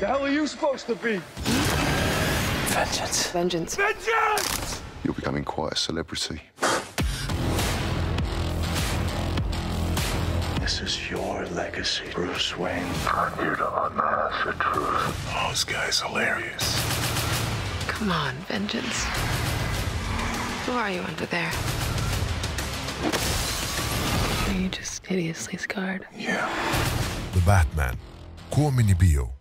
The hell are you supposed to be? Vengeance. Vengeance. Vengeance! You're becoming quite a celebrity. This is your legacy, Bruce Wayne. I'm here to unmask the truth. Oh, this guy's hilarious. Come on, Vengeance. Who are you under there? Are you just hideously scarred? Yeah. The Batman. Komin í bíó.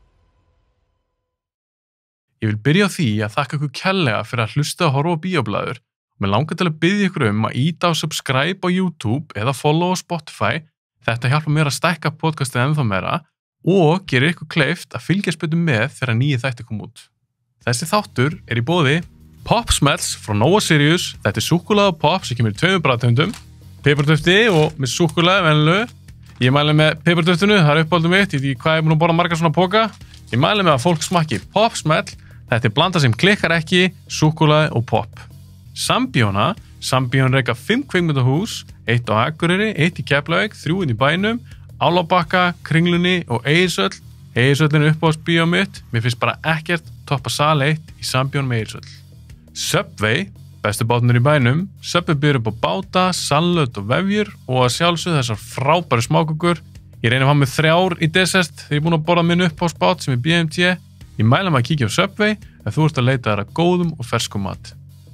Ég vil byrja á því að þakka ykkur kærlega fyrir að hlusta að horfa á bíoblæður og mér langar til að byggja ykkur um að íta á subscribe á YouTube eða follow á Spotify. Þetta hjálpa mér að stækka podcastið ennþá meira og gerir ykkur kleift að fylgjast betur með þegar nýju þætti kom út. Þessi þáttur er í bóði Pop Smells frá Nova Sirius. Þetta er súkulega pop sem kemur í tveimur bræðtöndum, pipardöfti og með súkulega venlu. Ég mæli með pipardöftinu, það er uppáldum mitt, ég veit ekki hvað ég Þetta er blanda sem klikkar ekki, súkulaði og pop. Sambjóna, Sambjón reyka 5 kveikmyndahús, eitt á Akureyri, eitt í Keflavík, þrjúinn í bænum, Álabakka, Kringlunni og Eirsöll. Eirsöllin er upp á spíómiðt, mér finnst bara ekkert toppa sal 1 í Sambjón með Eirsöll. Subway, bestu bátnur í bænum, Subway byrður upp á báta, sallut og vefjur og að sjálfsögðu þessar frábæri smákukur. Ég reynir að hafa með þrjár í desert þegar ég er búin að borða minn upp á spát sem er BMT. Ég mæla maður að kíkja á Subway ef þú ert að leita þar að góðum og ferskum mat.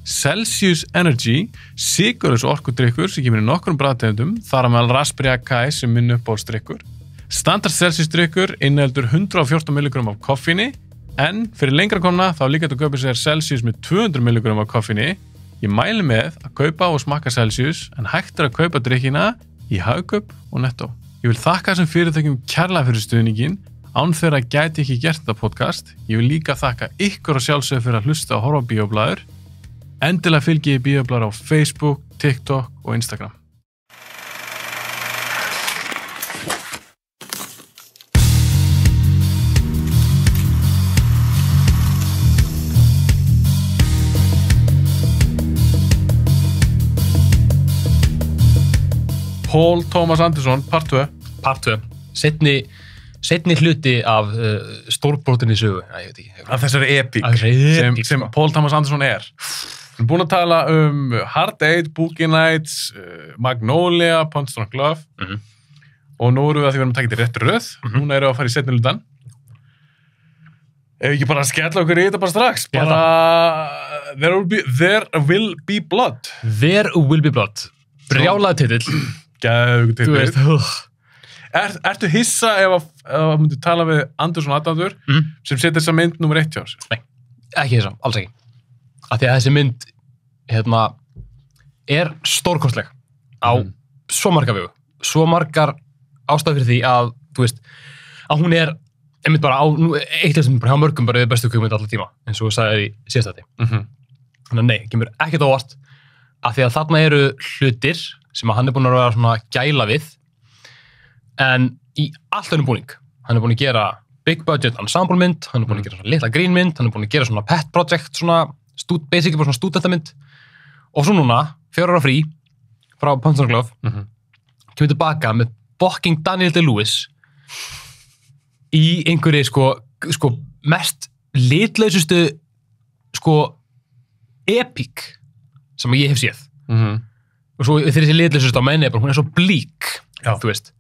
Celsius Energy, sigurðus orkudrykkur sem kemur í nokkrum bræðtegundum, þar að meðal Raspberry Akai sem minn upp á strykkur. Standard Celsius drykkur innheldur 114 mg af koffíni, en fyrir lengra komna þá líka þetta að kaupa sér Celsius með 200 mg af koffíni. Ég mæli með að kaupa og smakka Celsius, en hægt er að kaupa drykkina í Hagkaup og Netto. Ég vil þakka þessum fyrirtækjum kærlega fyrir stuðningin Án þeirra gæti ekki gert þetta podcast. Ég vil líka þakka ykkur og sjálfsögur fyrir að hlusta og horfa á bíoblæður. Endilega fylgi ég bíoblæður á Facebook, TikTok og Instagram. Paul Thomas Anderson, part 2. Part 2. Setni, setni hluti af uh, stórbrotinni sögu. Æ, ég veit ekki. Af þessari epík sem, sem sko. Paul Thomas Anderson er. Við erum búin að tala um Hard Eight, Boogie Nights, uh, Magnolia, Punch Drunk Love Mhm. og nú erum við að því við erum að taka þetta í réttu röð. Núna erum við að fara í setni hlutan. Ef við ekki bara skella okkur í þetta bara strax. Bara, there will be, there will be blood. There will be blood. Brjálaði titill. Gæðu til Þú veist, uh, Er, ertu hissa ef að, að myndu tala við Andersson aðdáður Mhm. sem setur þessa mynd nummer eitt hjá sér? ekki þess að, alls ekki. Af því að þessi mynd, hérna, er stórkostleg á Mhm. svo marga vegu. Svo margar ástæð fyrir því að, þú veist, að hún er einmitt bara á, nú, eitt af þessum bara hjá mörgum bara við bestu kvikmynd allar tíma, eins og þú sagði í síðast þetta. Mm -hmm. Þannig að nei, kemur ekkert á óvart af því að þarna eru hlutir sem að hann er búin að vera svona gæla við en í allt önnum búning. Hann er búin að gera big budget ensemble mynd, hann er búin að gera svona litla green mynd, hann er búin að gera svona pet project, svona stúd, basically bara svona stúdentamynd og svo núna, fjórar ára frí frá Panzer Glove, Mhm. kemur tilbaka með bocking Daniel De-Lewis í einhverju sko, sko mest litlausustu sko epík sem ég hef séð Mm -hmm. og svo þegar þessi litlausust á menni er bara, hún er svo blík Já. þú veist,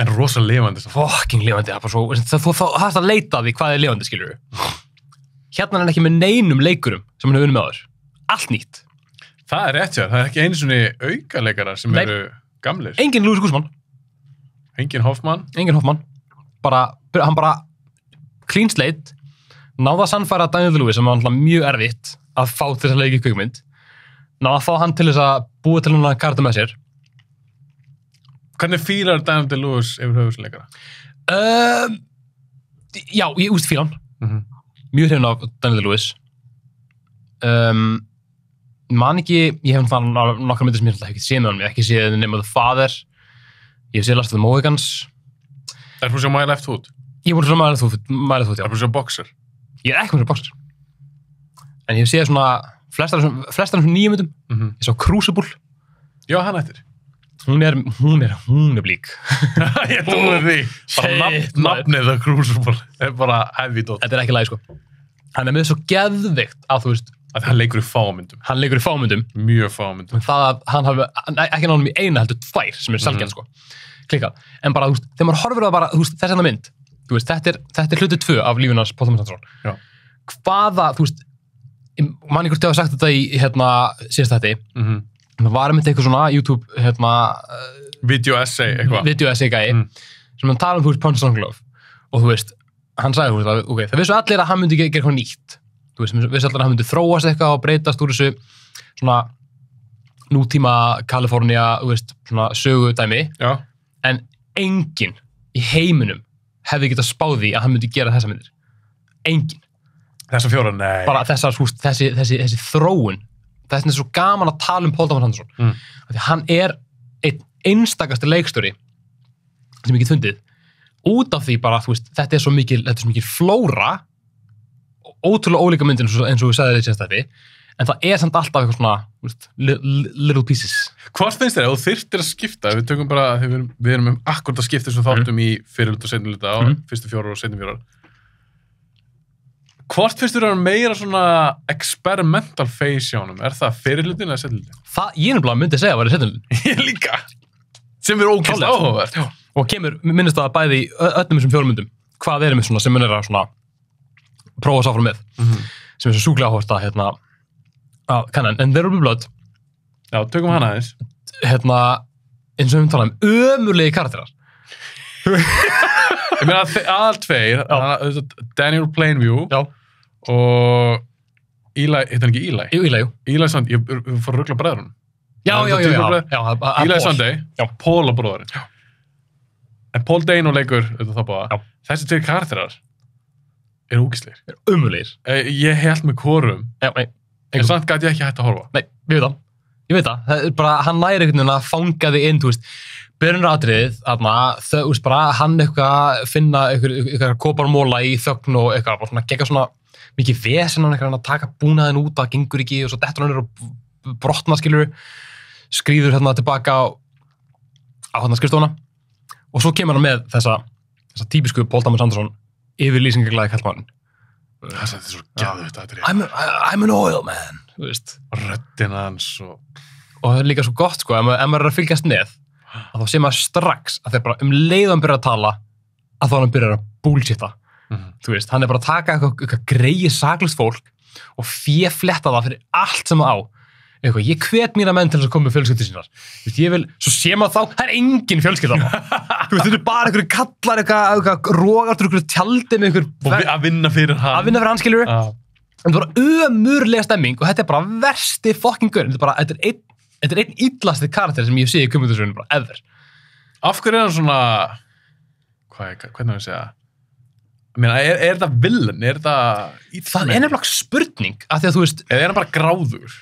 En rosa lifandi. svo. fucking lifandi það er að leita því hvað er lifandi skilur hérna er hann ekki með neinum leikurum sem hann hefur unnið með áður allt nýtt, Það er rétt sér, það er ekki einu svona aukaleikarar sem Nei. eru gamlir. engin Lúis Gúsmann Engin Hoffmann. engin Hoffmann bara, hann bara clean slate náða að sannfæra Daniel Lewis sem var alltaf mjög erfitt að fá þess að leiki í kvikmynd náða að fá hann til þess að búa til hann að karta með sér Hvernig fílar Daniel DeLuis yfir höfusleikara? um, já, ég úst fílan Mm -hmm. mjög hrifin af Daniel Lewis um, man ekki ég hef þann nokkar myndir sem ég hef ekki séð með hann ég hef ekki séð nema The Father ég hef séð Last of the Mohicans Það er fyrir að sjá My Left Hood. ég voru svona mælið þú, mælið þú Það er fyrir að sjá Boxer. ég er ekki með boxer en ég hef séð svona flestar af þessum nýjum myndum Mm -hmm. ég sá Crucible Já, hann ættir. Hún er, hún er, hún er blík. Ég trúi því. Bara nafn, nafnið The Crucible er bara heavy dot. Þetta er ekki lægi sko. Hann er með svo geðvikt að þú veist að hann leikur í fámyndum. hann leikur í fámyndum. Mjög fámyndum. En það að hann hafi, ekki náðum í eina heldur tvær sem er sjálfgæð sko. Klikka, en bara þú veist, þegar maður horfir á það bara þú veist, þess að mynd, þú veist, þetta er, þetta er hluti tvö af Anderson Já. hvaða, þú veist mann ykkur að hafa sagt þetta í hérna, síðast þetta, mm -hmm. Það var einmitt eitthvað svona YouTube, hérna video essay eitthvað. Video essay gæi Mm. sem hann tala um, þú veist, Punch Drunk Love. Og þú veist, hann sagði, veist, að, ok, það vissu allir að hann myndi gera eitthvað nýtt. Þú veist, vissu allir að hann myndi þróast eitthvað og breytast úr þessu svona nútíma Kalifornía, þú veist, svona sögu dæmi, já, en enginn í heiminum hefði getað spáði að hann myndi gera þessa myndir. Enginn, þessa fjóra, nei. Bara þessar, veist, þessi, þessi, þessi þróun, vegna er svo gaman að tala um Paul Thomas Anderson, Mm. því að hann er einn einstakasti leikstjóri sem ég get fundið út af því bara, veist, þetta er svo mikil er svo mikil flóra ótrúlega ólíka myndir eins og, við sagði þetta þetta en það er samt alltaf eitthvað svona veist, li, li, little pieces Hvað finnst þér, þú þyrftir að skipta, við tökum bara, við erum, við erum um akkurat að skipta þessum þáttum í fyrirlut og seinluta og Mhm. fyrstu fjórar og seinni fjórar. Hvort finnst þér að vera meira svona experimental phase hjá honum? Er það fyrirlutin eða seinlutin? það, ég er nefnilega myndi segja að vera setjum Ég líka. Sem er ókvæmst Klálega. áhugavert. og kemur, minnist það bæði í öllum þessum fjórum myndum hvað er svona sem mun er að svona prófa sáfram með Mhm. sem er svo súklega áhort að hérna að kannan, en þeir eru blöð Já, tökum hana aðeins. hérna, eins og við talaðum ömurlegi karakterar Ég meina að aðal tveir, að- Daniel Plainview já, og Eli, heitir hann ekki Eli? jú, ílægu Eli Sunday, ég ég fór að ruggla bræðurinn. já, já, já, já, já. Sunday, Já. Paul og bróðurinn. En Paul Dano leikur, þetta þá báða, þessi tveir karakterar eru úkisleir. ömurlegir Ég held með korum, já, nei, en samt gæti ég ekki hægt að horfa. nei, við veit það ég veit það, það er bara, hann næri einhvern veginn að fanga þig inn, þú veist byrjunaratriðið, þarna, þau, þú veist, bara hann eitthvað finna eitthvað, eitthvað koparmóla í þögn og eitthvað, mikið vesen hann eitthvað að taka búnaðin út, það gengur ekki og svo dettur hann niður og brotna, skilur skrýður hérna tilbaka á, á hérna skrifstofuna. Og svo kemur hann með þessa, þessa típisku Paul Thomas Anderson yfirlýsingaglæði kallmann Það er svo gæðvitt að þetta I'm, a- I'm an oil man, Röddinn hans og... og það er líka svo gott sko, ef maður, er að fylgjast með að þá sé maður strax að þeir bara um leiðan byrja að tala að þá hann byrjar að bullshitta Mhm. þú veist, hann er bara að taka eitthvað, eitthvað greið saklust fólk og fjefletta það fyrir allt sem það á eitthvað, ég hvet mína menn til þess að koma með fjölskyldi sínar þú veist, ég vil, svo sé maður þá það er engin fjölskylda þú veist, þetta er bara einhverju kallar eitthvað, eitthvað rógartur, einhverju tjaldi með einhverju að vinna fyrir hann. að vinna fyrir hanskilur Já. en það var ömurlega stemming og þetta er bara versti fokking gaur þetta er bara, þetta er einn þetta er einn illasti karakter sem ég sé í kumundasögunum bara, ever Af hverju er hann svona... Hvað, er- hvernig er að segja? Ég meina, er, er það villan? Er það... það er nefnilega spurning af því að þú veist, Eða er hann bara gráður?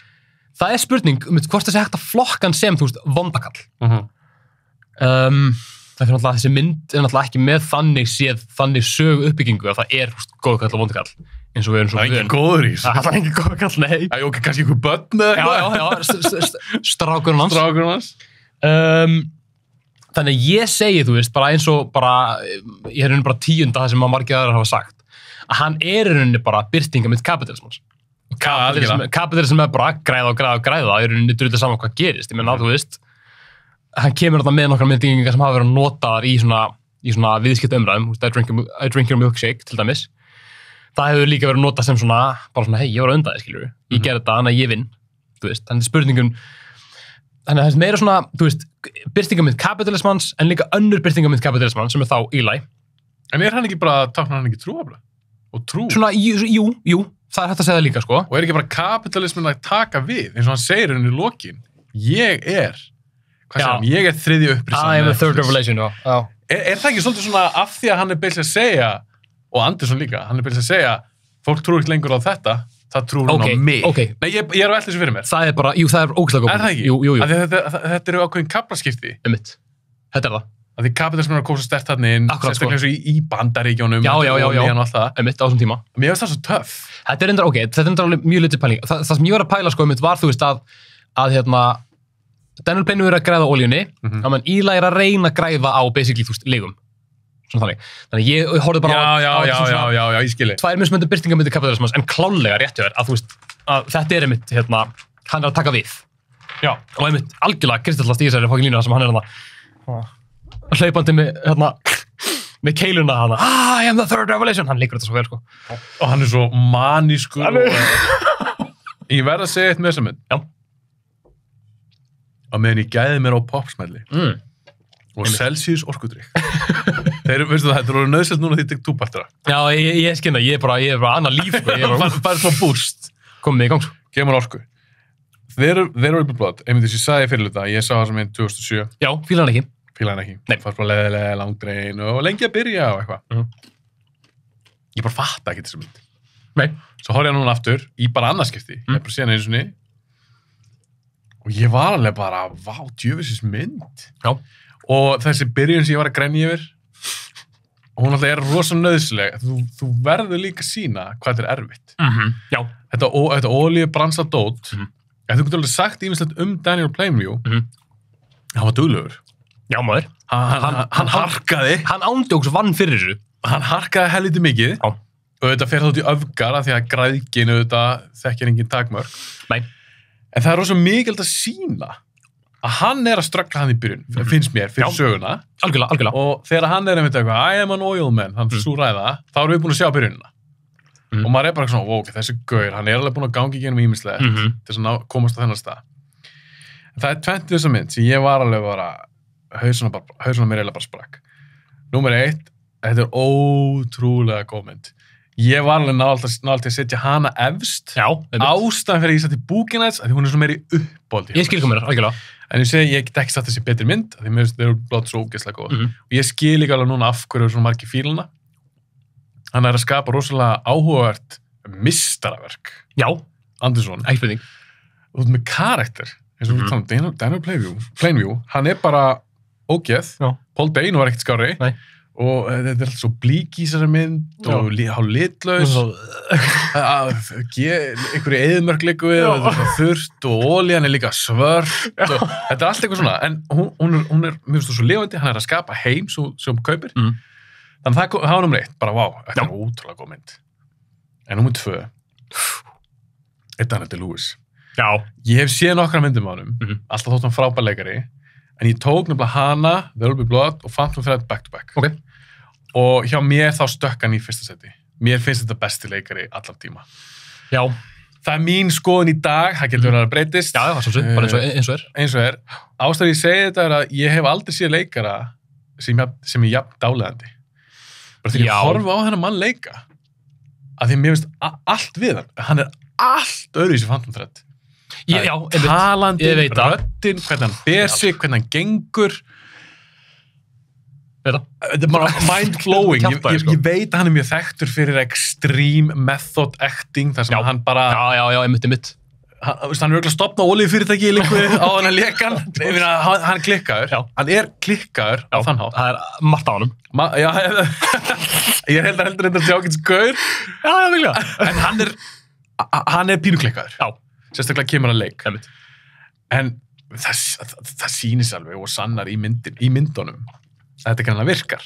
það er spurning um hvort þessi hægt að flokka hann sem, þú veist, vondakall Uh -huh. um, það er náttúrulega þessi mynd er náttúrulega ekki með þannig séð þannig sögu uppbyggingu að það er, þú veist, góðkall og vondakall eins og við erum Það svo er ekki góður í þessu. það er ekki góðkall, nei Æ, ok, kannski einhver börn eða st- strákurinn hans Strákurinn hans. um, þannig að ég segi þú veist bara eins og bara ég er rauninni bara tíunda það sem að margir aðrar hafa sagt að hann er rauninni bara byrtinga mitt kapitalismans kapitalism, er bara græða og græða og græða í rauninni drullið saman hvað gerist. Ég menna þú veist hann kemur þarna með nokkra myndingar sem hafa verið notaðar í svona, í svona viðskipt umræðum I drink, your- I drink your milkshake til dæmis. Það hefur líka verið notað sem svona bara svona hei ég var á undan þið skilur ég gerði þetta þannig að ég vinn þú veist. Þannig spurningum þannig að það er meira svona, þú veist, byrtingamind kapitalismans en líka önnur byrtingamind kapitalismans sem er þá Eli. En er hann ekki bara, táknar hann ekki trúafla? Og trú? Svona, jú, jú, það er hægt að segja það líka, sko. Og er ekki bara kapitalismin að taka við? Eins og hann segir henni í lokin. Ég er, hvað segir hann? Ég er þriðji upprisan. I am the third revelation, já. já. Er, er það ekki svolítið svona af því að hann er byrjað að segja, og Andersson líka, hann er byrjað að segja, fólk trúir ekki lengur á þetta, það trúir Ok, hún á mig. ok. Nei, ég, ég er að velta þessu fyrir mér. Það er bara, jú, það er ógæslega góð. Er það ekki? Jú, jú, jú, að Þetta, þetta eru ákveðin kaplaskipti. einmitt. Þetta er það, Af því kapitalismin er að svo stert þarna inn, sko. sérstaklega eins og í, bandaríkjónum, Já, já, já, já. einmitt á þessum tíma. Mér finnst það svo töff. Þetta er enda, ok, þetta er enda alveg mjög litið pæling. Það, það sem ég var að pæla, sko, einmitt var, þú veist, að, að hérna, Daniel Plainview er að græða á olíunni Mhm. á meðan Eli er að reyna að græða á basically, þú veist, legum þannig, þannig ég, horfði bara Já, á, já, á já, svona- já, já, já, ég skilji. tvær mismöndu byrtingamöndu kapitalismas en klálega réttu þér að þú veist að þetta er einmitt hérna, hann er að taka við Já. og einmitt algjörlega kristallast í þessari fokkin línu þar sem hann er hérna hlaupandi með hérna með keiluna hann ah, I am the third revelation hann líkur þetta svo vel sko Og hann er svo manískur. Er- og- Ég verð að segja eitt með þessa mynd. Já. Á meðan ég gæði mér á popsmelli mm. og Celsius orkudrykk. Þeir, veistu það, þetta eru nöðsett núna því tek túpartara. já ég, ég skynna ég er bara ég er bara annað líf sko. ég er bara Bara bara svo búst. komið í gang sko. Gemur orku. Þeir þeir eru uppið blóð. Einmitt þess að ég sagði fyrir hluta, ég sá það sem einn 2007, já fílar hann ekki fílaði hann ekki. Nei. Fannst bara leðilega, langdrein og lengi að byrja og eitthvað. Mhm. Ég bara fatta ekki þessu mynd. nei Svo horfði ég núna aftur í bara annarskipti. Mm. Ég bara sé hann einu sinni. Og ég var alveg bara, vá, djöfisins mynd. já Og þessi byrjun sem ég var að grenja yfir, hún alltaf er rosa nöðsleg. Þú, þú verður líka að sína hvað þetta er erfitt. mm já Þetta, ó- þetta ólíu bransa dót, Mhm. ef þú getur alveg sagt ímislegt um Daniel Plainview, Mhm. hann var duglegur. já maður Hann, hann, Hann- harkaði, hann ándjóks vann fyrir þessu hann harkaði helviti mikið. já Og þetta fer þátt í öfgar af því að græðginu þetta þekkir engin takmörk. nei En það er rosa mikilvægt að sína að hann er að ströggla hann í byrjun, finnst mér, fyrir Mhm. Já. söguna. algjörlega algjörlega Og þegar hann er einmitt eitthvað, I am an oil man, hann Mm. svo ræða, þá erum við búin að sjá byrjunina. Mm. Og maður er bara svona, ok, þessi gaur, hann er alveg búin að gangi genum ímislegt Mhm. til þess að komast á þennan stað. En það er tvent þessa mynd sem ég var alveg bara, hausuna, hausuna mér eiginlega bara sprakk. Númer eitt, þetta er ótrúlega góð mynd. Ég var alveg nált að, að setja hana efst. Ástæðan fyrir að ég setti búkina þess, að hún er svo meiri uppbóldi. ég skil komið algjörlega En ég segi, ég get ekki satt þessi betri mynd, því mér finnst þeir eru blótt svo ógeðslega góð. Mhm. Og ég skil ekki alveg núna af hverju svona margir fíluna. Hann er að skapa rosalega áhugavert mistaraverk. já Andersson, spurning út með karakter. eins og við Mhm. talum, Daniel, Daniel Plainview, Plainview, hann er bara ógeð. Paul Dane var ekkert skári. Nei. Og eh, þetta er alltaf svo blík í þessari mynd og hálf litlaus. einhverju eðmörk líka við og þetta er svo þurrt og ólíðan er líka svört og þetta er allt eitthvað svona en hún, hún er, hún er mjög svo lifandi, hann er að skapa heim svo, sem kaupir. Mhm. þannig að það, það var nummer eitt, bara vá, þetta er ótrúlega góð mynd. En nummer tvö. Er Daniel DeLewis já. Ég hef séð nokkra myndum á honum Mhm. alltaf þótt hann frábær leikari en ég tók nefnilega hana, There Will Be Blood og Phantom Thread back to back. Ok og hjá mér þá stökk hann í fyrsta seti mér finnst þetta besti leikari allar tíma já Það er mín skoðun í dag, það getur verið að breytist. já já það er svo bara eins og eins og er Eins og er. Ástæður ég segi þetta er að ég hef aldrei séð leikara sem, sem er jafn dálæðandi. Bara því ég horfa á þennan mann leika. Að því mér finnst allt við hann. Hann er allt öðru í sér Phantom Thread. talandi, Ég veit það. röddin, hvernig hann ber sig, hvernig hann gengur. Þetta er bara mind-blowing. Ég, ég, sko. ég veit að hann er mjög þekktur fyrir extreme method acting, þar sem Já. hann bara... já já já einmitt einmitt. Hann, hann er auðvitað stopna olíufyrirtæki líku á hann að leka hann. Hann, hann klikkaður, Já. hann er klikkaður á þann hátt. það er margt á honum. Ma, já, ég held að heldur þetta sjákins gaur. Já já vilja en hann er hann er pínu klikkaður. Já. Sérstaklega kemur að leik. Einmitt. En það, það, það sýnis alveg og sannar í, myndin, í myndunum að þetta kannan virkar.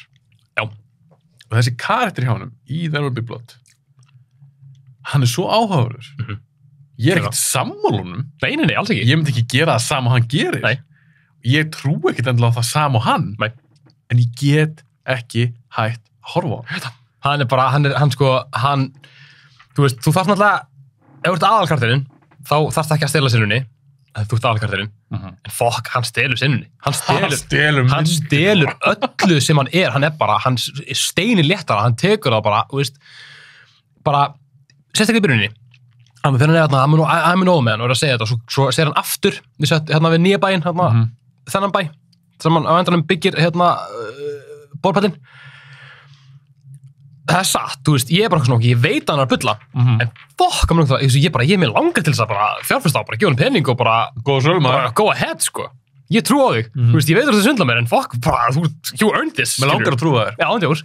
Já. og þessi karakter hjá honum í There Will Be Blood hann er svo áhugaður Mhm. ég er ekkert sammálunum nei nei nei alls ekki. Ég myndi ekki gera það sama og hann gerir. Nei. ég trú ekkert endilega á það sama og hann. Nei. en ég get ekki hægt að horfa á hann. Hann er bara hann er hann sko hann þú veist þú þarf náttúrulega ef þú ert aðalkartirinn þá þarfst ekki að stela sinnunni þú ert aðalkartirinn en fokk hann stelur sinnunni. Hann stelur hann stelur öllu sem hann er. Hann er bara, hann er steini léttara. Hann tekur það bara, þú veist bara, sérstaklega í byrjunni hann hann er hérna, I'm an- old man og er að segja þetta svo, svo segir hann aftur við sett hérna við nýja bæinn, hérna, Mhm. þennan bæ sem hann á endanum byggir hérna uh, bólpallinn það er satt, þú veist, ég er bara svona, ég veit að hann er að bulla Mhm. en fokk, hann er það, ég bara, ég er mér langar til þess að bara fjárfesta á, bara gefa hann pening og bara bara go ahead sko. Ég trú á þig, þú veist, ég veit að það svindla mér en fuck, bara, þú, you earned this mér langar að trúa þér. Já, ándjóðs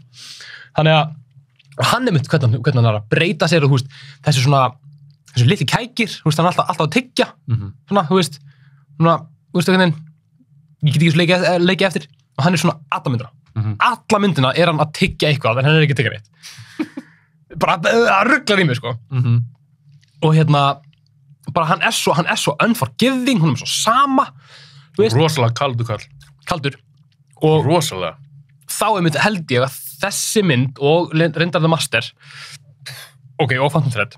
þannig að hann er mynd hvernig, hvernig hann er að breyta sér og þú veist, þessi svona þessi litli kækir, þú veist, hann er alltaf, alltaf að tyggja Mhm. svona, þú veist svona, þú veistu hvernig ég get ekki svo leikið, eftir og hann er svona alla myndina Mhm. alla myndina er hann að tyggja eitthvað en hann er ekki að tyggja neitt bara að ruggla í mig sko Mhm. og hérna bara hann er svo, hann er svo unforgiving hún er svo sama Rosalega kaldu kall. kaldur og Rosalega. þá er mynd held ég að þessi mynd og reyndar The Master ok, og Phantom Thread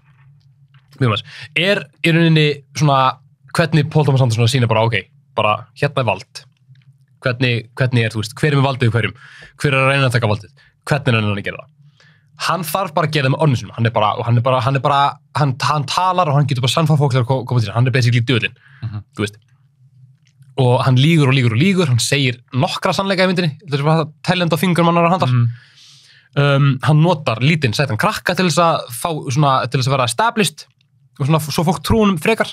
er í rauninni svona hvernig Paul Thomas Anderson sína bara ok, bara hérna er vald hvernig, hvernig er, þú veist, hver er með valdið hverjum, hver er að reyna að taka valdið? Hvernig er hann að gera það? Hann þarf bara að gera það með orðinu sinum hann er bara, hann er bara, hann er bara hann, hann talar og hann getur bara sannfæð fólk til að ko- koma til hann er basically döðlin þú veist. Og hann lígur og lígur og lígur, hann segir nokkra sannleika í myndinni, þetta er bara tælend á fingur mannar að handar. Mhm. um, hann notar lítinn sætan krakka til þess að fá svona, til þess að vera established og svona, svo fólk trúnum frekar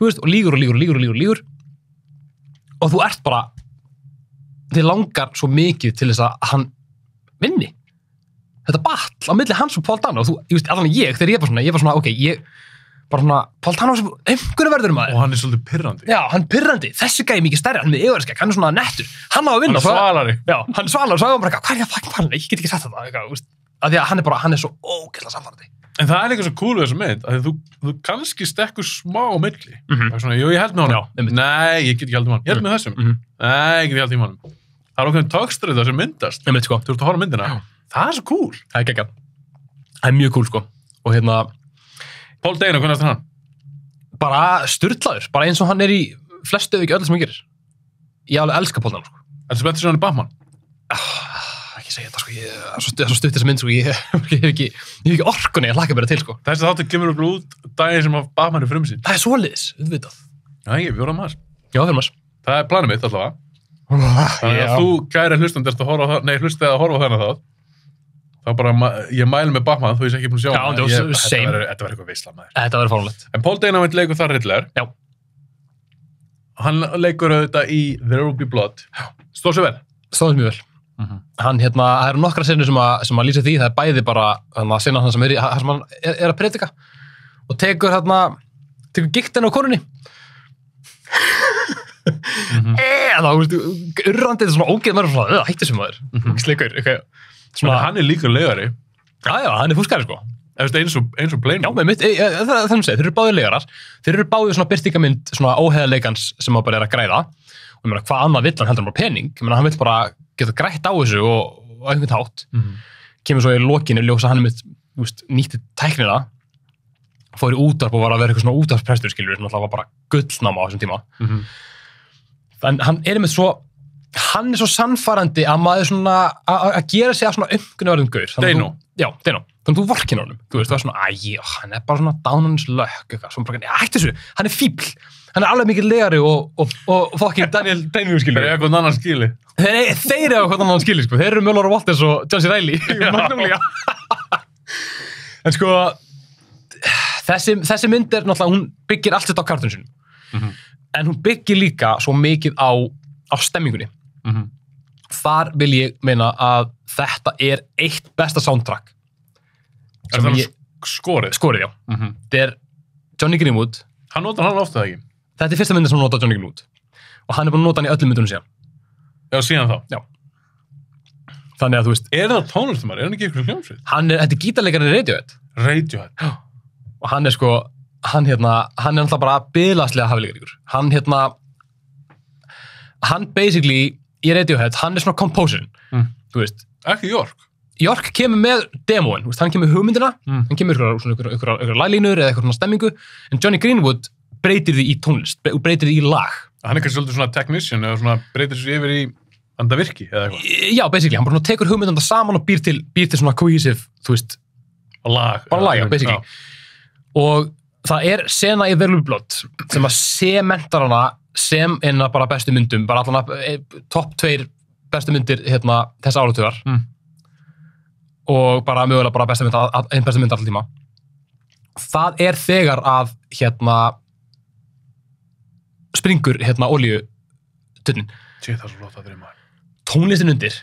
veist, og lígur og lígur og lígur og lígur, og lígur. Og þú ert bara þið langar svo mikið til þess að hann vinni þetta batl á milli hans og Paul Dano og þú, ég veist, allan ég, þegar ég var svona, ég var svona ok, ég, bara svona, Paul Dano sem einhverju verður maður Og hann er svolítið pirrandi. Já, hann pyrrandi, þessi gæði mikið stærri, hann er yfirskæk, hann er svona nettur, hann á að Hann vinna. er svalari. Já, hann er svalari, svo er hann bara, eitthvað, hvað er ég að fucking fara, ég get ekki sagt þetta, eitthvað, þú veist. Af því að hann er bara, hann er svo ógæsla samfærandi. En það er líka svo cool við þessu mynd, að þú, þú kannski stekkur smá á milli. Mhm. Það er svona, jú, ég held með honum. Já, einmitt. Nei, ég get ekki held með honum. Ég held með þessum. Mhm. Nei, ég get ekki held með honum. Það er okkur tökstrið það sem myndast. Veit, sko, Þú ert að horfa myndina. Það er svo cool. það er geggjað. Það er mjög cool, sko. Og hérna, Paul Dano, hvernig er hann? bara styrlaður, bara eins og hann er í flestu ef ekki öllu sem hann gerir. Ég alveg elska Paul Dano, sko. Er það spenntur sem hann er Batman? Ekki segja þetta, sko, ég, er svo- svo stutt þessa mynd, sko, ég, hef ekki, ég hef ekki orkunni að hlaka mér til, sko. Þessi þáttu kemur upp út daginn sem að Batman er frumsýn. Það er svoleiðis, auðvitað. Já, ég. Það er planið mitt allavega. Þannig að þú gæri hlustandi ert að horfa það, nei, hlustið að horfa á þennan þátt. Þá bara, ég mælu með Batman, þú veist ekki búin að sjá Já, það var Ég- same. Þetta verður eitthvað veisla maður. Þetta verður fáránlegt. En Paul veit leikur þar Riddler. Já. Hann leikur auðvitað í There Will Be Blood. Stóð sér vel. Stóðum mjög vel. Mhm. Hann, hérna, það eru nokkra senur sem að, sem að lýsa því, það er bæði bara, hann að sinna hann sem er, sem hann er, er að predika og tekur hérna, tekur á konunni. Eða, þú veist, urrandi, þetta svona ógeð maður, svona, hætti sem maður, sleikur, eitthvað, Svona, svona, hann er líka legari. já, já, hann er fúskari, sko. Eins og, eins og Plane. Já, með mitt, e, e, það er það sem segir, þeir eru báðir legarar, þeir eru báðir svona byrtingamynd, svona óheðarleikans sem að bara er að græða, og ég meina, hvað annað vill hann heldur en bara pening, ég meina, hann vill bara geta grætt á þessu og, og einhvern hátt, Mhm. kemur svo í lokinu, ljósa hann mitt, nýtti tæknina, fór í útarp og var að vera eitthvað svona útarpsprestur, skilur, sem alltaf var bara gullnáma á þessum tíma. Mhm. En hann er með svo, hann er svo sannfærandi að maður svona, að gera sig að svona umgunarverðum gaur. Þannig þú- Já, Dano. Þannig að þú vorkinn honum. Þú veist, það er svona, æ, ó, hann er bara svona dánans lökk, eitthvað. Svona bara, ætti þessu, hann er fíbl. Hann er alveg mikið legari og, og, og fokkin Daniel Daniel skilur. er eitthvað annan skili. Þeir, þeir eru eitthvað annan skilur, sko. Þeir eru Mjölar og Walters og John C. Reilly. En sko, þessi, þessi mynd er náttúrulega, hún byggir allt þetta á kartun sinum. Mhm. En hún byggir líka svo mikið á, á stemmingunni. Mhm. Þar vil ég meina að þetta er eitt besta soundtrack. Er það ég- skorið? Skorið, já. Mhm. Þetta er Johnny Greenwood. Hann notar hann ofta það ekki. Þetta er fyrsta myndin sem hann notað Johnny Greenwood. Og hann er búin að nota hann í öllum myndunum síðan. Já, síðan þá. Þannig að þú veist, Er það tónlistumar? Er hann ekki ykkur hljómsveit? hann er, þetta er gítarleikarinn Radiohead. Radiohead. og hann er sko hann hérna, hann er náttúrulega bara byðlaslega hafilegur hann hérna hann basically í Radiohead, hann er svona composerin Mm. þú veist, Ekki York. York kemur með demóin, þú veist, hann kemur hugmyndina Mm. hann kemur ykkur, svona, ykkur, ykkur, ykkur lælínur eða ykkur svona stemmingu, en Johnny Greenwood breytir því í tónlist, bre- breytir því í lag Hann er kannski svolítið svona technician eða svona breytir sér yfir í anda virki eða eitthvað. já, basically, hann bara tekur hugmyndina saman og býr til, býr til svona cohesive, þú veist Lag. bara lag, já, basically Já. og það er sena í Verlu Blood sem að sementar hana sem eina bara bestu myndum bara allan að e, topp tveir bestu myndir hérna, þess áratugar Mm. og bara mögulega bara bestu mynd, einn bestu mynd alltaf tíma það er þegar að hérna springur hérna olíu tunnin Shit, það svo flott að dreyma. tónlistin undir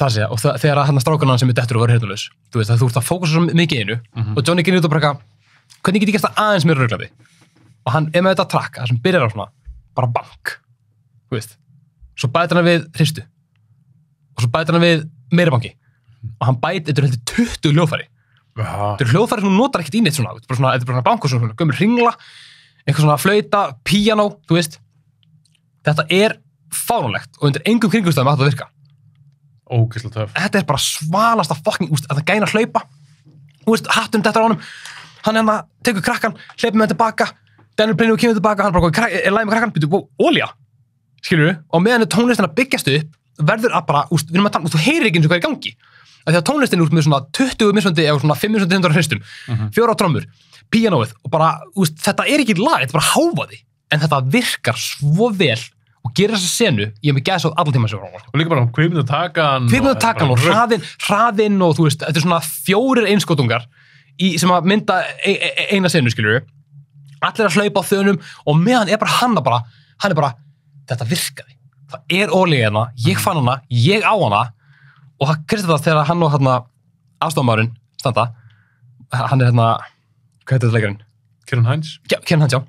það sé, og það, þegar að hérna strákunan sem er dettur og verður heyrnulaus, þú veist að þú ert að fókusa svo mikið einu Mhm. og Johnny Greenwood er bara eitthvað, hvernig get ég gert það aðeins mér rauglandi og hann er með þetta track, það sem byrjar á svona bara bank þú veist, svo bætir hann við hristu. Og svo bætir hann við meira banki. Og hann bætir, þetta er heldur 20 hljóðfæri. Þetta er hljóðfæri sem hún notar ekkert í neitt svona, þetta er bara svona, bank og svona gömur ringla, eitthvað svona flauta píanó, þú veist. Þetta er fáránlegt og undir engum kringumstæðum að þetta virka. Töff. þetta er bara fucking, úst, að það gæna að hlaupa. Þú veist, hattum þetta á honum hann hérna tekur krakkan, hleypur með hann tilbaka Daniel Brynju kemur tilbaka, hann bara "Krak- er læg með krakkan, byrju, ólja skilur og meðan tónlistin að byggjast upp verður að bara, úst, við erum að tala, úst, þú heyrir ekki eins og hvað er gangi. Af því að tónlistin er út með svona 20 mismöndi eða svona 5 mismöndi hundra hristum fjóra trommur, píanóið og bara, úst, þetta er ekki lag, þetta er bara háfaði en þetta virkar svo vel og gerir þessa senu, ég hef mig gæðs á allan tíma sem Og líka bara kvikmyndu takan. kvikmyndu takan og hraðinn hraðinn og þú veist, þetta er svona fjórir einskotungar í, sem að mynda e e e eina senu, skilur við allir að hlaupa á þönum og meðan er bara hann að bara, hann er bara þetta virkaði, það er ólega hérna ég fann hana, ég á hana. Og það kristi það þegar hann og hérna afstofamærin standa hann er hérna, hvað heitir þetta leikarinn? Kieran Hines. Kjörn hans, já.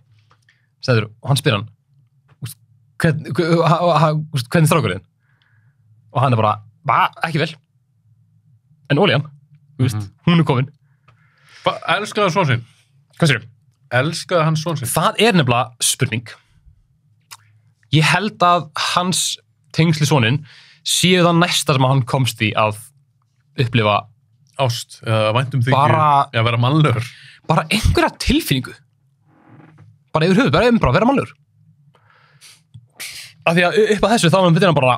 Stæður, og hann spyr hann hvern, hvern, hvernig er strákurinn og hann er bara, ba, ekki vel. En ólíjan mm hún er komin, Elskaði svon sinn. hvað sér Elskaði hann svon sinn. það er nefnilega spurning ég held að hans tengsli sonin séu það næsta sem hann komst í að upplifa Ást. Eða væntum. Bara- Já, vera mannlegur. bara einhverja tilfinningu bara yfir höfuð, bara um bara að vera mannlegur af því að upp að þessu þá er hann bara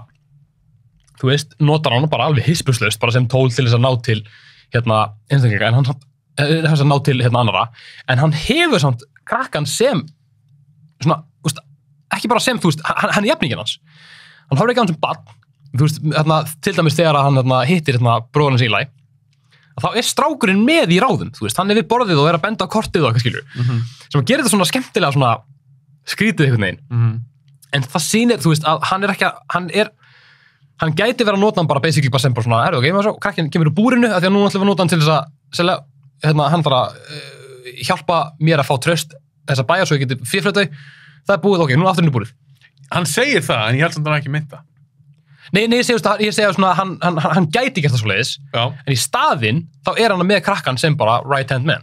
þú veist, notar hann bara alveg hispuslaust bara sem tól til þess að ná til hérna einstaklinga en hann þess að ná til hérna annara en hann hefur samt krakkan sem svona, veist, ekki bara sem, þú veist, hann, hann er jafningin hans. Hann horfir ekki á hann sem barn. Þú veist, hérna, til dæmis þegar að hann hérna, hittir hérna, bróðan sílæ að þá er strákurinn með í ráðum þú veist, hann er við borðið og er að benda á kortið og eitthvað skilur sem að gera þetta svona skemmtilega svona skrítið einhvern veginn. Mhm. en það sýnir, þú veist, að hann er ekki að hann er, hann gæti verið að nota hann bara basically bara sem bara svona, er ok, maður svo, krakkin kemur úr búrinu, af því að nú ætlum við að nota hann til þess að selja, hérna, hann þarf að uh, hjálpa mér að fá tröst þess að bæja svo ég geti fyrflötu það er búið, ok, nú aftur inn í búrið Hann segir það, en ég held samt að hann ekki mynda. nei, nei, ég segja, svona, hann, hann, hann, hann gæti gert það svo leiðis en í staðinn, þá er hann með krakkan sem bara right hand man,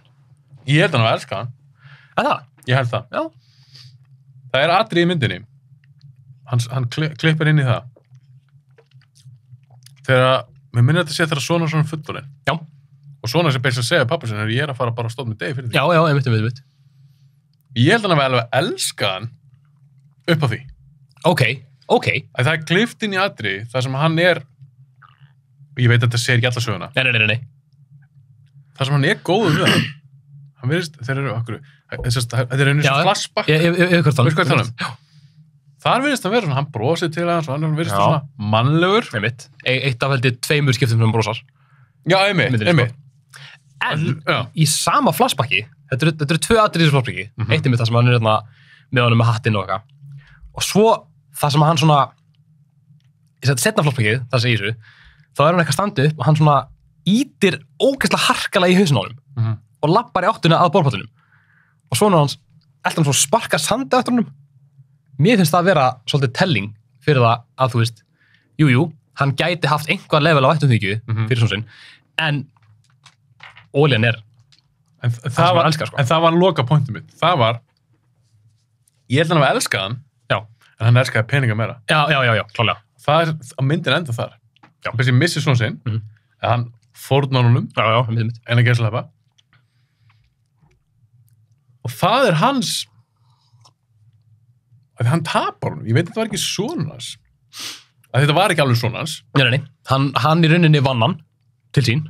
Ég held að hann að elska hann. er það? Ég held það. Já, Það er atrið í myndinni. Hann, hann kli, klippir inn í það. Þegar, mér þetta að segja þegar svona svona fullorinn. Og svona sem beins að segja pappa sinni, ég er að fara bara að stóð með degi fyrir því. já, já, einmitt, einmitt, einmitt Ég held að hann að alveg elska hann upp á því. ok, ok, Að það er klift inn í atrið, það sem hann er, ég veit að þetta segir ekki alla söguna, nei, nei, nei, nei. það sem hann er góður við hann. Hann verðist, þeir eru okkur, þetta er einu sem flashback. Ég, Veistu hvað tala um? Þar verðist hann vera svona, hann brosir til hans og hann verðist svona mannlegur. Einmitt. E eitt af heldur tveimur skiptum sem brosar. Já, einmitt, Myndinni, einmitt. En Já. í sama flashbacki, þetta eru, þetta eru tvö atrið í þessu flashbacki, Mhm. eitt er með það sem hann er hérna, með honum með hattinn og eitthvað. Og svo það sem hann svona, seti setna flashbackið, það sem ég þessu, þá er hann eitthvað standið upp og hann svona ítir ógeðslega harkalega í hausinn á honum Mhm. og lappar í áttuna að bólpottunum. Og svo er hans, eftir hann svo sparka sandi eftir honum. Mér finnst það að vera svolítið telling fyrir það að þú veist, jújú, jú, hann gæti haft einhvað level á vættum þykju Mhm. fyrir svona sinn, en óljan er En, það hann var, elskar, sko. en það var loka pointið mitt. Það var, ég held að hann að elska hann, Já, en hann elskaði peninga meira. já, já, já, já klálega. Það er myndin enda þar. Já. Þessi missi svona sinn, Mhm. að hann mitt. en að gera slepa. Og það er hans, að hann tapar honum. Ég veit að þetta var ekki svona hans. Að þetta var ekki alveg svona hans. Nei, nei, nei, hann, hann í rauninni vann hann til sín.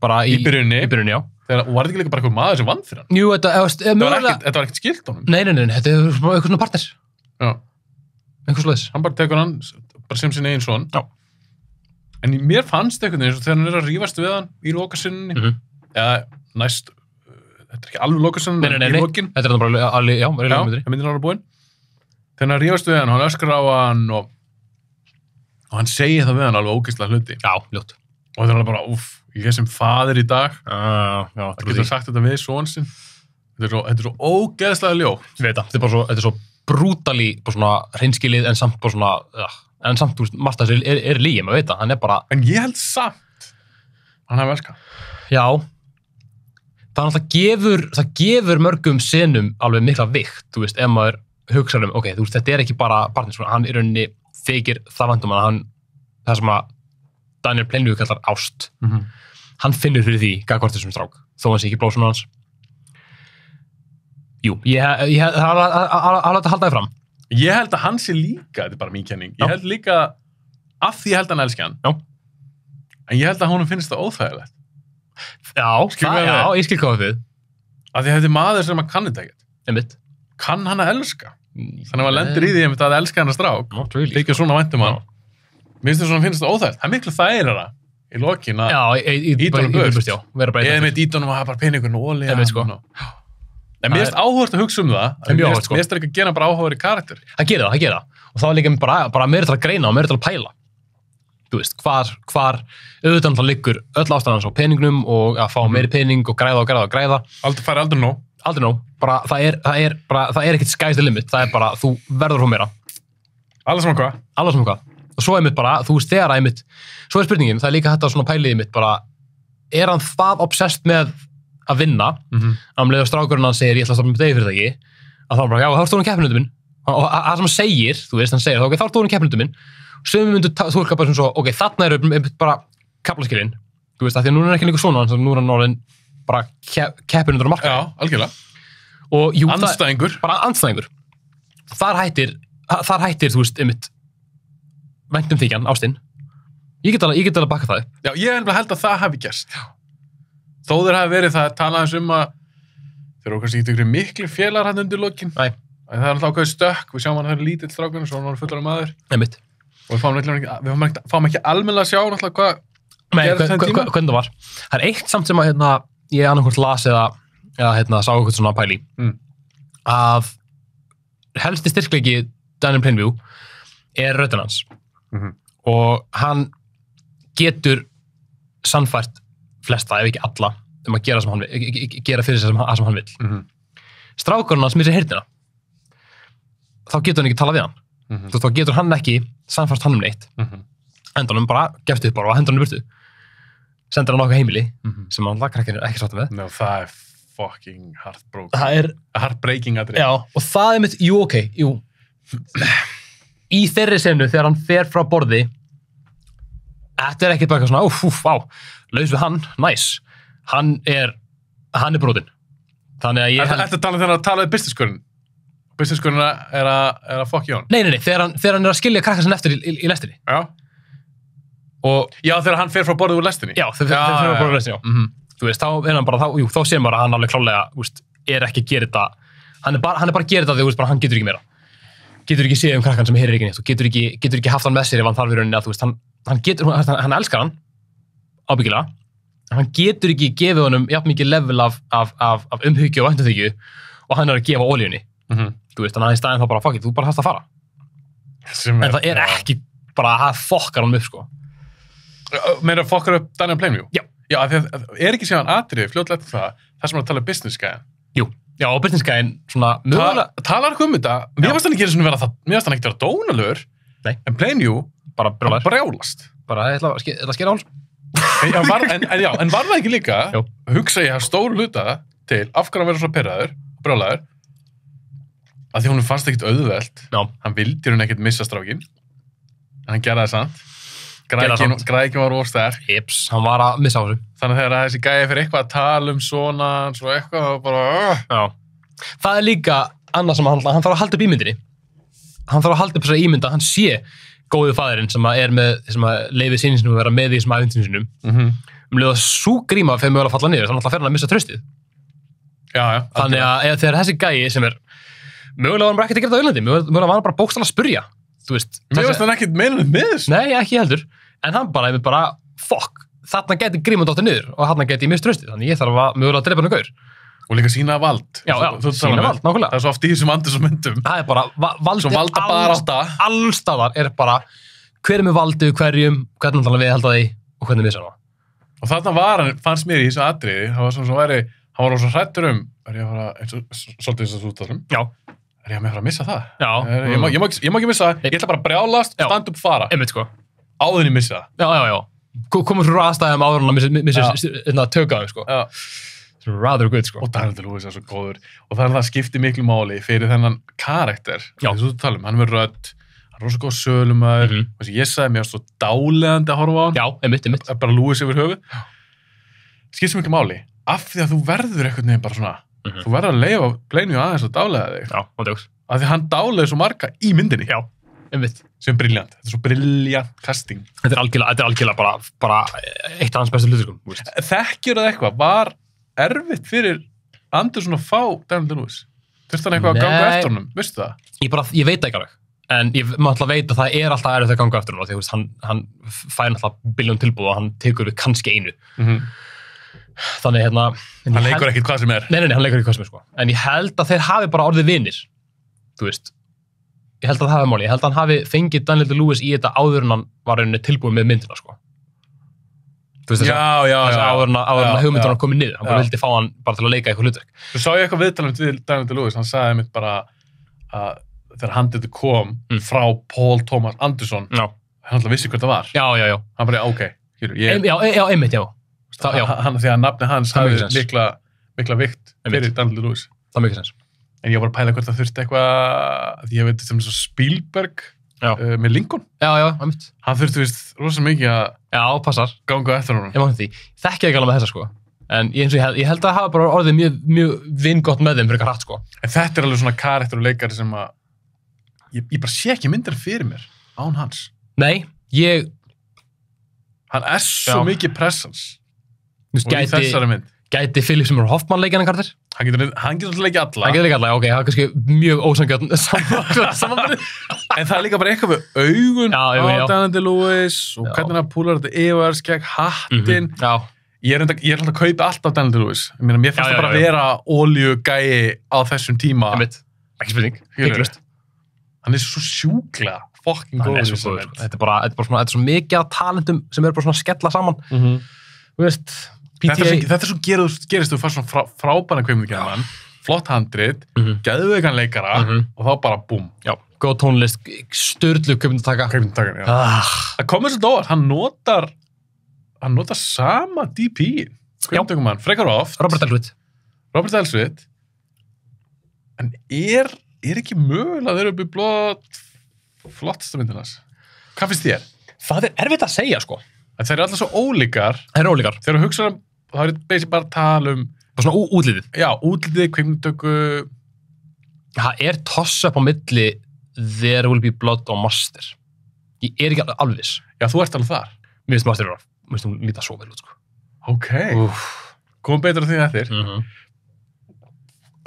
Bara í, Í byrjunni? Í byrjunni. Þegar, og var þetta ekki líka bara eitthvað maður sem vann fyrir hann? Jú, þetta, eða, Þetta var ekkert, þetta var ekkert skilt honum. Nei, nei, nei, nei, þetta er eitthvað svona partner. Já. Eitthvað slúðis. hann bara tekur hann bara sem sin eigin son Já. en í- mér fannst veginn eins og þegar hann er að rífast við hann í lokasinninni Mhm. eða næst uh, þetta er ekki alveg lokasinnin Nei, nei, nei, í nei. lokin Þetta er það bara alveg, já, í já, það myndir hann búinn þegar hann er að rífast við hann, hann öskar á hann og, og hann segir það við hann alveg ógeðslega hluti Já, ljótt. Og það er alveg bara, uff, ég er sem faðir í dag. Já, já, það getur sagt þetta við son sinn. Þetta er svo, þetta er svo ógeðslega ljó það, þetta er svo, þetta er svo brútali hreinskilið en samt svona uh, en samt, þú veist, af þessu er, er lígi, maður veit það, hann er bara, En ég held samt hann hafi elskað. já. Það er náttúrulega gefur það gefur mörgum senum alveg mikla vikt, þú veist, ef maður hugsa um, ok, þú veist, þetta er ekki bara partners, hann er rauninni þykir það vandum að hann, það sem að Daniel Plainview kallar ást Mm -hmm. hann finnur fyrir því gagvart þessum strák þó hann sé ekki blóðsum hans Jú, ég, það er alveg að halda það fram Ég held að hann sé líka, þetta er bara mín kenning, ég held líka af því ég held að hann elski hann. Já. En ég held að honum finnst það óþægilegt. Já, það, já, ég skil hvað við því að þetta er maður sem að kann þetta einmitt Kann hann að elska? Þannig að maður lendir í því að elska hann að strák. Þykja svona væntum hann. Finnst það svona finnst það óþægilegt. Það er miklu þægilega í lokin að ég, burt. eða með dítunum að hafa bara peningurinn og. Einmitt, sko. En mér finnst áhugast að hugsa um það. Mér finnst sko. ekki að gera bara áhugaveri karakter. Það gerir það, það gerir það og þá er líka bara, meira til að greina og meira til að pæla þú veist, hvar, hvar auðvitað það liggur öll ástæðans á peningnum og að fá Mhm. meiri pening og græða og græða og græða Aldrei færi aldrei nóg. aldrei nóg, bara það er, er, er ekkert the limit, það er bara, þú verður hún meira alveg sem hvað, og svo er mitt bara, þú veist þegar að mitt, svo er spurningin, það er líka þetta svona pælið mitt bara, er hann það obsessed með að vinna Mm -hmm. að um strákurinn hann segir ég ætla að stoppa með degi fyrir það ekki að þá er hann bara, já, þá ertu hún keppinundu minn og það sem hann segir, þú veist, hann segir þá, ertu hún keppinundu minn sem myndu tólka bara sem svo, ok, þarna eru einmitt bara kaplaskilinn, þú veist, af því að núna er ekki líka svona, að núna er hann orðin bara keppinundur á marka Já, algjörlega. og jú, það, Andstæðingur. bara andstæðingur þar hættir, þar hættir, þú veist, einmitt væntum þykjan, ástinn ég get alveg, alveg baka það upp. Já, ég er nefnilega held að það hafi gerst. Þó þeir hafi verið það talaðins um að þeir eru kannski ykkur miklu félagar hann undir lokin. En það er alltaf ákveðið stökk, við sjáum hann að það er lítill strákunum, svo hann er fullar maður. einmitt Og við fáum ekki, við fáum ekki, almennilega að sjá hvað, þennan hvern- tíma? hvern- hvernig það var. Það er eitt samt sem að hérna, ég annarkvort las eða, eða hérna, sá eitthvað svona pæli Mm. að helsti styrkleiki Daniel Plainview er röddinn hans Mhm. og hann getur sannfært flesta, ef ekki alla um að gera, hann, gera fyrir sig hann- það sem hann vil. Mhm. Strákurinn hans missir heyrnina þá getur hann ekki tala við hann þú veist, þá getur hann ekki sannfært hann um neitt Mhm. endanum bara gefst upp bara og hendur hann burtu sendir hann á okkar heimili Mhm. sem hann lagkrakkir er ekki sátt með Ná, það er fucking er, Heartbreaking aðrið. og það er mitt, jú ok, jú í þeirri senu þegar hann fer frá borði þetta er ekkert bara eitthvað svona, úf, úf, á laus við hann, næs hann er, hann er brotin þannig að ég Þetta er talað þegar hann talaði businesskörn. Businesskörn er að, er að fokki hann. nei, nei, nei, þegar hann, þegar hann er að skilja krakka sinni eftir í, í, í lestinni Já. og, Já, þegar hann fer frá borðið úr lestinni. já, þegar þegar hann er að borða lestinni, já Mhm. þú veist, þá er hann bara, þá, jú, þá séum bara að hann alveg klálega, veist, er ekki að gera þetta hann er bara, hann er bara að gera þetta þegar, hann getur ekki meira getur ekki séð um krakkan sem heyrir ekki neitt og getur ekki, getur ekki haft hann með sér ef hann þarf í rauninni að, þú veist, hann, hann getur, hann, hann elskar hann ábyggilega, hann getur ekki gefið honum jafn mikið level af, af, af, af umhyggju og væntumþykju og hann er að gefa ólíunni, Mhm. þú veist, þannig að í staðin þá bara, fuck it, þú bara þarfst að fara, Sem en það er ekki bara að það fokkar hann upp, sko Meira fokkar upp Daniel Plainview? Já. Já, af því að er ekki síðan atrið, fljótlega eftir það, það sem er að tala um business guy. jú, já, og byrtinskæðin svona, mögulega, Ta talar ekki um þetta, mér varst hann ekki sinni vera það, mér varst hann ekki vera dónalögur, Nei. en Plainview bara brjálast. bara, ég ætla að ske- ég ætla að skera háls En, já, var, en, en, já, en var það ekki líka, Jú. hugsa ég að stóru hluta til af hverju hann verður svo perraður, brjálaður, að því hún fannst ekkit auðvelt, já, hann vildi hún ekkit missa strákin, en hann gerði það samt. Það Grækin, grækin var óstær, Ips, hann var að missa á þessu. þannig að þegar þessi gæði fyrir eitthvað að tala um svona, svo eitthvað, þá bara, uh. Það er líka annað sem hann, hann þarf að halda upp ímyndinni. Hann þarf að halda upp þessari ímynd að hann sé góðu fæðurinn sem að er með, sem að leiði sinni sinum að vera með í þessum æfintinu sinum. mm Um leið að svo gríma fyrir mögulega að falla niður, þannig að fer hann að missa tröstið. já, já. Þannig að þegar þessi gæi sem er, mögulega var hann bara ekkert að gera þetta auðlandi, mögulega var hann bara bókstala að spurja. Þú veist, Mér varst hann ekkit meinunum með þessu. Nei, ekki heldur. En hann bara, einmitt bara, fuck, þarna geti gríma dóttir niður og þarna geti ég mist tröstið, þannig ég þarf að mögulega að drepa hann gaur. Og líka sína vald. Já, já, Þú- þú talar með. vald, nákvæmlega. Það er svo oft í þessum andur sem myndum. það er bara, va valdið Svo valda alls- barátta. allstaðar er bara hver er með valdið, hverjum, hvernig hann við held að því og hvernig missa hann Og þarna var hann, fannst mér í þessu atriði, það var svona svo væri, hann var svo hrættur um, er ég að fara, svolítið eins og þú Já, er ég að með fara að missa það? Já. Er, ég, má, ég, má, ekki- ég má ekki missa það, ég ætla bara að brjálast, Já. standa upp, fara, Einmitt, sko. áður en ég missa það. Já, já, já. Ko- Komur svo aðstæðum áður en að missi, Já. hérna, tökaðum, sko. Já. Rather good, sko. Og Daniel Lewis er svo góður. Og það er það skiptir miklu máli fyrir þennan karakter. Já. Þess að þú tala um, hann er rödd, hann er rosa góð sölumæður, mm -hmm. ég sagði mér svo dálegandi að horfa á hann. Já, einmitt, einmitt. Það er bara Lewis yfir höfu. Skiptir svo miklu máli. Af því að þú verður einhvern veginn bara svona, Mhm. þú verður að leifa pleinu aðeins og dálega þig. Já, og djóks. Af því að hann dálega svo marga í myndinni. Já, einmitt. Sem er briljant. Þetta er svo briljant casting. Þetta er algjörlega, þetta er algjörlega bara, bara eitt af hans bestu hlutur, sko. þú veist. Þekkjur það eitthvað? Var erfitt fyrir Anderson að fá Daniel Lewis? Þurfti hann eitthvað að ganga Nei. eftir honum? Veistu það? Ég bara, ég veit ekki alveg. En ég maður alltaf veit að það er alltaf erfitt að ganga eftir hún. Því, þú veist, hann, hann fær alltaf biljón tilbúð og hann tekur við kannski einu. Mm Þannig, hérna... Hann ég leikur ekkit hvað sem er. Nei, nei, nei, hann leikur ekki hvað sem er, sko. En ég held að þeir hafi bara orðið vinir. Þú veist. Ég held að það hafi máli. Ég held að hann hafi fengið Daniel Lewis í þetta áður en hann var rauninni tilbúið með myndina, sko. Þú veist, þess að áður en að- já. hann komið niður. Hann bara vildi fá hann bara til að leika eitthvað hlutverk. Þú sá ég eitthvað viðtalum til Daniel Lewis, hann sagði mitt bara að þegar handið kom Mm. frá Paul Thomas Anderson, Já, hann alltaf vissi hvert það var. já, já. já. Hann bara, ok, Ein, ég, já, já, einmitt, já. Já, hann, því að nafni hans sense. mikla, mikla vikt fyrir Daniel Lewis. það mikið sens. En ég var að pæla hvort það þurfti eitthvað, því ég veit sem Spielberg uh, með Lincoln, Já, já, hann þurfti vist rosa mikið að ganga eftir. Ég má því. Þekki ekki alveg með þessa, sko. En ég, ég, held, ég að hafa bara orðið mjög, mjög vingott með þeim fyrir eitthvað hratt, sko. En þetta er alveg svona karakter og leikari sem að ég, ég bara sé ekki myndar fyrir mér án hans. Nei, ég, Hann er svo Já. mikið þú veist, og í þessari mynd. gæti Philip sem er Hoffmann leikina kartir. Hann getur, hann getur alltaf leikið alla, Það getur ekki alveg, ok, það er kannski mjög ósangjöld samanbyrði. en það er líka bara eitthvað við augun á. Daniel Lewis og Já. hvernig hann púlar þetta yfir, skegg, hattin. Ég er enda, ég er alltaf að kaupa alltaf Daniel Lewis. Ég mér Já, finnst það bara að vera óljugæi á þessum tíma. einmitt. Ekki spurning, hygglust. Hann er svo sjúklega fucking Hann er mynd. Þetta er bara, þetta er bara svona, þetta er svo mikið af talentum sem eru bara svona að skella saman. Mhm. Þú veist, Þetta er svo, er gerist, þú fær svona frá, frábæna kveimundgerðan, flott handrit, Mhm. geðveikan leikara Mhm. og þá bara búm, góð tónlist, störlu köpindataka. kveimundtakan. Já. Ah, Það komur svolítið óvart, hann notar hann notar sama DP kveimundtökumann, frekar oft Robert Elwood. Robert Elsvit en er, er ekki mögulega að þeir eru upp í blóð flottasta myndinas Hvað finnst þér? Það er erfitt að segja, sko. Að þeir eru alltaf svo ólíkar Það er ólíkar. þegar þú hugsa um, það er basic bara að tala um Bara svona útlitið. já, útlitið, kveimundtöku Það er toss up á milli There Will Be Blood og Master. Ég er ekki alveg viss. já, þú ert alveg þar Mér finnst Master vera, mér finnst hún líta svo vel út, sko. ok, komum betur að því eftir Mm -hmm.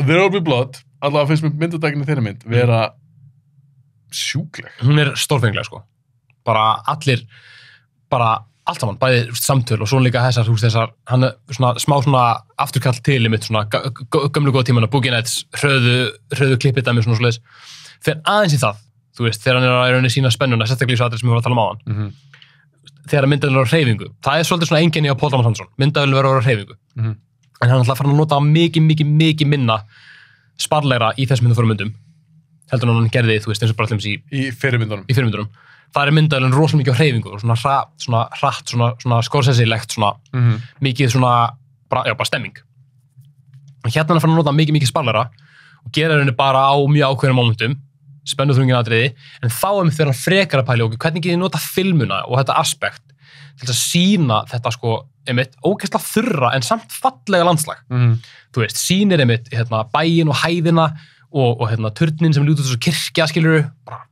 There Will Be Blood, allavega finnst mér myndadaginu þeirra mynd vera sjúkleg Hún er stórfenglega, sko. Bara allir, bara allt saman, bæði samtöl og svo líka þessar, þú veist, þessar, hann er svona smá svona afturkall til í mitt svona gö- gö- gömlu góða tímana, Boogie Nights, hröðu, hröðu klippið dæmi svona svoleiðis, fyrir aðeins í það, þú veist, þegar hann er að rauninni sína spennuna, sérstaklega í svo aðrið sem við vorum að tala um á hann, mm -hmm. þegar myndavélun er á hreyfingu. Það er svolítið svona enginni á Paul Thomas Hansson, myndavélun verður á hreyfingu. Mhm. En hann er alltaf farin að nota mikið, mikið, mikið minna sparlegra í þessum myndum, heldur hann gerði, þú veist, eins og bara allir í, í fyrirmyndunum. Það er myndavélun rosalega mikið á hreyfingu, og svona, hra, svona hratt, svona, svona skórsessilegt, svona mm -hmm. mikið svona, bara, já, bara stemming. Og hérna er hann farin að nota mikið, mikið sparlegra og gera henni bara á mjög ákveðnum momentum, spennu þrungin atriði, en þá er mér hann frekar að pæla, ok, hvernig ég nota filmuna og þetta aspekt til að sína þetta sko, einmitt, ógeðslega þurra en samt fallega landslag. Mm -hmm. Þú veist, sýnir einmitt hérna, bæin og hæðina og, og hérna, turnin sem lútur þessu kirkja, skilur bara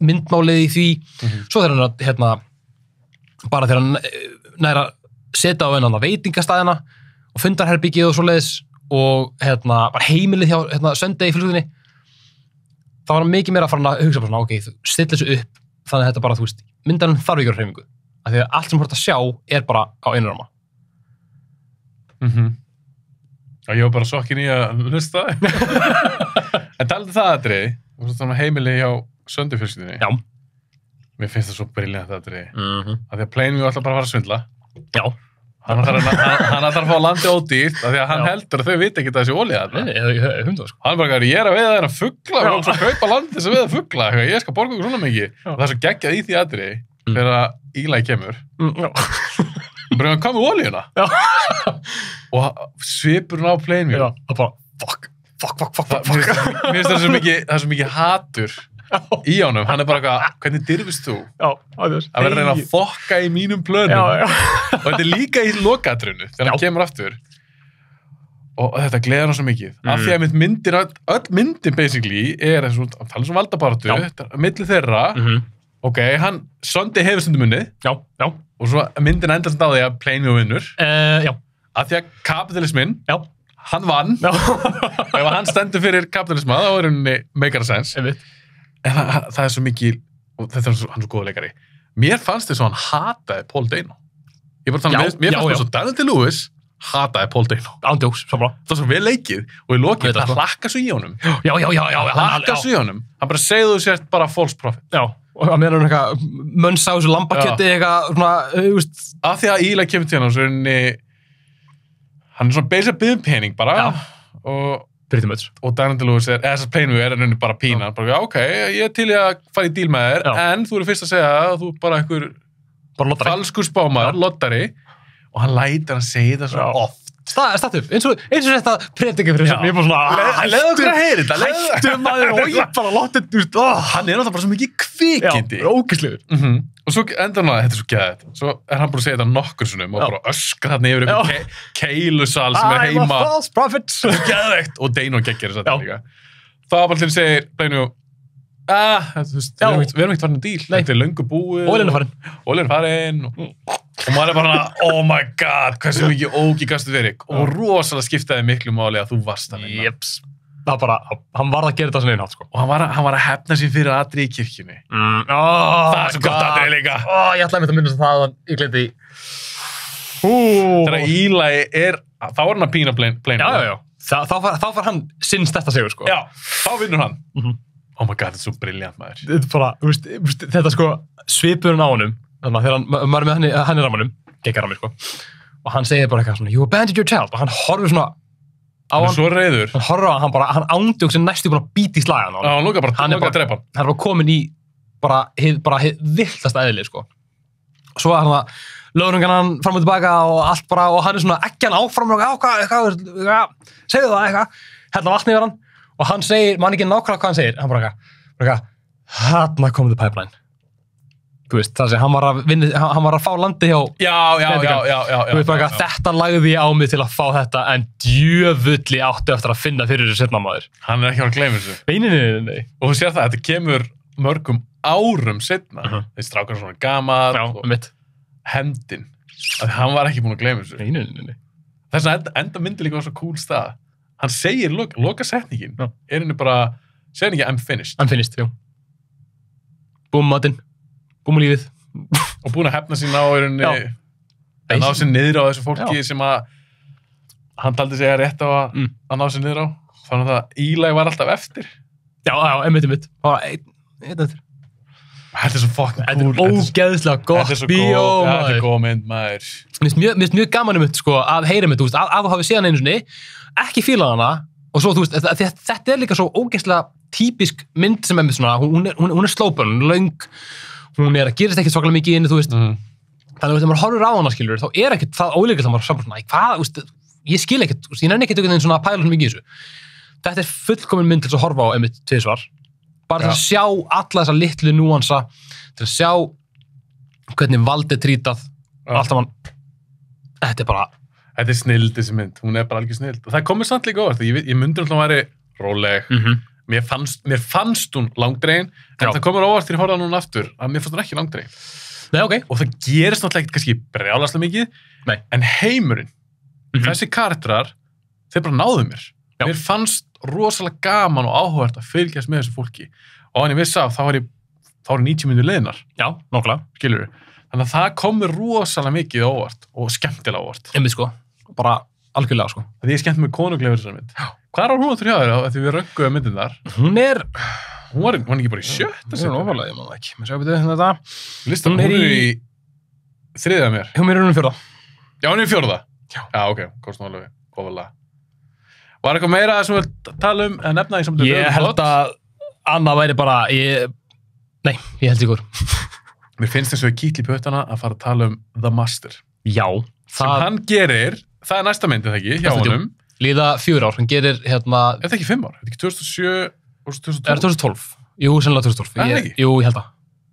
myndmálið í því. Svo þegar hann er hérna, bara þegar hann eh, næra setja á einan veitingastæðina og fundarherbyggið og svoleiðis og hérna, bara heimilið hjá hérna, söndegi í fylgjutinni þá var hann mikið meira að fara að hugsa svona, ok, þú stilla þessu upp þannig að þetta bara, þú veist, myndarinn þarf ekki að hreyfingu af því að allt sem þú ert að sjá er bara á einu ráma Mm -hmm. og ég var bara sokkin í að hlusta en talandi það aðrið þú veist þannig heimili hjá söndufjölskyldinni Já. mér finnst það svo briljant aðrið mm -hmm. að því að Plainview ætla bara að fara að svindla Já, Hann ætlar að, hann, hann að fá landi ódýrt af því að hann Já. heldur að þau viti ekki að þessi hundað, sko. Hann bara, ég er að veiða þeirra fuggla, svo að kaupa landi þess að veiða fuggla, ég skal borga ykkur svona mikið. Og það er svo geggjað í því aðri þegar Ílæg kemur. Mm. Hann bara, olíuna? Já. Og svipurinn á Plainview. Það bara, fuck, fuck, fuck, fuck, Það- fuck, Mér finnst- það svo mikið hatur í honum. Hann er bara eitthvað, hvernig dyrfist þú? Já, það er Að vera að reyna að fokka í mínum plönum. Já, já. og þetta er líka í lokatrunu þegar hann kemur aftur og þetta gleður hann svo mikið Mm. af því að mynd myndir, öll, myndin basically er eins og að tala um valdabaratu Já. milli þeirra, Mhm. ok, hann Sondi hefur stundum munni Já, já. og svo myndin endast á því að Plainview vinnur Uh, já, af því að kapitalismin, já, hann vann já. ef hann stendur fyrir kapitalisma þá er henni make a sense Einmitt. En það, það er svo mikið og þetta er svo, hann er svo góð leikari. Mér fannst þess að hann hataði Paul Dano. Ég bara þannig, Já, mér, mér fannst já. þess að Daniel Day-Lewis hataði Paul Dano. Ándjóks, svo bara. það er svo vel leikið. Og í lokið það, það sko. hlakka svo í honum. Já, já, já, já. hlakka svo í honum. Hann bara segðu sért bara false prophet. Já, og að meina hann eitthvað, mönns á þessu lambakjöti eitthvað, svona, veist, af því að Íla kemur til hann svo er hann er svona beisa byggðum pening bara og, pretty much. og Daniel Day-Lewis er, eða þess að Plainview er henni bara pína bara, ok, ég er til í að fara í díl með þér Já. en þú eru fyrst að segja að þú bara einhver Bara lottari. falskur spámaður, lottari og hann lætir hann segja það svo Já. oft upp, eins og, eins og þetta predika fyrir þessu. Ég er bara svona, Le- ah, leiðu okkur að heyra þetta, leiðu- Hættu maður og ég bara látið, þú veist, oh. hann er náttúrulega bara svo mikið kvikindi ógislegur. mm og svo endur hann að þetta er svo gæðið svo er hann búin að segja þetta nokkur sunnum og bara öskra hann yfir einhver ke keilusal sem er I'm a heima. false prophet. gæðvegt og Deino geggir þess að líka. Þá til segir Deino ah, þú veist, við erum ekkert- farin að díl þetta er löngu búið Ólinn er farin. Ólinn er farin og, og maður er bara oh my god, hversu mikið ógi gastu verið og rosalega skiptaði miklu máli að þú varst að vinna Jeps. Það var bara, hann varð að gera þetta svona einn hátt, sko. og hann var, að- hann var að hefna sér fyrir aðri í kirkjunni. Mm, oh, það er svo gott aðri líka. Ó, ég ætlaði að mynda að minnast það að ég gleyndi þegar Ílæ er, þá er hann að pína plain, plain Já, já, já. Þa, þá, far, þá far hann sinns þetta sigur, sko. Já, þá vinnur hann. Mhm. oh my god, þetta er svo briljant maður. Þetta bara, þú veist, þetta sko, svipurinn á honum, þannig að hann, maður er með hann í, hann ramanum, geggar rammi, sko, og hann segir bara eitthvað svona, you abandoned your child, og hann horfir svona hann er hann, svo reyður hann horfir á hann, hann bara, hann ándjók sem næstu búin að býta í slagan á Já, hann lókar bara, Hann lókar að bara- drepa hann hann er bara komin í bara hið, bara hið viltasta eðli sko. og svo er hann að löðrungan hann fram og tilbaka og allt bara og hann er svona ekki hann áfram og eitthvað, hvað, hvað, hvað, segðu það eitthvað. Hella vatni yfir hann og hann segir, mann ekki nákvæmlega hvað hann segir. Hann bara eitthvað, bara eitthvað hann kom pipeline. þú veist, það sé, hann var að vinna, hann var að fá landi hjá Já, já, já, já, já, já, veist bara já, þetta lagði ég á mig til að fá þetta en djöfulli áttu eftir að finna fyrir þessu setna maður. Hann er ekki að gleyma þessu. Nei, nei, nei. Og þú sér það, þetta kemur mörgum árum setna Mhm. Þeir strákar svona gamall Já, og mitt hendin að hann var ekki búin að gleyma þessu. Þess að enda, enda myndi líka á svo cool stað. Hann segir, loka, loka setningin Já. Er henni bara, segir hann ekki I'm finished. Hann finnist, jú. Búum matinn, búum lífið. Og búin að hefna sín á er henni Já. Að ná sér niður á þessu fólki Já. sem að Hann taldi segja rétt á að, Mm. að ná sér niður á Þannig að Ílæg var alltaf eftir Já, já, einmitt, einmitt. Einn eftir. Þetta er svo fucking Þetta er ógeðslega Þetta gott er svo bíó, þetta er góð mynd, maður. Mér finnst mjög, gaman um þetta, sko, að heyra um þetta, að, að þú hafi séð hann einu sinni, ekki fílað hana, og svo, þú veist, þetta, þetta- þetta er líka svo ógeðslega típisk mynd sem er með svona, hún er, hún er, hún er slópun, er löng, hún er að gerist ekkert svakalega mikið veist, Mm. þannig að þegar maður horfir á hana, skilur, þá er ekkert það að maður saman svona, "Æ, hvað, veist, ég skil ekkert, ég nenni ekkert einhvern veginn svona að pæla svona mikið í þessu. Þetta er fullkomin mynd til að horfa á einmitt tvisvar. Bara til að sjá alla þessa litlu núansa, til að sjá hvernig vald er trítað, Já. allt saman. Þetta er bara, Þetta er snild þessi mynd, hún er bara alveg snild. Og það komið samt líka óvart, ég, ég myndi alltaf að væri róleg. mm Mér, fannst, mér fannst hún langdregin, en Já. það komur óvart þegar ég horfði á hún aftur, að mér fannst hún ekki langdregin. nei, ok. Og það gerist náttúrulega ekkert kannski brjálaslega mikið, Nei. en heimurinn, Mhm. þessi karakterar, þeir bara náðu mér. Já. Mér fannst rosalega gaman og áhugavert að fylgjast með þessu fólki. Og hann ég vissi af, þá var ég, þá var 90 minnur leiðinar. Já, nokkla. skilur Þannig að það komur rosalega mikið óvart og skemmtilega óvart. Einmitt sko, bara algjörlega sko. Því ég skemmt með konunglegur þessar mynd. Hvað er á hún að þrjá þér því við rönguðum myndin þar? Hún er, Hún var, hún var ekki bara í sjötta hún er ofalega, ég maður ekki. Mér sjá betur þetta. Listan, Hún hún er er í- þriðja mér. Hún er í fjóra. Já, hann er í fjórða. Já. Já, ok, komst nú alveg ofalega. Var eitthvað meira sem við tala um en nefna í samt Ég held að annað væri bara, ég, nei, ég held ykkur. Mér finnst þess að við kýtli pötana að fara að tala um The Master. Já, Sem það hann gerir, það er næsta myndið það ekki, hjá honum. líða fjör ár, hann gerir hérna, Er þetta ekki fimm ár? Er þetta ekki 2007 og er 2012? 2012? Jú, sennilega 2012. Er það ekki? jú, ég held að.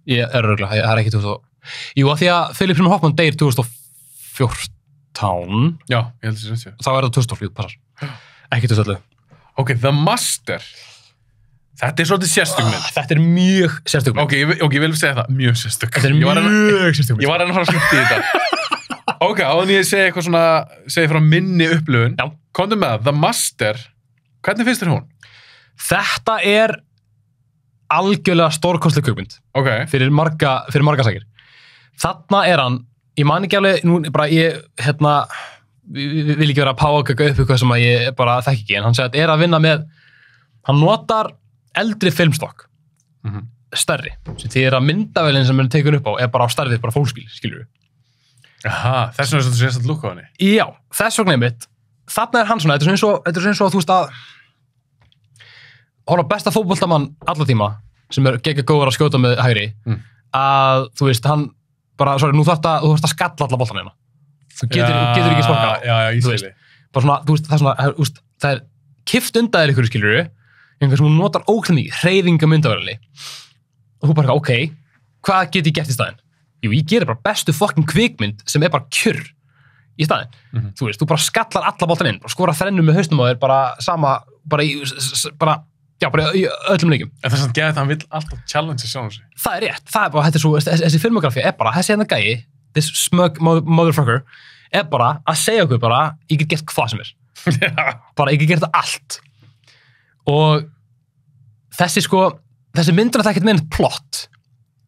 Ég er örgulega, það er ekki 2012. Jú, að því að Philip Seymour Hoffman deyr 2014, Já, ég held að þá er það 2012, jú, passar. Ekki 2011. Ok, The Master. Þetta er svolítið sérstök mynd. Þetta er mjög sérstökum. Ok, ok, ég vil segja það, mjög sérstök. Þetta er mjög sérstökum. Ég var að fara að skipta í þetta. Ok, áður en ég segi eitthvað svona, segi frá minni upplöfun. Já. Komdu með það, The Master. Hvernig finnst þér hún? Þetta er algjörlega stórkostleg kvikmynd Ok, fyrir marga, fyrir marga sækir. Þarna er hann, ég man ekki alveg, nú bara ég, hérna, vi- vi- vil ekki vera að páaka upp eitthvað sem að ég bara þekki ekki, en hann segir að er að vinna með, hann notar eldri filmstokk, Mhm. stærri, sem því að myndavælinn sem er tekun upp á er bara á stærðið, bara fólkspíl, við. Aha, þess vegna er svolítið sérstætt lúk á henni. Já, þess vegna einmitt þarna er hann svona, þetta er svona eins og, þetta er svona eins og þú veist að á besta fótboltamann alla tíma sem er gegga góður að skjóta með hægri Mm. að þú veist, hann bara, sorry, nú þarf það þarfst að skalla alla boltan hérna þú getur, Já, getur ekki sporka Já, já, ég skilji. bara svona, þú veist, það er svona, þú veist, það er kift undan þér ykkur skilur einhver sem hún notar óklæðni, hreyfinga myndaverðinni og þú bara, ok hvað get ég gert í staðinn? Jú, ég gerir bara bestu fokkin kvikmynd sem er bara kjur í staðinn. Mhm. Þú veist, þú bara skallar alla boltan inn, bara skora þrennu með hausnum á þér, bara sama, bara í, bara, já, bara í öllum leikum. En þess að geða þetta, hann vil alltaf challenge sjálfum sig. Það er rétt, það er bara, þetta er svo, þessi, filmografi er bara, þessi hérna gæi, this smug mo- motherfucker, er bara að segja okkur bara, ég get gert hvað sem er. Bara ég get gert allt og þessi sko þessi myndur er það ekkert með neitt plott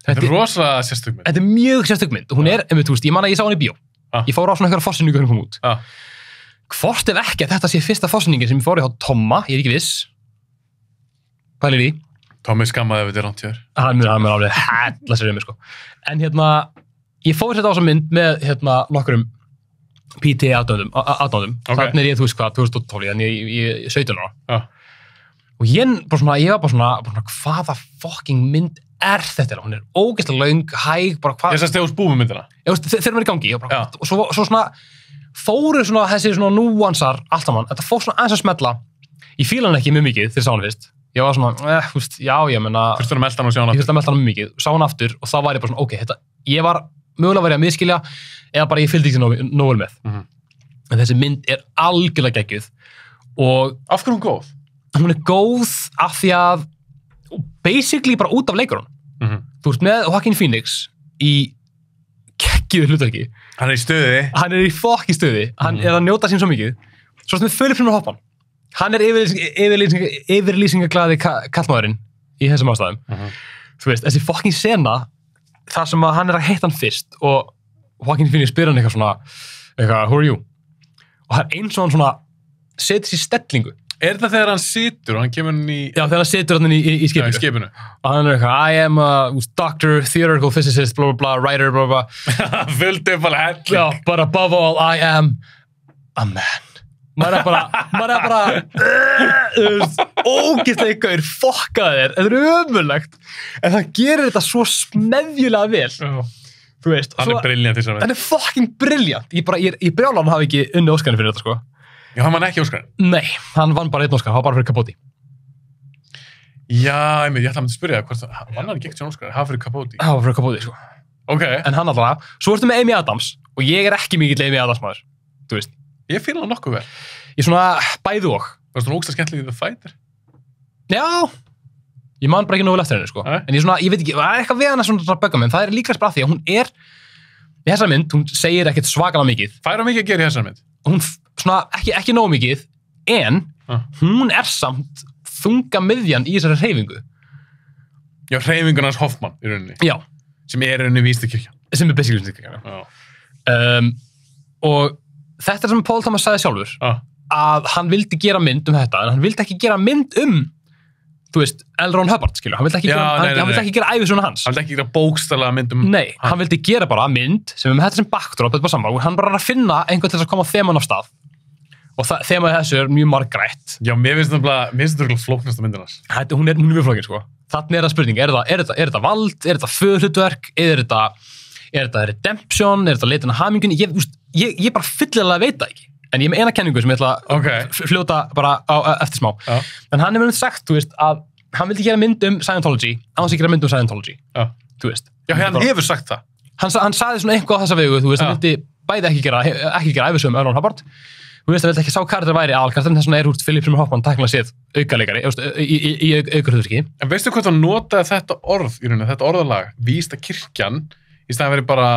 Þetta er rosa sérstök mynd. þetta er mjög sérstök mynd og hún er, einmitt, þú veist, ég man að ég sá hann í bíó Ah. ég fór á svona einhverja fórsinningu hvernig hún kom út Já. hvort ef ekki að þetta sé fyrsta fórsinningin sem ég fór í á Tomma, ég er ekki viss pælir í Tommy skammaði ef þetta er rámt hann mun, hann mun alveg hella sér um mig sko. en hérna, ég fór þetta á þessa mynd með hérna nokkurum PT aðdóðum, aðdóðum. Ok. þannig er ég, þú veist hvað, 2012 en ég, ég, ég 17 ára Já. og ég, svona, ég var bara svona, bara svona hvaða fucking mynd er þetta hún er ógeðslega löng, hæg bara Ég hvað, sest þegar þú spúið myndina. ég veist, þe- þeir eru í gangi ég bara, Já. og svo, svo svona fóru svona þessi svona núansar allt saman, þetta fór svona aðeins að smetla ég fíla hann ekki mjög mikið þegar ég sá hann fyrst ég var svona, eh, veist, já, ég menna Fyrst ég þurfti að melda hann mjög mikið, sá hann aftur og þá var ég bara svona, ok, þetta, ég var mögulega verið að miskilja eða bara ég fylgdi ekki nógu nógu vel með Mhm. en þessi mynd er algjörlega geggjuð og Af hverju er hún góð? hún er góð af því að basically bara út af leikurinn Mhm. þú ert með Joaquin Phoenix í geggjuðu hlutverki Hann er í stöði. hann er í fokki stuði, hann Mhm. er að njóta sín svo mikið svo sem Philip Seymour Hoffman hann er yfirlýsing, yfirlýsing, yfirlýsingaglaði kallmaðurinn í þessum ástæðum Mhm. þú veist, þessi fokkin sena þar sem að hann er að hitta hann fyrst og Joaquin Phoenix spyr hann eitthvað svona eitthvað, who are you? og er eins og hann svona setur sér stellingu Er þetta þegar hann situr og hann kemur hann í, já, þegar hann setur hann í, í, í já, í skipinu skipinu? og hann er eitthvað, I am a doctor, theoretical physicist blah blah blah, writer blah blah Fylgdi upp alveg helling. Já, but above all, I am a man. Maður er bara, maður er bara, þú veist, ógeðslega ykkur, fokkaði þér, þetta er ömurlegt. En það gerir þetta svo smeðjulega vel, Já. þú veist. Hann svo, er briljant í þessari Hann er fucking brilliant. Ég bara, ég, ég brjála hann hafi ekki unni Óskarinn fyrir þetta, sko. Já, hann man ekki Óskarinn. Nei, hann vann bara einn Óskar, hann var bara fyrir Capote. Já, einmitt, ég ætla að spyrja það það, vann hann ekki ekki Óskarinn, hafa fyrir Capote. Hann var fyrir Capote, sko. Ok, En hann allavega, svo ertu með Amy Adams, og ég er ekki mikill Amy Adams maður, þú veist. ég fíla hann nokkuð vel. Ég svona bæðu og. Það er svona ógst að skemmtilega í The Fighter. Já, ég man bara ekki nógu eftir henni sko. Nei. en ég, svona, ég veit ekki, það er eitthvað við svona að bögga mig, en það er líka bara því að hún er í þessa mynd, hún segir ekkert svakalega mikið Færa mikið að gera í þessari mynd. Hún svona, ekki, ekki nógu mikið en Ah. hún er samt þunga miðjan í þessari hreyfingu Já, hreyfingunars Hoffmann í rauninni, já, sem er í rauninni vístikirkja. sem er basically svona Já. um, og þetta er sem Paul Thomas sagði sjálfur Ah. að hann vildi gera mynd um þetta en hann vildi ekki gera mynd um þú veist, L. Ron Hubbard, skilur, hann vildi ekki, gera, hann, hann ekki gera æfisuna hans. Hann vil ekki gera bókstælega myndum Nei, hann vildi gera bara mynd sem er með þetta sem backdrop, þetta er bara saman, og hann bara er að finna einhvern til þess að koma þeman af stað. Og það, þemað þessu er mjög margrætt. Já, mér finnst þetta flóknasta myndin hans Þetta, hún er, hún er mjög flókin, sko. Þannig er það spurning, er þetta, vald, er þetta föðhlutverk, er þetta, er þetta redemption, er þetta leitin að hamingunni, ég, ég, ég bara fyllilega veit það ekki. En ég er með eina kenningu sem ég ætla að Ok. f- fljóta bara á, á, eftir smá. Já. En hann hefur sagt, þú veist, að hann vildi gera mynd um Scientology, á þess að gera mynd um Scientology, Já, þú veist. Já hann hefur sagt það hann, hann saði svona eitthvað á þessa vegu, þú veist, Já. hann vildi bæði ekki gera, ekki gera æfisum Örlón Hubbard, þú veist, hann vildi ekki sá karakter væri aðalkarakter, þess vegna er úr Philip Seymour Hoffman tækla séð veist, í, í, í aukarhugurki. En veistu hvað það notaði þetta orð í rauninni, þetta orðalag, vísta kirkjan í staðan verið bara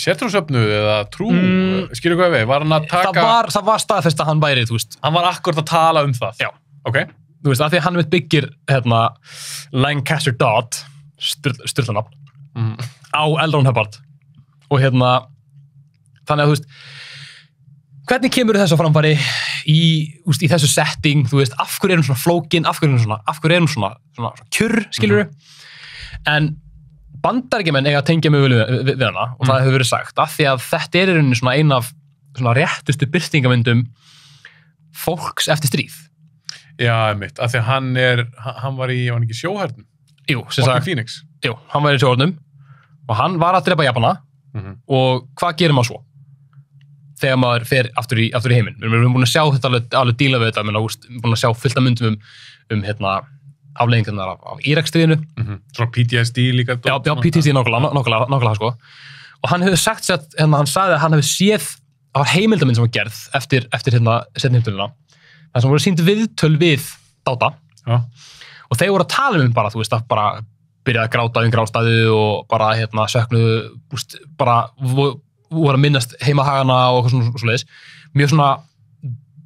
sértrúsöfnu eða trú Mm. skilur hvað við, var hann að taka Það var, það var staðfest að hann væri, þú veist, hann var akkurat að tala um það Já. ok, þú veist, af því að hann veit byggir, hérna, Lancaster Dodd, styrlanafn, mm. á Eldrón Hubbard og hérna þannig að þú veist hvernig kemur þessu á framfæri í, úst, í þessu setting, þú veist, af hverju er hún svona flókin, af hverju er hún svona, af hverju er hún svona, svona, svona kjurr, skilur en bandarækjumenn eiga að tengja mig við, við, við hana og það hefur verið sagt, af því að þetta er rauninni svona ein af svona réttustu byrtingamyndum fólks eftir stríð. Já, mitt, af því að hann er hann var í, var hann ekki sjóhörnum Jú, sem sagt, Phoenix? Jú, hann var í sjóðunum og hann var að drepa Japana Mhm. og hvað gerir maður svo? Þegar maður fer aftur í, aftur í heiminn. Við erum búin að sjá þetta alveg, alveg díla við þetta menn, úst, búin að sjá fullt af myndum um, um hérna, afleggingarnar af, af Íraksstríðinu Mhm. svona PTSD líka já, já, PTSD nákvæmlega, nákvæmlega, nákvæmlega sko. og hann hefur sagt sér, hérna, hann sagði að hann hefur séð það var heimildamind sem var gerð eftir, eftir hérna, setni heimtöluna það sem voru sínd viðtöl við dáta já, og þeir voru að tala um bara, þú veist, að bara byrjaði að gráta um grástaðu og bara hérna söknuðu, úst, bara vo- voru að minnast heimahagana og eitthvað svona svo leiðis. Mjög svona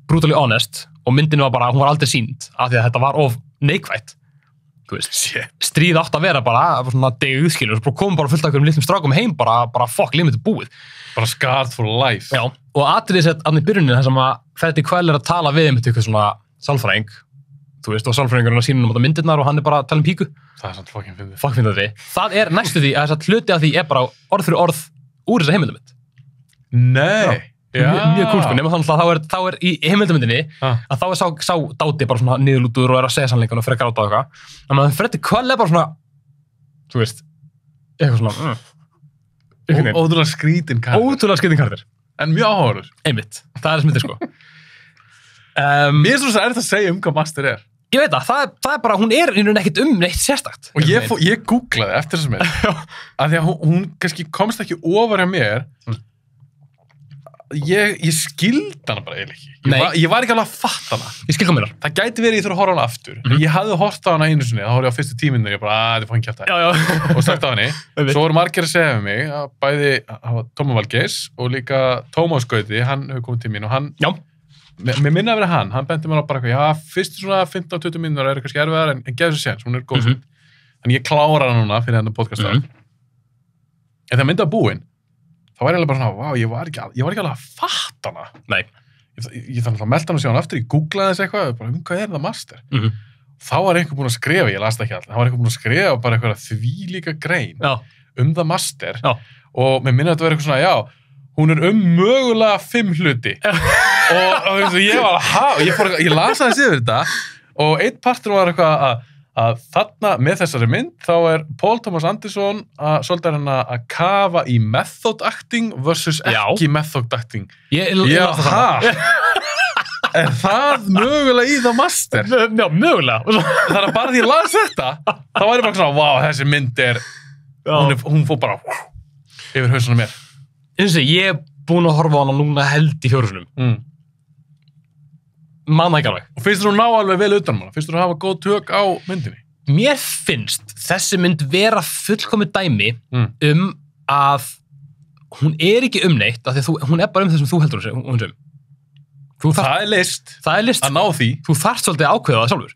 brutally honest og myndin var bara, hún var aldrei sínd af því að þetta var of neikvætt. Veist, stríð átt að vera bara svona degið skilur, og komum bara fullt af einhverjum litlum strákum heim bara, bara fuck, limit er búið. bara scarred for life Já. Og atriðið sett annir byrjunin sem að Ferdi Kvell er að tala við einmitt eitthvað svona sálfræðing, þú veist, og sálfræðingurinn að sína um á myndirnar og hann er bara að tala um píku. það er samt fucking fyndið Fuck Það er næstu því að þess að hluti af því er bara orð fyrir orð úr þessa heimildamind. nei, já, Mjög, cool sko, nema þannig að þá er, þá er í heimildamindinni Ah. að þá er sá, sá dáti bara svona niðurlútur og er að segja sannleikan og fyrir að gráta og eitthvað. Þannig að Freddi Kvöll er bara svona, þú veist, eitthvað svona, mm, einhvern veginn. ótrúlega skrítin karakter. ótrúlega skiptingartir. en mjög áhörður Einmitt, það er þess myndir sko. Um, mér er svo að er þetta að segja um hvað master er ég veit það, það er, það er bara, hún er í rauninni ekkit um neitt sérstakt. og ég, fó, ég googlaði eftir þessum mynd að því að hún, hún kannski komst ekki ofar hjá mér Mm. Ég, ég skildi hana bara eiginlega ekki ég Nei. var, ég var ekki alveg að fatta hana Ég skil kominar. það gæti verið ég þurfa að horfa á hana aftur Mhm. ég hafði hort á hana einu sinni, þá horfði ég á fyrstu tíminu og ég bara, að þetta er fangin kjátt Já, já. og sagt á henni, Einmitt. svo voru margir að segja við mig að bæði hafa Tóma Valgeis og líka Tómas Gauti, hann hefur komið til mín og hann, Já, mér mér minna að vera hann hann benti mér á bara eitthvað, já, fyrstu svona 15-20 mínútur eru kannski erfiðar en, en geður sér séns, hún er góð Mhm. þannig ég klára hana núna fyrir hennar podcast Mhm. en það myndi að búin þá var ég alveg bara svona, vá, ég var ekki, ég var ekki alveg að fatta hana nei. ég, ég, þannig að melda hana hana aftur, ég googlaði þess eitthvað bara, um hvað er það master Mhm. þá var einhver búin að skrifa, ég las það ekki alltaf þá var einhver búin að skrifa bara eitthvað þvílíka grein Já, um það master Já. og mér minna að þetta var eitthvað svona, já hún er um mögulega fimm hluti og, og ég var ha, og ég, ég las aðeins yfir þetta og eitt partur var eitthvað að, að þarna með þessari mynd þá er Paul Thomas Anderson að svolítið hann að kafa í method acting versus Já. ekki method acting ég, ég, Já, það er það mögulega í það master? Já, mögulega. Þannig að bara því ég las þetta þá ég bara svona, vá, þessi mynd er hún, er, hún fór bara yfir hausunum mér eins og ég er búin að horfa á hana núna held í fjórusunum. mm. Man ekki alveg. og finnst þú ná alveg vel utan hana finnst þú að hafa góð tök á myndinni Mér finnst þessi mynd vera fullkomið dæmi Mm. um að hún er ekki um neitt, af því að þú, hún er bara um það sem þú heldur hún hún um. Þú þarft, það er list það er list, að ná því þú þarft svolítið ákveða það sjálfur.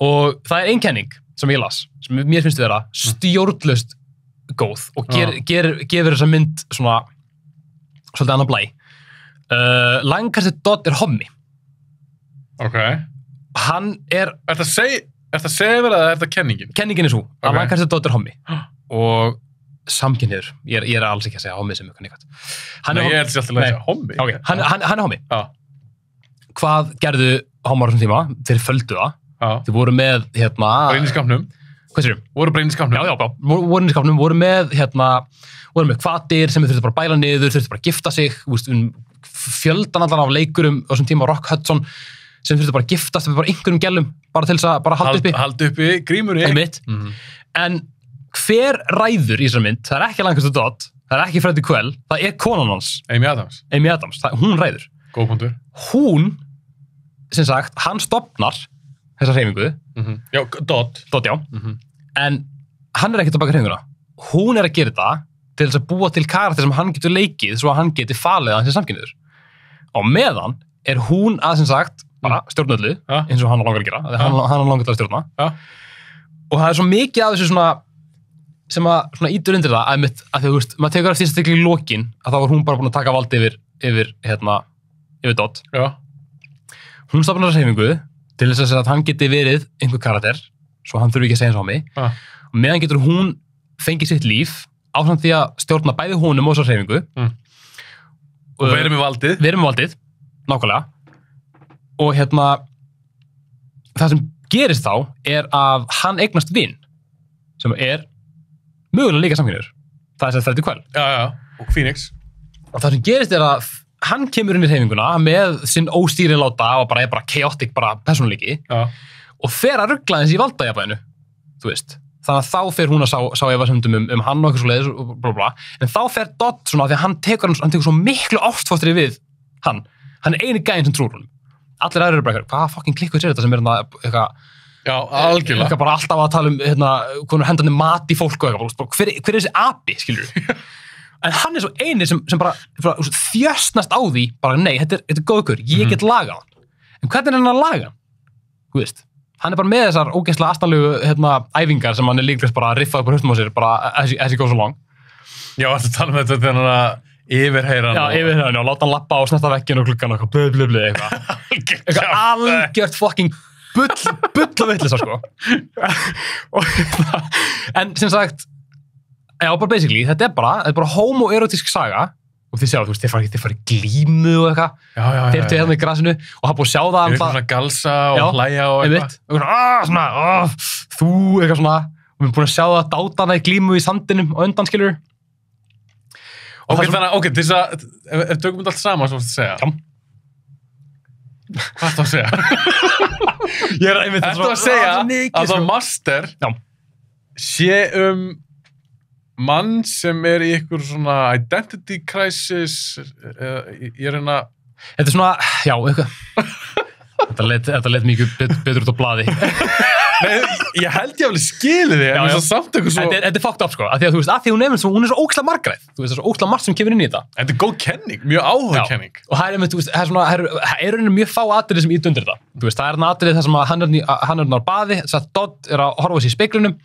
Og það er einkenning sem ég las, sem mér finnst vera stjórnlust góð og ger, Já. ger, gefur þessa mynd svona svolítið annan blæ. Uh, Lancaster Dodd er hommi. Ok, hann er, Er að er að segja verið að það er það kenningin? kenningin er svo að Ok. Lancaster er hommi og samkynniður, ég er, ég er alls ekki að segja hommi sem eitthvað. Hann Nei, er ég sér alltaf að segja hommi. Ok, hann, hann, hann er hommi. Já, Hvað gerðu hommar á þessum tíma? Þeir földu það. já. Þeir voru með, hérna... Skapnum. Hvað sérum? Voru bara inn í skapnum. Já, já, já. Voru, voru skapnum, voru með, hérna, voru með kvatir sem þurftu bara að bæla niður, þurftu bara að gifta sig, um fjöldan allan af leikurum á þessum tíma, Rock Hudson, sem þurftu bara að giftast með bara einhverjum gælum, bara til þess að bara halda Hald, uppi. haldi uppi grímur í. Einmitt. Mhm. En hver ræður í þessar mynd? Það er ekki Lancaster Dodd, það er ekki Freddie Quell, það er konan hans, Amy Adams. Amy Adams, það, hún ræður. Góð punktur. Hún, sem sagt, hann stopnar þessa hreyfingu, Mm Já, Dodd. Dodd já, Mhm. en hann er ekkert að baka hreyfinguna. Hún er að gera þetta til þess að búa til karakter sem hann getur leikið svo að hann geti falið að hans er samkynniður. Á meðan er hún að sem sagt bara stjórnöldu, Ja. eins og hann langar að gera, ja. hann, hann langar til að stjórna. Já. Og það er svo mikið af þessu svona sem að svona ítur undir það að, mitt, að því, þú veist, maður tekur eftir þess að tekla í lokin að þá var hún bara búin að taka valdi yfir, yfir hérna, yfir. Já. Hún stopnar þessa hreyfingu til þess að hann geti verið einhver karakter, svo hann þurfi ekki að segja eins á mig og meðan getur hún fengið sitt líf ásamt því að stjórna bæði honum og svo hreyfingu Mm. Og verið með valdið. við erum valdið, nákvæmlega og hérna það sem gerist þá er að hann eignast vinn sem er mögulega líka samkynniður það er sem þetta kvæl Já, já. Og Phoenix. og það sem gerist er að hann kemur inn í hreyfinguna með sinn óstýriláta og bara er bara chaotic bara persónuleiki Já. og fer að ruggla eins í valdajafæðinu þú veist þannig að þá fer hún að sá, sá efasemdum um, um hann og eitthvað svo leiðis og bla bla en þá fer Dodd svona því að hann tekur, hann tekur svo miklu ástfóstri við hann hann er eini gæðin sem trúr honum allir aðrir eru bara hvað fucking klikkuð er þetta sem er hérna eitthvað, Já, algjörlega. eitthvað bara alltaf að tala um hérna, hvernig hendandi mat í fólk og eitthvað, hver, hver er þessi api, skilur en hann er svo eini sem, sem bara, bara þjösnast á því, bara nei, þetta er, þetta er góðkur, ég get lagað hann. En hvernig er hann að laga hann? Þú veist, hann er bara með þessar ógeðslega astanlegu hérna, æfingar sem hann er líklegast bara að riffa upp á höstum á sér, bara as, he- as he goes along. Já, þetta tala um þetta þegar hann að yfirheyra Já, yfir og láta hann lappa á snerta vekkinu og klukkan eitthvað, blöð, blöð, eitthvað. Eitthvað algjört fucking bull, bull og vittlisa sko. En sem sagt já, bara basically, þetta er bara, þetta er bara homoerotísk saga. Og þið sjá, þú veist, farið þið farið glímu og eitthvað, þeir til hérna í grasinu og það er búið að sjá það Er hann eitthvað svona galsa og Já, hlæja og eitthvað. og svona, ah, svona ah, þú, eitthvað svona. Og við erum búin að sjá það að dáta hana í glímu í sandinum og undan skilur Ok, þannig að, ok, þess að, ef, ef tökum þetta allt saman, svo að segja. Já. Hvað er það að segja? ég er einmitt Þetta að segja að það master Já. sé um mann sem er í ykkur svona identity crisis ég er hérna Þetta er svona, já, eitthvað Þetta let, þetta let mikið bet, betur út á blaði. Nei, ég held ég alveg skili þig en Já, þess já. að samt eitthvað svo Þetta er, er fucked up, sko, af því að þú veist, af því að hún er, svo, hún er svo óksla margræð. Þú veist, það er svo óksla margt sem kemur inn í þetta. Þetta er góð kenning, mjög áhuga kenning Og það er, einmitt, þú veist, það er það er, það er rauninni mjög fá atrið sem ít undir þetta. Þú veist, það er atrið þar sem að hann er, er á baði þess að Dodd er að horfa sér í speiklinum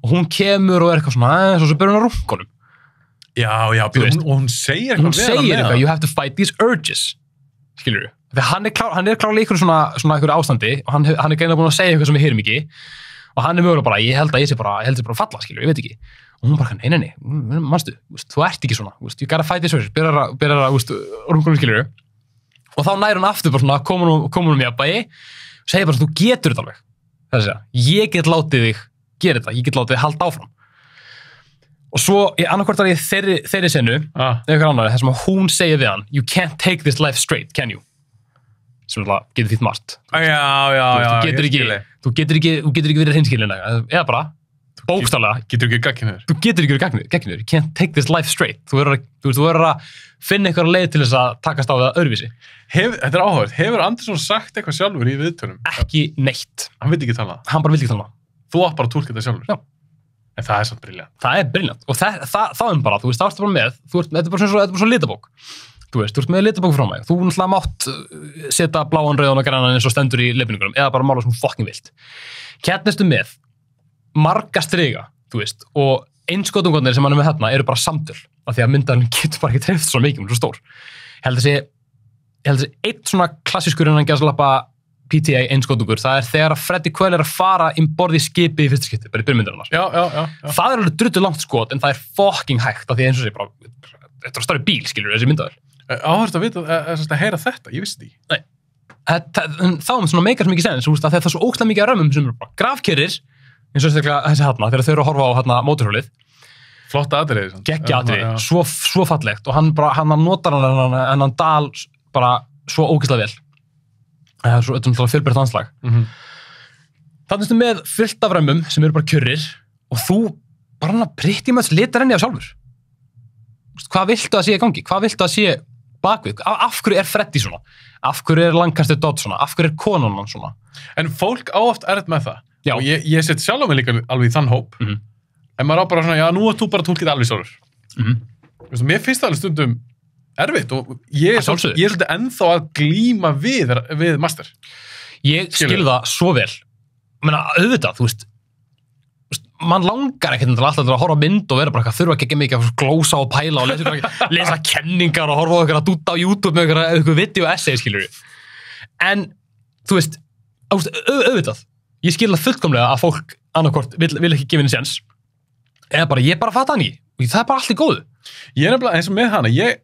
og hún kemur og er eitthvað að Já, já, Þú veist. hún, hún segir eitthvað you have to fight these urges. Við, þegar hann er, klár, klárlega í einhverju svona, svona einhverju ástandi og hann, hann er greinlega búin að segja eitthvað sem við heyrum ekki. Og hann er mögulega bara, ég held að ég sé bara, ég held að ég bara falla, skilur, ég veit ekki. Og hún bara, nei, nei, nei, manstu, þú ert ekki svona you gotta fight these urges, byrjar að, rungunum, skilur og þá nær hann aftur bara svona, komin hún, í að bæi segir bara, þú getur þetta alveg. Það er að segja, ég get látið þig gera þetta, ég get látið þig halda áfram. Og svo, annarkvort er ég þeirri, þeirri sennu ah, eða eitthvað annar, sem að hún segir við hann you can't take this life straight, can you sem alltaf getur þitt margt. Já, já, já, þú getur ekki, þú getur ekki þú getur ekki verið hreinskilin eða bara, bókstálega Getur ekki gagkinur þú getur ekki verið gegninur, you can't take this life straight. Þú verður að, finna eitthvað leið til þess að takast á það öðruvísi. Hef, Þetta er áhugað, hefur Andersson sagt eitthvað sjálfur í viðtölum? ekki neitt, Hann veit ekki tala. Hann bara vildi ekki tala. Um Þú átt bara að túlka þetta sjálfur? Já. En það er samt briljant það er briljant og það, það, það er bara, þú veist, það ertu bara með þú ert, þetta er bara svona, þetta er bara svona litabók þú veist, þú ert með litabók frá mig þú náttúrulega mátt uh, setja bláan, rauðan og grannan eins og stendur í leifinningunum eða bara mála sem fucking vilt kjarnistu með marga striga, þú veist og einskotungarnir sem hann er með þarna eru bara samtöl af því að myndarinn getur bara ekki treyft svo mikið, hún er svo stór ég held að sé ég held að sé eitt svona klassískur en hann gerðs lappa PTA einskotungur, það er þegar að Freddy Quell er að fara inn borði í skipið í fyrsta skipti, bara í byrjmyndunar. Já, já, já. já. Það er alveg druttu langt skot, en það er fucking hægt, af því eins og sé bara, þetta er stærri bíl, skilur, þessi myndaður. Áhverst að vita, að, að, að heyra þetta, ég vissi því. En þá er svona meikar sem ekki þú að það er svo ókslega mikið að römmum sem eru bara grafkjörir, eins og þessi hana, þegar þau eru að horfa á hana móturhjólið, Flott aðrið. geggja aðri, Já, svo, svo fallegt og hann bara, hann notar hann hann, hann, dal bara svo ógeðslega vel. Það er svo, náttúrulega fjölbreytt anslag Mhm. þannig stu með fullt af römmum sem eru bara kjörrir og þú bara hann að pritti með litar henni af sjálfur. Þú hvað viltu að sé í gangi, hvað viltu að sé bakvið, af, hverju er Freddy svona af hverju er Lancaster Dodd svona af hverju er konan hann svona En fólk á oft erfitt með það. Já. Og ég, ég set sjálf á mig líka alveg í þann hóp. Mhm. En maður á bara svona, já, nú er þú bara tólkið alveg sórur. Mhm. Veistu, mér finnst það alveg stundum erfitt og ég er, svolítið, ennþá að glíma við, við master. ég Skilur. skil það svo vel Menna, auðvitað, þú veist, mann langar ekkert alltaf til að horfa mynd og vera bara eitthvað þurfa ekki mikið að glósa og pæla og lesa, ykkur- lesa kenningar og horfa eitthvað að dúta á YouTube með eitthvað, eitthvað video essay skilur en þú veist, auðvitað ég skil það fullkomlega að fólk annarkvort vil, vil ekki gefa henni séns eða bara ég bara fatta hann í og það er bara allt í góðu Ég er nefnilega eins og með hana, ég,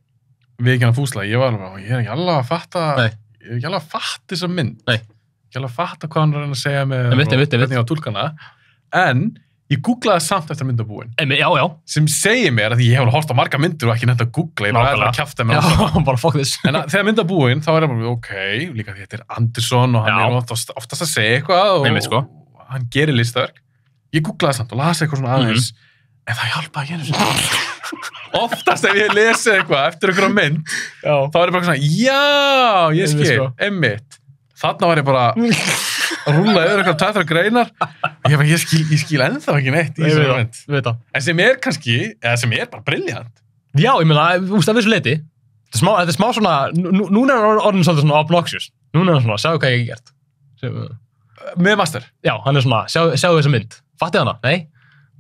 við ekki hann fúsla, ég var alveg, "Ó, ég er ekki alveg að fatta, Nei. ég er ekki alveg að fatta þessa mynd. Nei. Ekki alveg að fatta hvað hann er að segja með Einmitt, einmitt, einmitt. hvernig á tólkana. En ég googlaði samt eftir myndabúin, já, já, sem segir mér að ég hef hort á marga myndir og ekki nefnt að googla, ég bara er bara að fuck this En að, þegar myndabúin, þá er ég bara, ok, líka því þetta er Andersson og hann Já. er oftast, oftast að segja eitthvað og, Einmitt, sko. og hann gerir listaverk. Ég googlaði samt og las eitthvað svona aðeins, Mhm. en það hjálpaði sinni. oftast ef ég lesi eitthvað eftir einhverja mynd, já, þá er ég bara svona, já, ég skil, sko. emmitt. Þarna var ég bara að rúla yfir eitthvað tættra greinar. Ég, ég, skil, skil ennþá ekki neitt í mynd. það, ég veit það. En sem er kannski, eða sem er bara briljant. Já, ég meina, þú veist, að vissu leiti þetta er smá, þetta smá svona, nú, núna er hann orðin svolítið svona obnoxious. Núna er hann svona, sjáu hvað ég hef gert. Sjáu- Með master. Já, hann er svona, sjáu, þessa mynd. Fattið hana? Nei,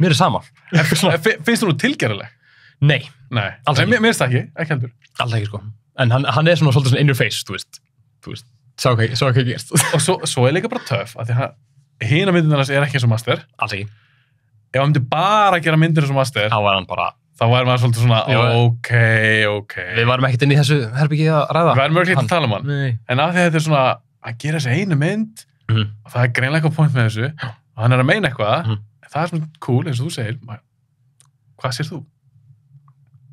mér er sama. F- Finnst þú nú tilgerðileg? Nei, Nei, mér finnst það ekki, ekki heldur. alltaf ekki sko. En hann, hann er svona svolítið svona in your face, þú veist. Sjáu hvað, ég hef gert. Og svo, svo er líka bara töff að því að hina myndin hans er ekki eins og master Alls ekki, ef hann myndi bara gera myndir eins og master þá var hann bara þá væri maður svolítið svona Já. ok, ok Við varum ekkert inn í þessu herbyggi að ræða við værum örgleitt að tala um hann Nei en af því að þetta er svona að gera þessi einu mynd Mhm. og það er greinlega eitthvað point með þessu og hann er að meina eitthvað Mhm. en það er svona cool eins og þú segir maður- hvað sér þú?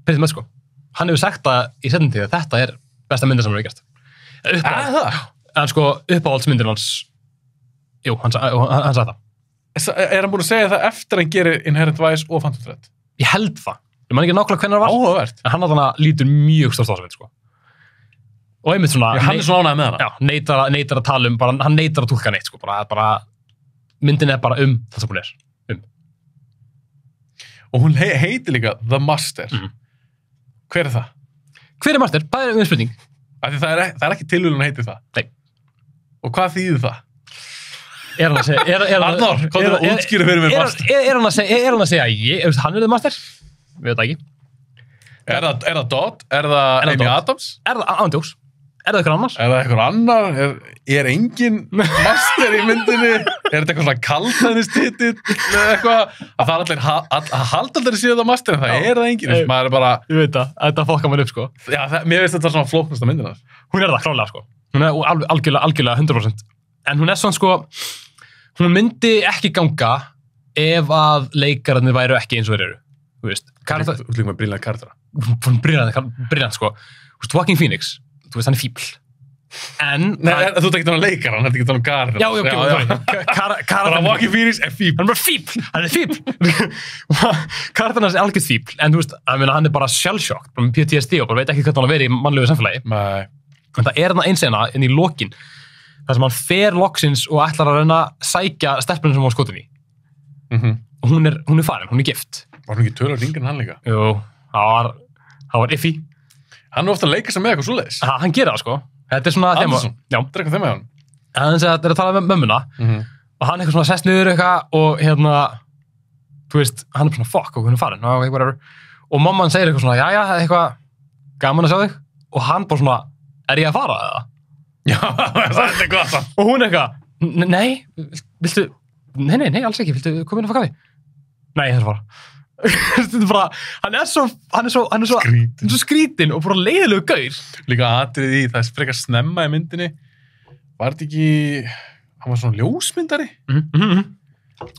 Fyrir með sko Hann hefur sagt það í setjum tíð að þetta er besta myndin sem hann hefur gert Uppáhald, það? en sko uppáhaldsmyndin hans Jú, hann, hann, hann sagði það er hann búin að segja það eftir að hann gerir Inherent Vice og Phantom Thread? Ég held það. Ég man ekki nákvæmlega hvernig það var. Áhugavert En hann allan lítur mjög stórt á þessu veit, sko. Og einmitt svona... Já, hann er svona ánægð með hana Já, neitar, að- neitar að tala um, bara, hann neitar að túlka neitt, sko. Bara, bara, myndin er bara um það sem hún er. og hún he heitir líka The Master Mhm. hver er það? Hver er Martin? Það er um spurning. Af því það er, það er ekki tilvíðun að heiti það. Nei. Og hvað þýðir það? Er hann að segja... Er, er, Arnór, komdu er- og er- útskýrðu fyrir mér er- Master. Er, er hann að segja, er að ég, er, hann er það Master? Við veit það ekki. Er það, er það Dodd? Er það Er það Amy? Adams? Er það, ándjós? Er það eitthvað annars? Er það eitthvað annar? Er, er engin master í myndinni? Er þetta eitthvað svona? Að það er allir, að halda allir séu það master en það er það engin. Er Ég veit það, þetta fokkar maður upp, sko. það, mér veist þetta svona flóknasta myndina. Hún er það, klálega, sko. Hún er algjörlega 100%. En hún er svona, sko, hún myndi ekki ganga ef að leikararnir væru ekki eins og þeir eru. Þú veist, Þú Karakter, ert líka með brílað kartara. hún brillant, sko. Þú veist, Walking Phoenix, þú veist, hann er fíbl. En, Nei, er, þú ekki þannig að leikara, hann ekki þannig að garða. já, já, ok, sorry. Kar- Bara karakterinn- Walking Phoenix er fíb. Hann er bara fíbl, hann er fíbl. Karakterinn hans er algjörð fíbl, en þú veist, hann er bara sjálfsjokk, bara með PTSD og bara veit ekki hvernig hann að vera í mannlegu samfélagi. Nei. En það er þarna einsena inn í lokin þar sem hann fer loksins og ætlar að reyna að sækja stelpunum sem hann var skotin í. Mm Og hún er, hún er farin, hún er gift. Var hann ekki tölur yngri en hann líka? Jú, það var, það var iffi. Hann er ofta að leika sig með eitthvað svoleiðis. Ha, hann gerir það sko. Þetta er svona? Já, Það er eitthvað þeim með hann. segir að þetta er að tala með mömmuna Mm -hmm. og hann eitthvað svona sest niður eitthvað og hérna, þú veist, hann er svona fuck og hún er farin, no. Og mamman segir eitthvað svona, já, já, eitthvað gaman að sjá þig. Og hann bara svona, er ég að fara eða? Já, það er gott samt. og hún eitthvað, "N- nei, viltu, nei, nei, nei, alls ekki, viltu koma inn og fá kaffi? Nei, ég þarf að fara. Þetta er bara, hann er svo, hann er svo, hann er svo, Skrítinn. hann er svo skrítin og bara leiðilegu gaur. Líka atrið í, það er frekar snemma í myndinni. Var þetta ekki, hann var svona ljósmyndari? Mm -hmm.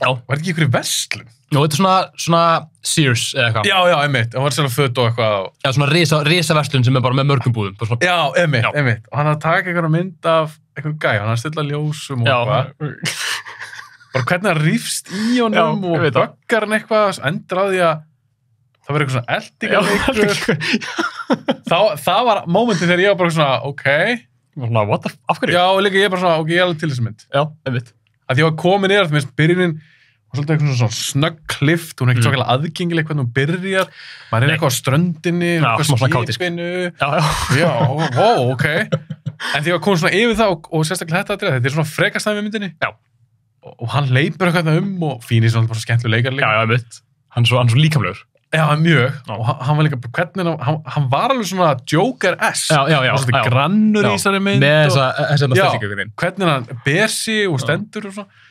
Já, Var ekki ykkur í verslun? og þetta er svona, svona Sears eða eitthvað. Já, já, einmitt. Hann var svona föt og eitthvað. Já, svona risa, risaverslun sem er bara með mörgum búðum. Svona, Já, einmitt, Já. einmitt. Og hann er að taka einhverja mynd af einhverjum gæ, hann er að stilla ljósum og eitthvað. Bara hvernig hann rýfst í honum Já, og það. böggar hann eitthvað, því að það verður eitthvað svona eldingarleikur. Það var mómentið þegar ég var bara svona, ok. svona, what the, f- af hverju? Já, og líka ég bara svona, ok, ég er. Að því var komin þú veist, byrjunin og svolítið eitthvað svona snögg klift, hún er ekkert Mm. mm. aðgengileg hvernig hún byrjar, maður er eitthvað á ströndinni, eitthvað skipinu, Já, já. já, wow, ok. En því var komin svona yfir það og, og sérstaklega þetta aðrið, þetta er svona frekastæmi myndinni. Já. Og, og hann leipur eitthvað um og fínir svona bara skemmtilega leikar Já, líka. já, einmitt. Hann er svo, er svo líkamlegur. Já, mjög. Já. Og hann, var líka, hvernig, hann- hann, var alveg svona Joker-S. Já, já, já. Svona já. grannur Já. í þessari mynd. Með þessa, þessa Já. stællingu hvernig hann ber sig og stendur og svona.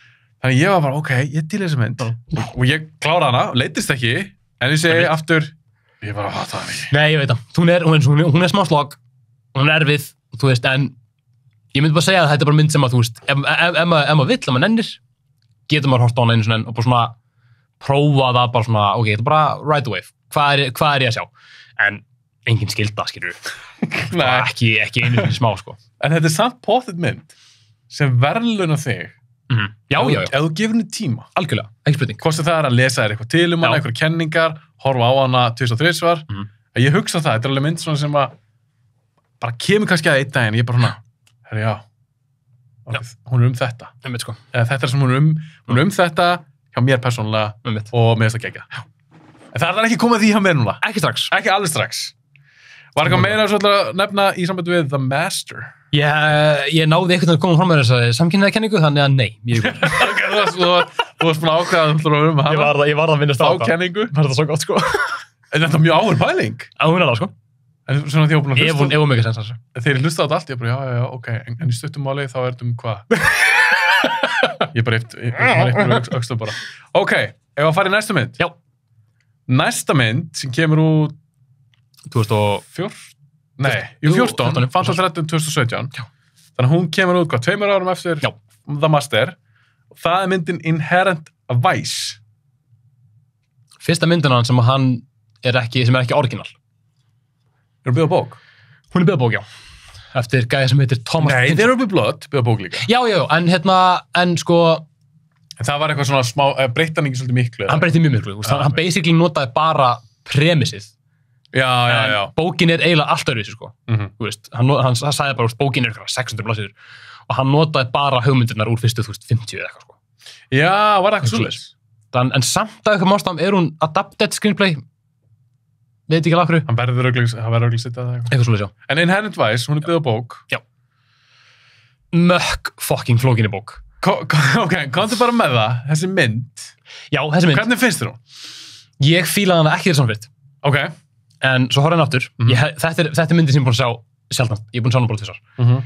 Þannig ég var bara, ok, ég til þessi mynd. Og ég klára hana, leittist ekki, en ég segi aftur, ég bara, hvað það ekki. Nei, ég veit það. Hún er, hún er, hún er, hún er smá slog, hún er erfið, þú veist, en ég myndi bara segja að þetta er bara mynd sem að, þú veist, ef, ef, ef, ef maður vill, ef maður nennir, getur maður hort á hana einu enn og bara svona prófa það bara svona, ok, þetta er bara the wave. Hvað er, hvað er ég að sjá? En engin skilda, skilur við. Nei, Ekki, ekki einu sinni smá, sko. en þetta er samt potið mynd sem verðluna þig. Mm. Já, ef, já, já, Ef þú gefur henni tíma. algjörlega, ekki spurning. Hvort sem það er að lesa þér eitthvað til um hana, Já. eitthvað kenningar, horfa á hana 2003 svar. Mhm. Ég hugsa það, þetta er alveg mynd svona sem að bara kemur kannski að einn daginn, ég er bara svona, herri, já, ok, hún er um þetta. Einmitt, sko. Eða þetta er sem hún er um, hún er um þetta hjá mér persónulega Einmitt. og mér finnst það gegja. En það er ekki komið því hjá mér núna. Ekki strax. Ekki alveg strax. Var eitthvað meira að nefna í sambandi við The Master? Ég, ég náði einhvern veginn að koma fram með þessari samkynnaði kenningu, þannig að nei, ég, þú varst, þú varst, þú varst búin að ákveða að þú ætlar að vera um hana. ég var það að minnast Þá kenningu. Það er það svo gott, sko. En þetta er mjög áhver pæling. Að það, sko. En svona því að ég var búin að hlusta. ef hún mikið sens, þessu. Þegar ég hlusta á þetta allt, ég bara, já, já, já, ok. En, en í stuttum máli þá er þetta um hvað? ég bara mér aukstum bara. Ok, ef að fara í næsta mynd. Já. Næsta mynd sem kemur út 2000 fjórn... Nei, jú, Jú, 14, 14, Phantom 13 2017. Já. Þannig að hún kemur út hvað, tveimur árum eftir Já. The Master. Það er myndin Inherent Vice. fyrsta myndina hans sem hann er ekki, sem er ekki orginal. Eru byggða bók? Hún er byggðabók, já. Eftir gæði sem heitir Thomas Nei, þeir eru byggða blödd, byggða bók líka. Já, já, en hérna, en sko, En það var eitthvað svona smá, uh, breytti hann ekki svolítið miklu? hann breytti mjög miklu. Já, hann, basically notaði bara premissið. Já, já, en já. bókin er eiginlega allt öðruvísi, sko. Mm Þú veist, hann, hann, hann sagði bara, bókin er eitthvað 600 blaðsíður og hann notaði bara hugmyndirnar úr fyrstu, þú veist, 50 eða eitthvað, sko. Já, var það eitthvað svolítið? En, en samt að eitthvað mástam er hún adapted screenplay, veit ekki alveg hverju, Hann verður hann auðvitað sitt að það eitthvað. svolítið sjá. En Inherent Vice, hún er byggða bók. Mökk fucking flókinni bók. Ko, ko, ok, komdu bara með það, þessi mynd. Já, þessi mynd, Hvernig finnst þér hún? ég fílaði hana ekki þér samfitt, Ok. en svo horfði hann aftur, Mhm. ég, hef- þetta, er, þetta er myndi sem ég er búin að sjá sjálfnast, ég er búin að sjá hana bara þessar. Mm -hmm.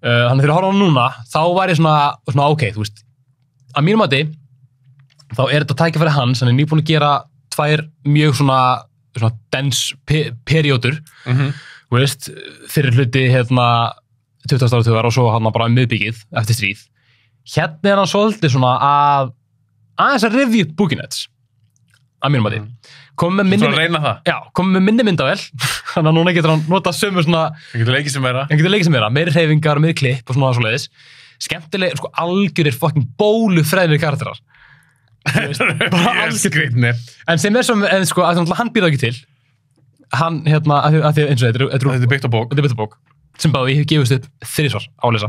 Uh, þannig að þegar ég horfði á hana núna, þá var ég svona, svona ok, þú veist, að mínum mati, þá er þetta tækifæri hans, hann er nýbúin að gera tvær mjög svona, svona dens pe periódur, Mm -hmm. veist, fyrir hluti hérna 20. áratugar og svo hann bara um miðbyggið eftir stríð. Hérna er hann svolítið svona að aðeins að review upp búkinets að mínum Svo að já, komum með minni myndavel þannig að núna getur hann notað sömu svona Það getur leikið sem vera. hann getur leikið sem vera, meiri hreyfingar, meiri klipp og svona svoleiðis. Skemmtileg, sko, algjörir fucking bólu fræðilegir karakterar. Veist, bara skrýtnir. En sem er sem, en sko, hann býr það ekki til. Hann, hérna, að að eins og þetta, er- byggt á bók. er sem báði, ég hef gefist upp þrísvar á að lesa.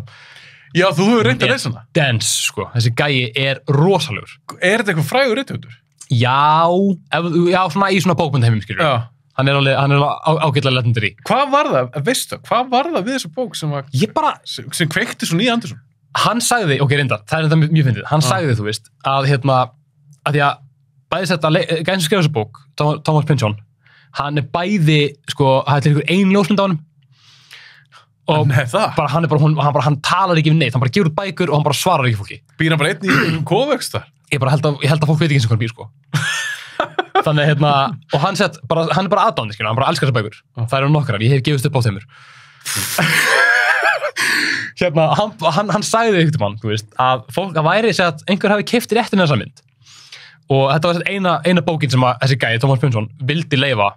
Já, þú hefur reynd að lesa hana. Dance, sko, þessi gæi er rosalegur. Er þetta eitthvað frægur reyndhundur? Já, ef, já, svona í svona bókmyndaheimum, skilur. Já. Hann er alveg, hann er alveg ágætlega letendur í. Hvað var það, veistu, hvað var það við þessa bók sem, var, Ég bara, sem, kveikti svo nýja Andersson? hann sagði, ok, reyndar, það er þetta mjög, fyndið, hann Já. sagði, þú veist, að hérna, að því að bæði þetta, gæðin sem skrifa þessu bók, Thomas, Pynchon, hann er bæði, sko, það er til einhver ein ljósmynd á honum og Nei, bara hann er bara, hún, hann bara, hann talar ekki við neitt, hann bara gefur bækur og hann bara svarar ekki fólki. Býr hann bara einn í kóvex þar? Ég held að, ég held að fólk veit ekki eins og hann býr, sko. Þannig, hérna, og hann bara, hann er bara skilja, hann bara elskar þessar bækur. Það eru nokkrar, ég hef gefist upp á þeimur. hérna, hann, hann, hann sagði ykkur mann, þú veist, að fólk, að væri að einhver hafi keift réttin þessa mynd. Og þetta var eina, eina bókin sem að þessi gæði, Tómas Pinsson, vildi leifa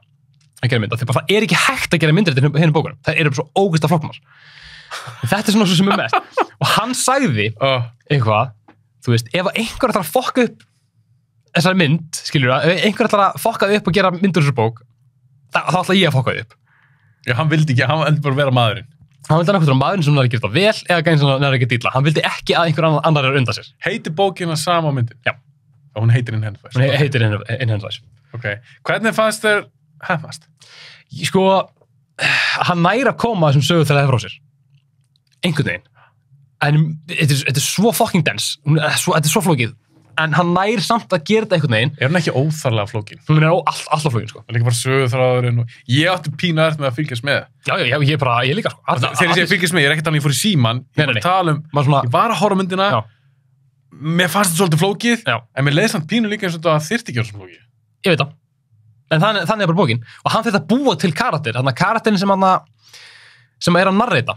að gera mynd. af Því bara það er ekki hægt að gera myndir til hinn bókunum. Það eru svo ógust að flokknar. Þetta er svona svo sem er mest. Og hann sagði, eitthvað, þú veist, ef að einhver ætlar að fokka upp þessari mynd, skiljur það, ef einhver ætlar að fokka upp og gera myndur þessar bók, þá, þá ætla ég að fokka upp. já, hann vildi ekki, hann vildi bara vera maðurinn. Hann vildi annað maðurinn sem næri að gera þetta vel eða gæðin sem næri að gera dýla. Hann vildi ekki að einhver annar, er undan sér. Heitir bókina sama myndin? Já. Og hún heitir inn henni Hún he- heitir Inhandlæs. Ok. Hvernig fannst þér hefnast? Sko, hann næri að koma þessum sögu þegar það frá sér. Einhvern veginn. En þetta er, er svo fucking dense. Er þetta er svo flókið. En hann næri samt að gera þetta einhvern veginn. Er hann ekki óþarlega flókin? Hún er all, alltaf flókin, sko. Það er ekki bara sögurþráðurinn og... Ég átti pínu aðeins með að fylgjast með. Já, já, já, ég er bara, ég líka, sko. Þegar ég fylgjast með, ég er ekkert alveg fór í síman. Ég var að tala um... Ég var að horfa myndina. Mér fannst þetta svolítið flókið. Já. En mér leiði samt pínu líka eins og þetta þyrfti ekki að vera svo flókið. ég veit það. En þannig, þannig er bara bókin. Og hann að búa til karakter, þannig að karakterin sem hann að, sem er að narreita.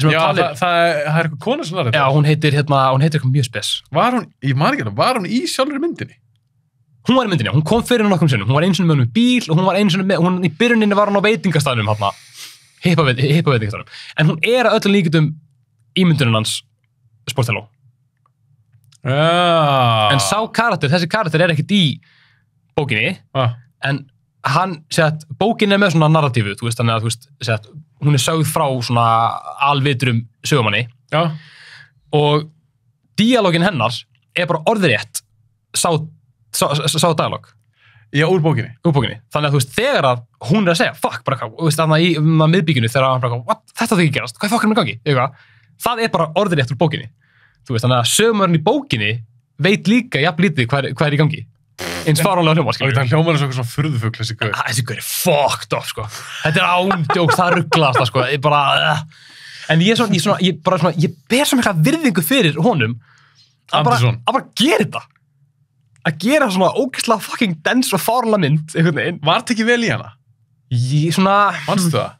Sem Já, að það, tala, það, er, það er eitthvað kona sem var já, þetta. hún heitir, hérna, hún heitir eitthvað mjög spes. Var hún, ég man ekki það, var hún í sjálfur myndinni? Hún var í myndinni, hún kom fyrir nokkrum sinnum, hún var einu sinni með honum í bíl og hún var einu sinni með, hún í byrjuninni var hún á veitingastæðnum, hérna, hippa veitingastæðnum. En hún er að öllum líkitum ímyndunum hans sporteló. Já. En sá karakter, þessi karakter er ekkert í bókinni, Ah. en hann, sett, bókin er með svona narratífu, þú veist, þannig að, veist, sett, hún er sögð frá svona alviturum sögumanni Já. og díalógin hennar er bara orðrétt sá, sá, sá, dialóg Já, úr bókinni. úr bókinni. Þannig að þú veist, þegar að hún er að segja, fuck, bara hvað, þú veist, þannig að í miðbyggjunu þegar hann bara, hvað, what, þetta þau ekki gerast, hvað er fokkar með gangi, eitthvað, það er bara orðrétt úr bókinni. Þú veist, þannig að sögumörn í bókinni veit líka jafn lítið hvað er, hvað er í gangi. Eins fáránlega hljóma, skiljum hljómar eins og eitthvað svona furðufugl þessi guður. Ah, þessi gaur er fucked up sko. þetta er ándjóks, það rugglast það, sko. ég bara, uh. en ég, er svona, ég, svona, ég, bara, svona, ég ber svo mikla virðingu fyrir honum að bara, að bara gera þetta að gera svona ógeðslega fucking dense og fárlega mynd einhvern veginn Var þetta ekki vel í hana? ég, svona, Manstu það?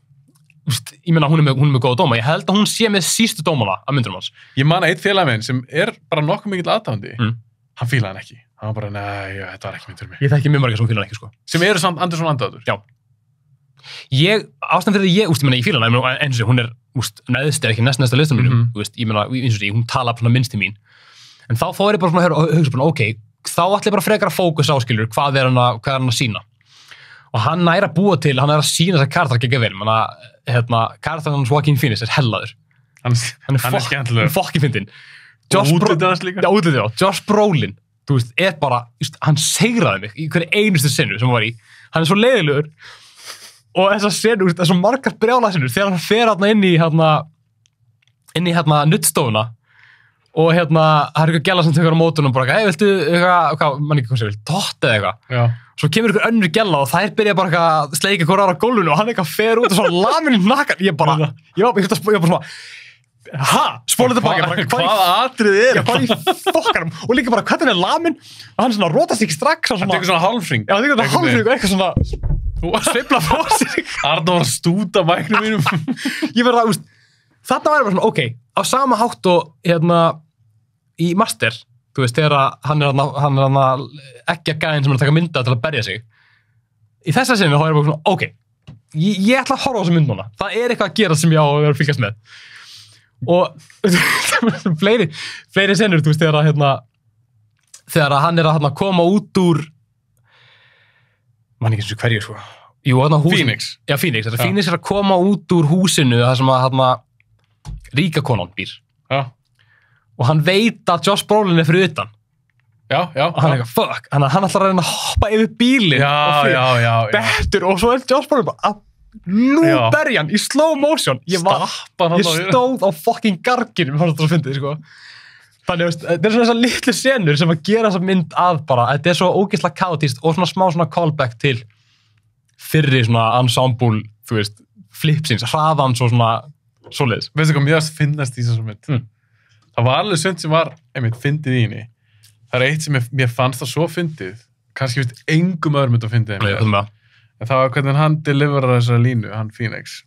Úst, ég meina hún er með, með góða dóma ég held að hún sé með sístu dómana að myndunum hans Ég man að eitt félag minn sem er bara nokkuð mikill aðdáðandi. Mm. Hann fílaði hann ekki. Hann var bara, nei, já, þetta var ekki myndur mig. ég þekki mjög margir sem fílar ekki sko Sem eru samt Andersson andáður. Já. ég, ástæðan fyrir því ég, úst, ég meina ég fíla meina, eins og sé, hún er, úst, neðst er ekki næst næsta listan mínum, mm -hmm. ég meina, eins og sé, hún tala svona minnst til mín, en þá fór ég bara svona að hugsa- ok, þá ætla ég bara frekar að fókus á, skilur, hvað er hann að, hvað er hann að sína og hann er að búa til, hann er að sína þessar karakter ekki vel, menna, hérna, karakter hans Joaquin Phoenix er hellaður, Hann, hann er, hann skemmtilegur. hann fokkin fyndin Og útlitið hans líka. Já, útlitið á, Josh Brolin þú veist, er bara, just, hann segraði mig í hverju einustu sinu sem hann var í. Hann er svo leiðilegur. Og þessar úst, þessar margar brjálæsinur þegar hann fer hérna inn í hérna, inn í hérna nuttstofuna og hérna, það er eitthvað gæla sem tekur á mótunum og bara, hei, viltu eitthvað, hvað, mann ekki hvað sem vil, tótt eða eitthvað? Já. svo kemur ykkur önnur gæla og þær byrja bara eitthvað að sleika hver ára á gólfinu og hann eitthvað fer út og svo lamin í nakkan ég bara, ég var, ég ég bara svona ha, spóla hvað í Hvaða atrið er? Já, bara í fokkarum og líka bara hvernig er lamin? Og hann svona rótast ekki strax hann Þetta svona, eitthvað hálfring. já, það eitthvað eitthvað svona sveifla frá sér. Arnó var að stúta mæknum mínum. ég verða, úst, þarna var ég bara svona, ok á sama hátt og hérna í master, þú veist, þegar að hann er hann, hann er hann ekki að gæðin sem er að taka mynda til að berja sig. Í þessa sinni þá er ég bara svona, ok ég, ég ætla að horfa á þessu mynd núna. Það er eitthvað að gera sem ég á að vera að fylgjast með. Og fleiri, fleiri senur, þú veist, þegar að hérna, þegar að hann er að hérna, koma út úr mann ekki eins og hverju, sko. Jú, hérna húsin, Phoenix. Já, Phoenix, þetta. Phoenix er að koma út úr húsinu það sem að hérna, ríka konan býr. Já. og hann veit að Josh Brolin er fyrir utan. Já, já. og hann er eitthvað, fuck, hann, hann ætlar að reyna að hoppa yfir bílinn Já, og fyrir- bettur og svo er Josh Brolin bara að Já. lúberja hann í slow motion. Ég, var, ég stóð á fucking að fyndið, sko. Þannig, veist, þetta er svona þessar litlu senur sem að gera þessa mynd að bara, þetta er svo ógeðslega kaotíst og svona smá svona callback til fyrri svona ensemble, þú veist flipsins, hraðans og svona svoleiðis. veistu hvað mjög finnast í þessum mynd Mm. það var alveg svönd sem var einmitt fyndið í henni það er eitt sem ég, mér fannst það svo fyndið kannski finnst engum öðrum mynd að fyndið það? en það var hvernig hann deliverar þessari línu, hann Phoenix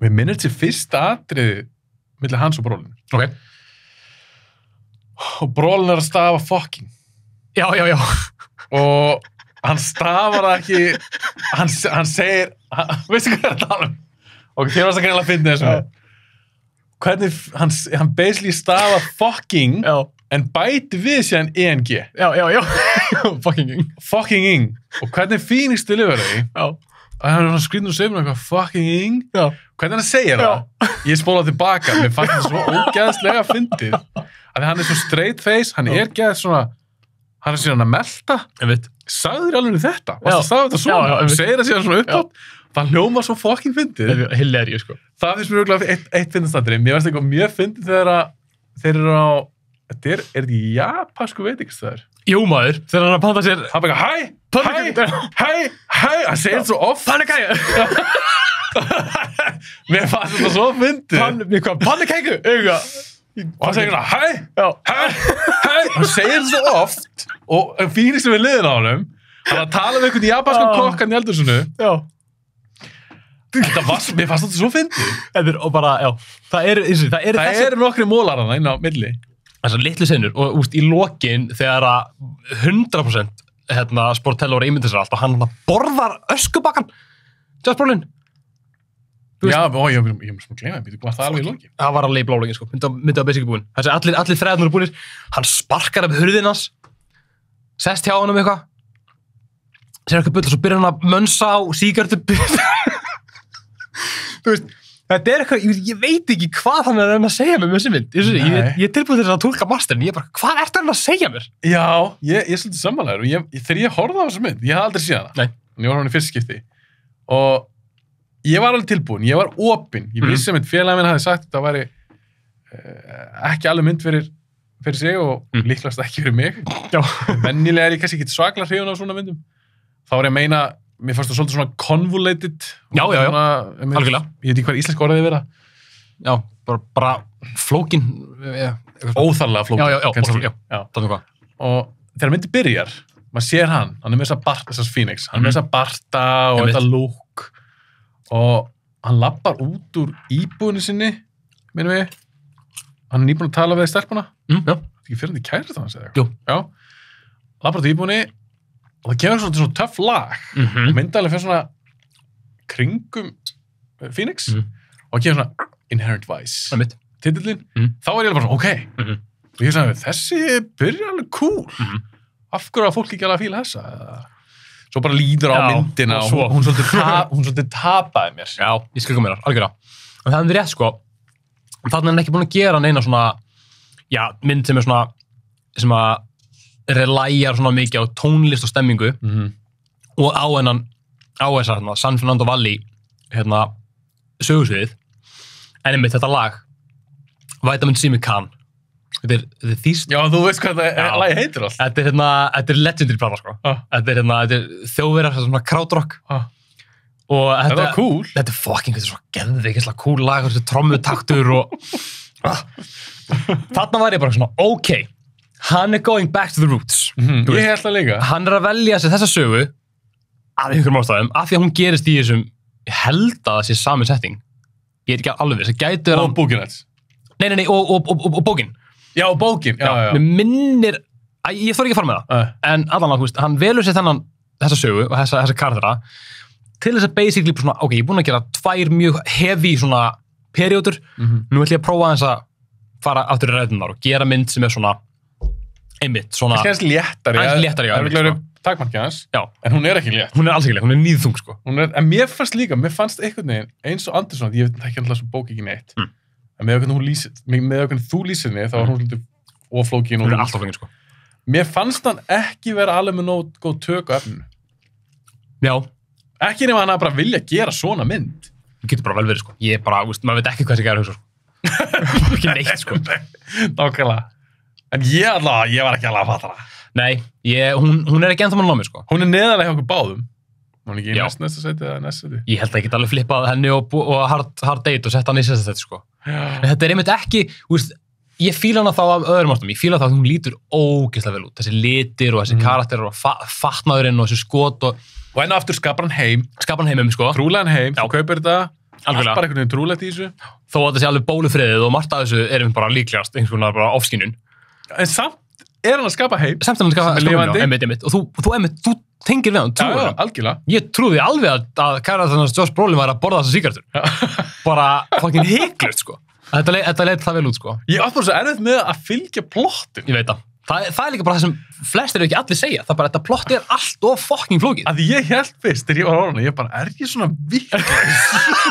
mér minnir til fyrsta atriði millir hans og brólin Ok. og brólin er að stafa fucking Já, já, já. og hann stafar það ekki hann, hann segir hann, veistu hvað er að tala um og þér varst að greinlega að finna þessu hvernig hann, hann basically stafa fucking Já, en bæti við síðan ENG já, já, já. Fucking ing. fucking ing. Og hvernig Phoenix delivery Já. og hann svona skrýtnum og segir eitthvað fucking ing. Já. hvernig hann segir það? Ég spólaði tilbaka, mér fannst það svo ógeðslega fyndið. Að hann er svo straight face hann er geð svona hann er síðan að melta. Ég veit. sagði þér alveg þetta, Já. varst að sagði þetta svona? Já, já, segir það síðan svona uppátt það hljóma svo fucking fyndið. Það er hilarious, sko. það finnst mér auðvitað eitt, eitt fyndastandri mér finnst eitthvað mjög fyndið þegar að þeir eru á þetta er, er þetta japansku veitingstæður Jú, maður, þegar hann að panta sér... hann bara, hæ, hæ, Pönnukökur. hæ, hæ? Hann segir svo oft Pannekæku! mér fannst þetta svo fyndið. Pann, hvað, pannekæku? Auga. og hann segir svona, hæ, Já. hæ, hæ var, mér fannst þetta svo fyndið er, og bara, já. Það er, þessi, það er, það eru nokkri mólar hana inn á milli þessar litlu sinnur og úst, í lokin þegar að 100% hérna, Sportello er ímyndið sér allt og hann hann borðar öskubakkan Josh Brolin já, ó, ég ég- ég sem að býtu, var það alveg í loki það var alveg í blálogin sko, myndi á, basic búin þessi allir, allir þræðnur eru búinir hann sparkar upp hurðin hans sest hjá hann um eitthvað sér eitthvað bull og svo byrjar hann að mönsa á síkartu þú veist Þetta er eitthvað, ég, ég veit ekki hvað hann er að segja mér með þessi mynd. Ég, ég, ég er tilbúin til þess að tólka masterin, ég er bara, hvað að reyna að segja mér? Já, ég, ég er svolítið sammálaður og þegar ég horfði á þessu mynd, ég hafði aldrei hana. Nei. En ég var hann í fyrst skipti. Og ég var alveg tilbúin, ég var opinn. Ég Mhm. vissi að mynd félagin minn hafði sagt það væri uh, ekki alveg mynd fyrir, fyrir sig og Mm. líklegast ekki fyrir mig. Já. Vennilega er ég kannski ekki svaklega hrifun á svona myndum. Þá er ég að meina, mér fannst það svolítið svona convoluted. Já, já, já. Algjörlega. Ég veit ekki hvað íslensk orðið er verið. Já, bara, bara flókin, ja, Óþarlega flókið. Já, já, já, já. þannig hvað. og þegar myndi byrjar maður sér hann, hann er með þess að barta þessars Phoenix, hann er með Mhm. þess að barta og þetta lúk og hann lappar út úr íbúinu sinni minnum við hann er nýbúin að tala við stelpuna Mm, já, ekki fyrir hann í kæri það segja Jú. já, lappar út úr íbúinu og það kemur svona, svona töff lag. Mm og myndalega fyrir svona kringum eh, Phoenix. Mhm. og kemur svona Inherent Vice. Það er titillin, Mhm. þá er ég bara svona, ok. Mhm. og ég sagði, þessi byrjar alveg cool. Mhm. af hverju að fólk ekki alveg að fíla þessa? Svo bara líður á Já, myndina og og hún, svolítið ta, hún svolítið tapaði mér. Já, ég skil koma mér, algjörlega. En það er rétt, sko, þannig er hann ekki búin að gera neina svona, já, mynd sem er svona, sem að relæjar svona mikið á tónlist og stemmingu mm. og á hennan, á þessa, hérna, San Fernando Valley, hérna, sögursviðið. En einmitt þetta lag, Vitamin C með Khan, þetta er, þetta er þýst, já, þú veist hvað Já. lagi heitir allt þetta er hérna, þetta er legendary plana, sko. ah, Þetta er hérna, þetta er þjóðverðar, þetta er svona krautrock ah. og þetta þetta, var cool þetta er fucking, þetta er svo geðveik, þetta er cool lag, þetta er trommutaktur og ah. þarna var ég bara svona, ok hann er going back to the roots. Mm. Þú ég held það líka. hann er að velja sér þessa sögu af einhverjum ástæðum, af því að hún gerist í þessum held að það sé sami setting. Ég er ekki alveg viss, og bókinets nei, nei, nei, og, og, og, og, bókin. Já, og bókin, já, já, mér minnir, Æ, ég þarf ekki að fara með það. Uh, en allan að, hann velur sér þennan þessa sögu og þessa, þessa karðara til þess að basically bara svona, ok, ég er búinn að gera tvær mjög heavy svona periódur, Mhm. nú ætlum ég að prófa aðeins að fara áttur í ræðunar og gera mynd sem er svona einmitt, svona, aðeins léttari Aðeins léttari, já, einmitt, ekki takmarkið hans já, en hún er ekki létt. Hún er alls ekki leik, hún er nýðþung sko. Hún er, en mér fannst líka, mér fannst einhvern veginn eins og Andersson, ég veit ekki alltaf svo bók ekki neitt. Mm. en með hún lýsir með með hvernig þú lýsir henni, þá var hún svolítið oflókin hún og er alltaf flókin sko. Mér fannst hann ekki vera alveg með nóg góð tök á efninu. Já, ekki nema hann að bara vilja gera svona mynd. Það getur bara vel verið sko. Ég er bara, þú veist, maður veit ekki hvað þessi gæri hugsa sko. Ekki neitt sko. Nákvæmlega en ég allavega, ég var ekki allavega að fatta það nei, ég, hún, hún er ekki ennþá mann á mér sko hún er neðarlega hjá okkur báðum Hún er ekki í Já. næst næsta seti eða næst seti. Ég held að ég get alveg flippað henni og, bú- og hard, hard date og sett hann í sérst þetta sko. Já. En þetta er einmitt ekki, þú veist, ég fíla hana þá af öðrum ástum, ég fíla þá að hún lítur ógeðslega vel út, þessi litir og þessi Mhm. karakterir og fa fatnaðurinn og þessi skot og Og enn og aftur skapar hann heim, skapar hann heimum sko, trúlegan heim, þú kaupir þetta, allt Algjörlega. bara einhvern veginn trúlegt í þessu. þó að þetta sé alveg bólufriðið og margt af þessu er einmitt bara líklegast, einhvern veginn bara ofskynjun. En samt er hann að skapa heim. Samt að hann skapa Sem er lifandi. einmitt, einmitt, og þú, þú, einmitt, þú tengir við hann, já, hann. algjörlega. Ég trúði alveg að, að kæra þannig að Josh Brolin var að borða þessa síkartur. bara fucking heiklust sko. Þetta þetta leit það vel út sko. Ég átt bara svo erfitt með að fylgja plottin. Ég veit það. Það, er- það er líka bara það sem flestir ekki allir segja. Það er bara, þetta plott er allt of fucking flókið. Að ég held fyrst þegar ég var orðan, ég bara, er ég svona vikleis?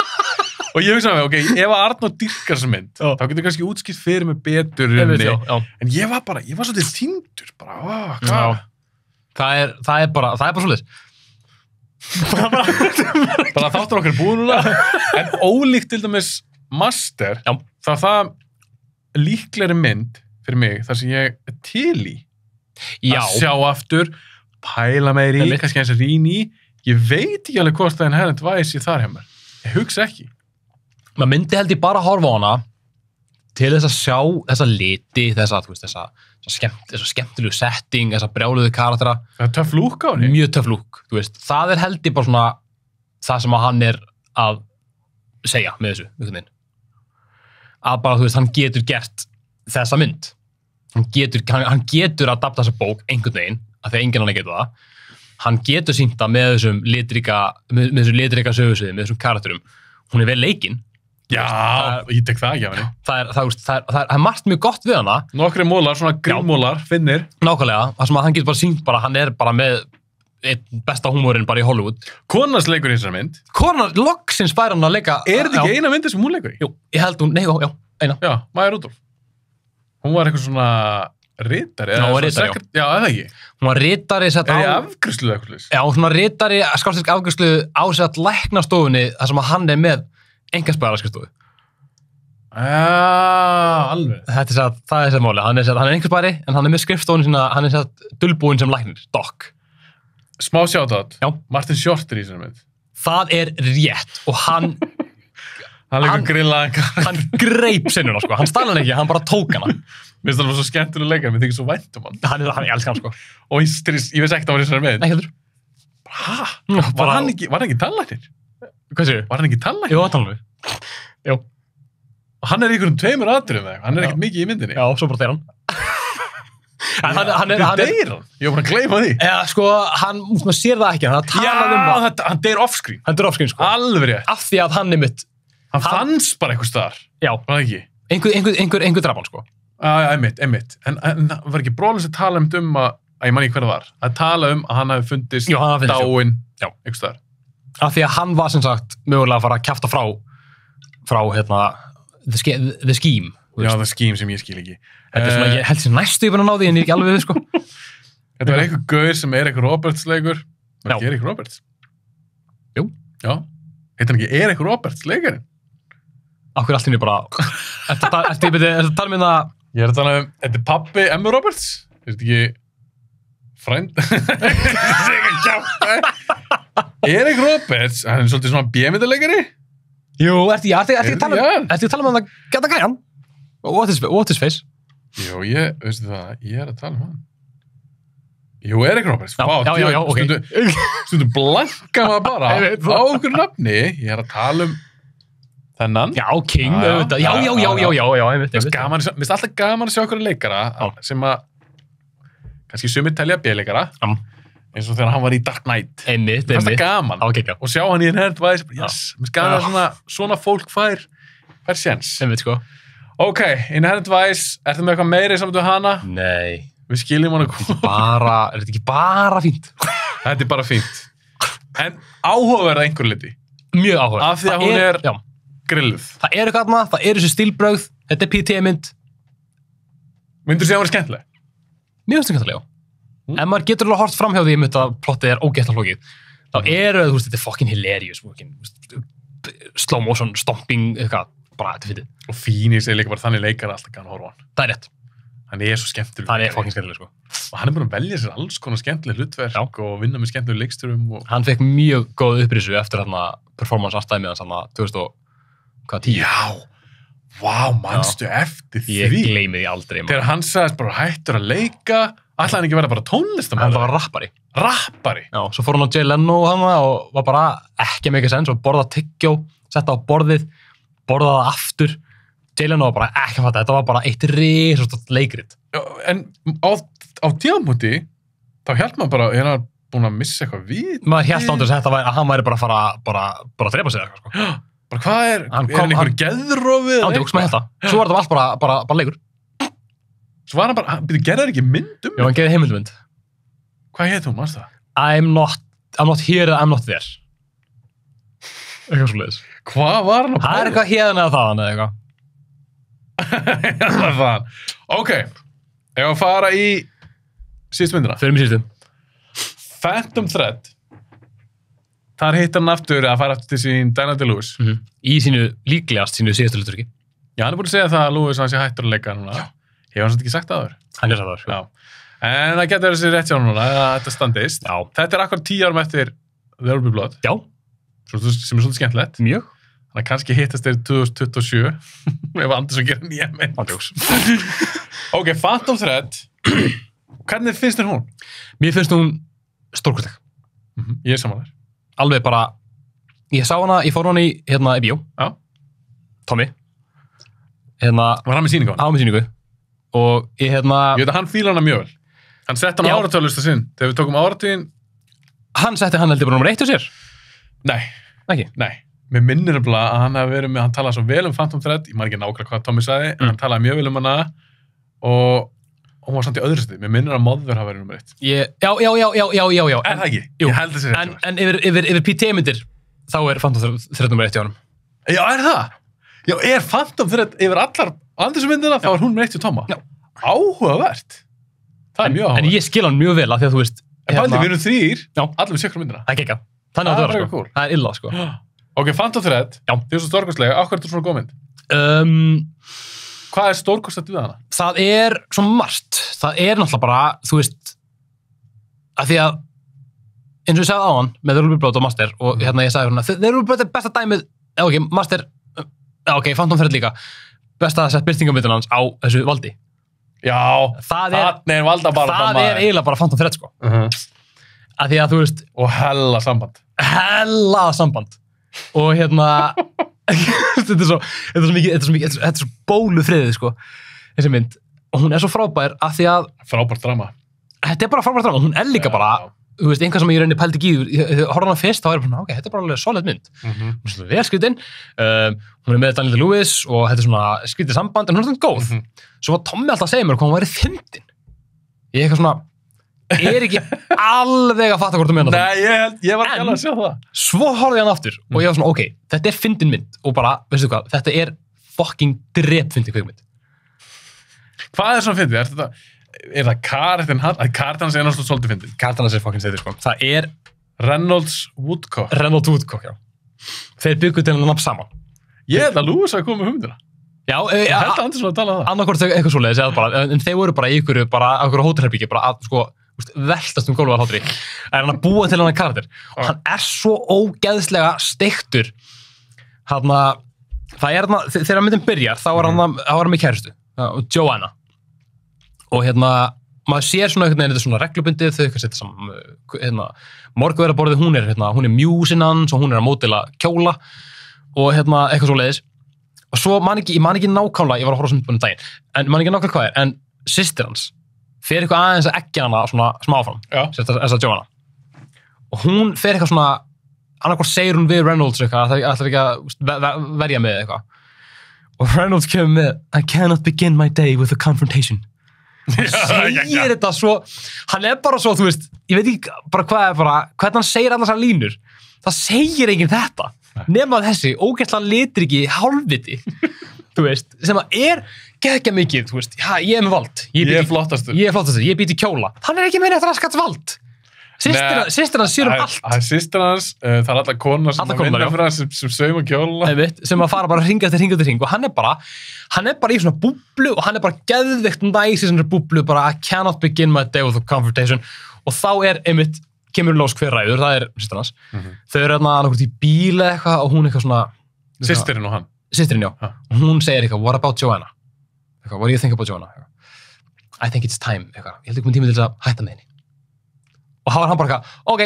og ég hugsaði með, ok, ef að Arnór dyrkar sem mynd, Já. þá getur kannski útskipt fyrir mig betur í Einmitt, já, já. En ég var bara, ég var svolítið týndur, bara, Já. hvað? Það er, það er bara, það er bara svolítið. Bara þáttur okkar búin núna. en ólíkt til dæmis Master, þá það líklegri mynd fyrir mig, þar sem ég er til í Já, að sjá aftur, pæla meir í, kannski eins að rýn í. Ég veit ekki alveg hvort það er en herrend væs ég þar mér. Ég hugsa ekki. Maður myndi held ég bara að horfa á hana til þess að sjá þessa liti, þessa, þú veist, þessa, þessa, skemmt, þessa skemmtilegu setting, þessa brjáluðu karaktera, Það er töff lúk á henni. mjög töff lúk, þú veist. Það er held ég bara svona það sem að hann er að segja með þessu, einhvern veginn. Að bara, þú veist, hann getur gert þessa mynd. Hann getur, hann, hann getur að adapta þessa bók einhvern veginn, að enginn hann getur það. Hann getur sínt það með þessum litrika, með, með þessum litrika sögursviði, með þessum karakterum. Hún er vel leikinn. Já, Það- ég tek það ekki af henni. Það er, það, það, er, er margt mjög gott við hana, Nokkri mólar, svona grimmólar, finnir. nákvæmlega, það sem að hann getur bara sínt bara, hann er bara með besta húmórin bara í Hollywood. Konars leikur í þessari mynd. Konan loksins fær hann að leika Er þetta Já. ekki eina myndi sem hún leikur í? Jú, ég held hún, nei, já, já, eina. Já, Maja Rúdolf. Hún var eitthvað svona ritari. Já, eða hún var ritari, já. Já, eða ekki. Hún var ritari sett á... afgriðslu eitthvað slús? Já, svona ritari skálstilk afgjörslu ásett læknastofunni þar sem að hann er með engarspæðarskristofu. Já, alveg. Þetta er sett, það er sett máli. Hann er sett, hann er engarspæri en hann er með skrifstofun sína, hann er sett dulbúin sem læknir, doc. Smá sjátátt. Já. Martin Short er í þessari mynd. Það er rétt og hann, Hann leikur Hann- grillaðan. hann greip sinnuna, sko. Hann stæla hann ekki, hann bara tók hana. Mér finnst það alveg svo skemmtilega leikar, mér þykir svo vænt um hann. Hann er, hann, ég elska hann, sko. Og ég, ég, veist ekki að það var í þessari mynd. Nei, heldur. Hæ? Bara, Var hann ekki, var hann ekki tannlæknir? Hvað séu? Var hann ekki tannlæknir? Talum við. Jú, Og hann er í einhverjum tveimur aðdurum eitthvað. Hann er Já. ekkert mikið í myndinni. já, svo bara deyr hann. hann, hann er, Hann er, deyr hann. Ég var bara að gleyma því. eða, sko, hann, maður sér það ekki, hann er að Já, tala um það. þetta, hann deyr offscreen. Hann er offscreen, sko. Alveg rétt. Af því að hann er mitt, Hann fannst bara eitthvað staðar. já, Var það ekki? einhver, einhver, einhver, einhver draf hann, sko. Já, já, einmitt, einmitt. En, en var ekki bróðin sem tala um um að, að ég man ekki hver það var, að tala um að hann hafi fundist dáinn Já. einhvers staðar. Af því að hann var, sem sagt, mögulega að fara að kjafta frá, frá, hérna, the, the scheme. Já, veist. er skím sem ég skil ekki. Þetta er svona, Eh, ég held sér næstu yfir að ná því, en ég er ekki alveg við, sko. Þetta var eitthvað gaur sem er eitthvað Roberts leikur. Var ekki Erik Roberts? Jú. Já. Heitir hann ekki Erik Roberts leikarinn? Akkur allt henni bara, að að tala um það, Ég er að tala um, þetta er pappi Emma Roberts? Er þetta ekki frænd? Þetta er ekki kjátt. Erik Roberts, hann er svolítið svona bjömyndarleikari? jú, ertu, Er að tala um, hann? ertu að tala um það, geta gæjan? What is, what is face? Jú, ég, veistu það, ég er að tala um hann. Jú, Erik Roberts. Já, Vá, já, já, já, ok. Stundum, stundum blanka maður bara Ég á það. okkur nafni. Ég er að tala um þennan. Já, King, auðvitað, já, já, já, já, já, já, Mér finnst alltaf gaman að sjá okkur leikara sem að kannski sumir telja B-leikara Já. Eins og þegar hann var í Dark Knight. Einmitt, finnst það einmitt. gaman. Já, Og sjá hann í Inherent Vice, bara, yes, mér að Já. svona, svona fólk fær, fær séns. einmitt, sko. Ok, Inherent Vice, ertu með eitthvað meiri saman við hana? Nei, Við skiljum hana koma. bara, er þetta ekki bara fínt? Þetta er bara fínt. En áhugaverða einhver liti. Mjög áhuga. Af því að hún er- Já, Grilluð. það eru þarna, það eru þessu stílbrögð, þetta er PT-mynd, Myndur þú segja að hún er skemmtileg? mjög stundkvæmlega, já. Mm. En maður getur alveg hort fram hjá því einmitt að plottið er ógætt að flókið. Þá eru, þú veist, þetta er fucking hilarious, fucking, slow motion, stomping, eitthvað, bara, þetta fyndið. Og Phoenix er líka bara þannig leikara alltaf kannan horfa hann. Það er rétt. hann er svo skemmtileg hann er fokkin skemmtileg sko. og hann er búin að velja sér alls konar skemmtileg hlutverk Já. og vinna með skemmtileg leiksturum og... hann fekk mjög góð upprisu eftir hann performance artstæmi hans hann 2010 já, vá, manstu eftir ég því gleymi því aldrei þegar hann sagðist bara hættur að leika ætlaði hann ekki vera bara hann tónlistamæður var rappari rappari Já, svo fór hann á Jay Leno og, hana og var bara ekki make sense og borða tyggjó, setta á borðið, borða það aftur. Jay Leno var bara ekki að fatta, þetta var bara eitt risastótt leikrit. Já, en á, á tíðamúti þá held maður bara, er hann búin að missa eitthvað við Maður hérst ándur að, að hann væri bara að fara bara, bara að drepa sig eitthvað. Sko. bara hvað er, Hann er kom- hann einhver hann- geðrofið eða Ándjóks með eitthvað? þetta. Svo var þetta allt bara, bara, bara leikur. Svo var hann bara, hann byrði gerðar ekki mynd um Já, hann gerði heimildmynd. hvað heit hún, mannst það? I'm not, I'm not here, I'm not there. Eitthvað svo leiðis. hvað var hann að Það er eitthvað hérna eða þaðan eða eitthvað. það er það ok, ef að fara í síðust myndina Fyrir mig síðustum. Phantom Thread þar hittar hann aftur að fara aftur til sín Daniel DeLuis Í sínu líklegast sínu síðustu hluturki. já, hann er búin að segja það að Lewis hann sé hættur að leika núna hefur hann samt ekki sagt það áður Hann er það þar. Já. En það getur þessi rétt hjá hann núna þetta standist. Já. Þetta er akkur tíu árum eftir There Will Be Blood, Já, er sem er svolítið skemmtilegt. mjög. Þannig að kannski hittast þeir 2027 ef Andersson gerir nýja mynd. Ándjóks. Ok, Phantom Thread. Hvernig finnst þér hún? Mér finnst hún stórkustleg. Ég er samanlegar. Alveg bara, ég sá hana, ég fór hana í, hérna, í bíó. Já. Tommy. Hérna, Var hann með síningu hann? með síningu. Og ég, hérna, Ég veit að hann fíla hana mjög vel. Hann sett hann Já. áratölusta sinn. Þegar við tókum áratögin... hann setti hann heldur bara nummer eitt á sér. Nei, Ekki? nei. Mér minnir nefnilega að hann hafi verið með, hann talaði svo vel um Phantom Thread, ég man ekki nákvæmlega hvað Tommy sagði, en Mm. hann talaði mjög vel um hana og hún var samt í öðru stið. Mér minnir að Mother hafi verið nummer eitt. Ég, já, já, já, já, já, já, já. Er það ekki? Jú. Ég held þessi. En, en yfir, yfir, yfir PT-myndir, þá er Phantom Thread nummer eitt hjá hann. Já, er það? Já, er Phantom Thread yfir allar Andersson-myndina, þá er hún með eitt Toma. Já. Áhugavert. Það er En, mjög en áhugavert. ég skil hann mjög vel af því að þú veist, En pældi, við erum þrýr, allir við sekkur myndina. það er ekki Þannig Það að er það er sko. Það er illa, sko. Ok, Phantom Thread, er svo stórkostlega, ákveður þetta svona góð mynd? Um, Hvað er stórkostlega við hana? það er svo margt það er náttúrulega bara, þú veist að því að eins og ég sagði á hann með The Ruby Blood og Master og hérna ég sagði hérna, The Ruby Blood er besta dæmið ok, Master, ok, Phantom Thread líka besta að setja byrtingamöndun hans á þessu valdi. Já, það er, er valda bara það er eiginlega bara Phantom Thread sko. Uh -huh. að því að þú veist, Og hella samband. hella samband. Og hérna þetta er svo þetta er svo mikið, þetta er svo mikið, þetta er svo bólu friðið sko, þessi mynd. Og hún er svo frábær að því að Frábært drama. þetta er bara frábært drama, hún er líka bara þú veist, einhvað sem ég reyni pældi ekki horfði hana fyrst, þá er ég bara, ok, þetta er bara alveg solid mynd Uh -huh. hún er svona vel skritin um, hún er með Daniel Lewis og þetta er svona skritið samband, en hún er svona góð Mhm. svo var Tommi alltaf að segja mér hvað hún væri fyndin ég er eitthvað svona er ekki alveg að fatta hvort þú meina það Nei, ég, ég var ekki alveg að sjá það. svo horfði ég hann aftur og ég var svona, ok, þetta er fyndin mynd og bara, veistu hvað, þetta er fucking drep fyndin kveikmynd Hvað er svona fyndið? Er, það karættin hann? Karættin hans er náttúrulega svolítið fyndið. Kartanas er fucking steytir, sko það er Reynolds Woodcock. Reynolds Woodcock, já þeir byggu til hann nafn saman Ég held að Lewis hafi komið humdina. já, e, Ég held að Andersson hafi talað um það. annarkvort þau eitthvað svoleiðis eða bara, en, þeir voru bara í ykkur bara, á ykkur hótelherbyggi, bara að, sko, úst, veltast um gólfið að hlátri, er hann að búa til hann að karakter, og hann er svo ógeðslega steiktur hann að, það er hann að þegar myndin byrjar, þá er hann að, þá er hann með kæristu, uh, Joanna og hérna, maður sér svona einhvern veginn, þetta er svona reglubundið, þau eitthvað setja saman uh, hérna, morguverðarborðið, hún er hérna, hún er mjúsinn hans og hún er að mótila kjóla og hérna, eitthvað svoleiðis. Og svo man ekki, ég man ekki nákvæmlega, ég var að horfa sem um daginn, en man ekki nákvæmlega hvað er, en sýstir hans fer eitthvað aðeins að eggja hana svona smáfram, þess að Joanna. Og hún fer eitthvað svona annarkvæmlega segir hún við Reynolds eitthvað, það ætlar ekki að verja með eitthvað. Og Reynolds kemur með I cannot begin my day with a confrontation segir þetta svo hann er bara svo, þú veist, ég veit ekki bara hvað er bara, hvernig hann segir allar þessar línur. Það segir enginn þetta nema þessi, ógæslega litur ekki hálfviti, þú veist sem að er geggja mikið, þú veist já, ég er með vald, Ég ég er flottastur, ég býti kjóla. Hann er ekki með neitt raskats vald Nei, Sýstir hans sér um allt. sýstir hans, uh, það er alltaf konar sem að vinna fyrir hann sem, sem sauma kjóla. einmitt, sem að fara bara hring eftir hring eftir hring og hann er bara, hann er bara í svona búblu og hann er bara geðveikt næs í svona búblu bara I cannot begin my day with a confrontation. Og þá er einmitt kemur í ljós hver ræður, það er sýstir hans. Þau eru hérna annarkvort í bíl eða eitthvað og hún eitthvað svona Sýstirinn og hann. sýstirinn já, Ha. og hún segir eitthvað what about Joanna? Eitthvað, what do you think about Joanna? I think it's time eitthvað, ég held ekki með tíma til þess að hætta með henni og hann bara ok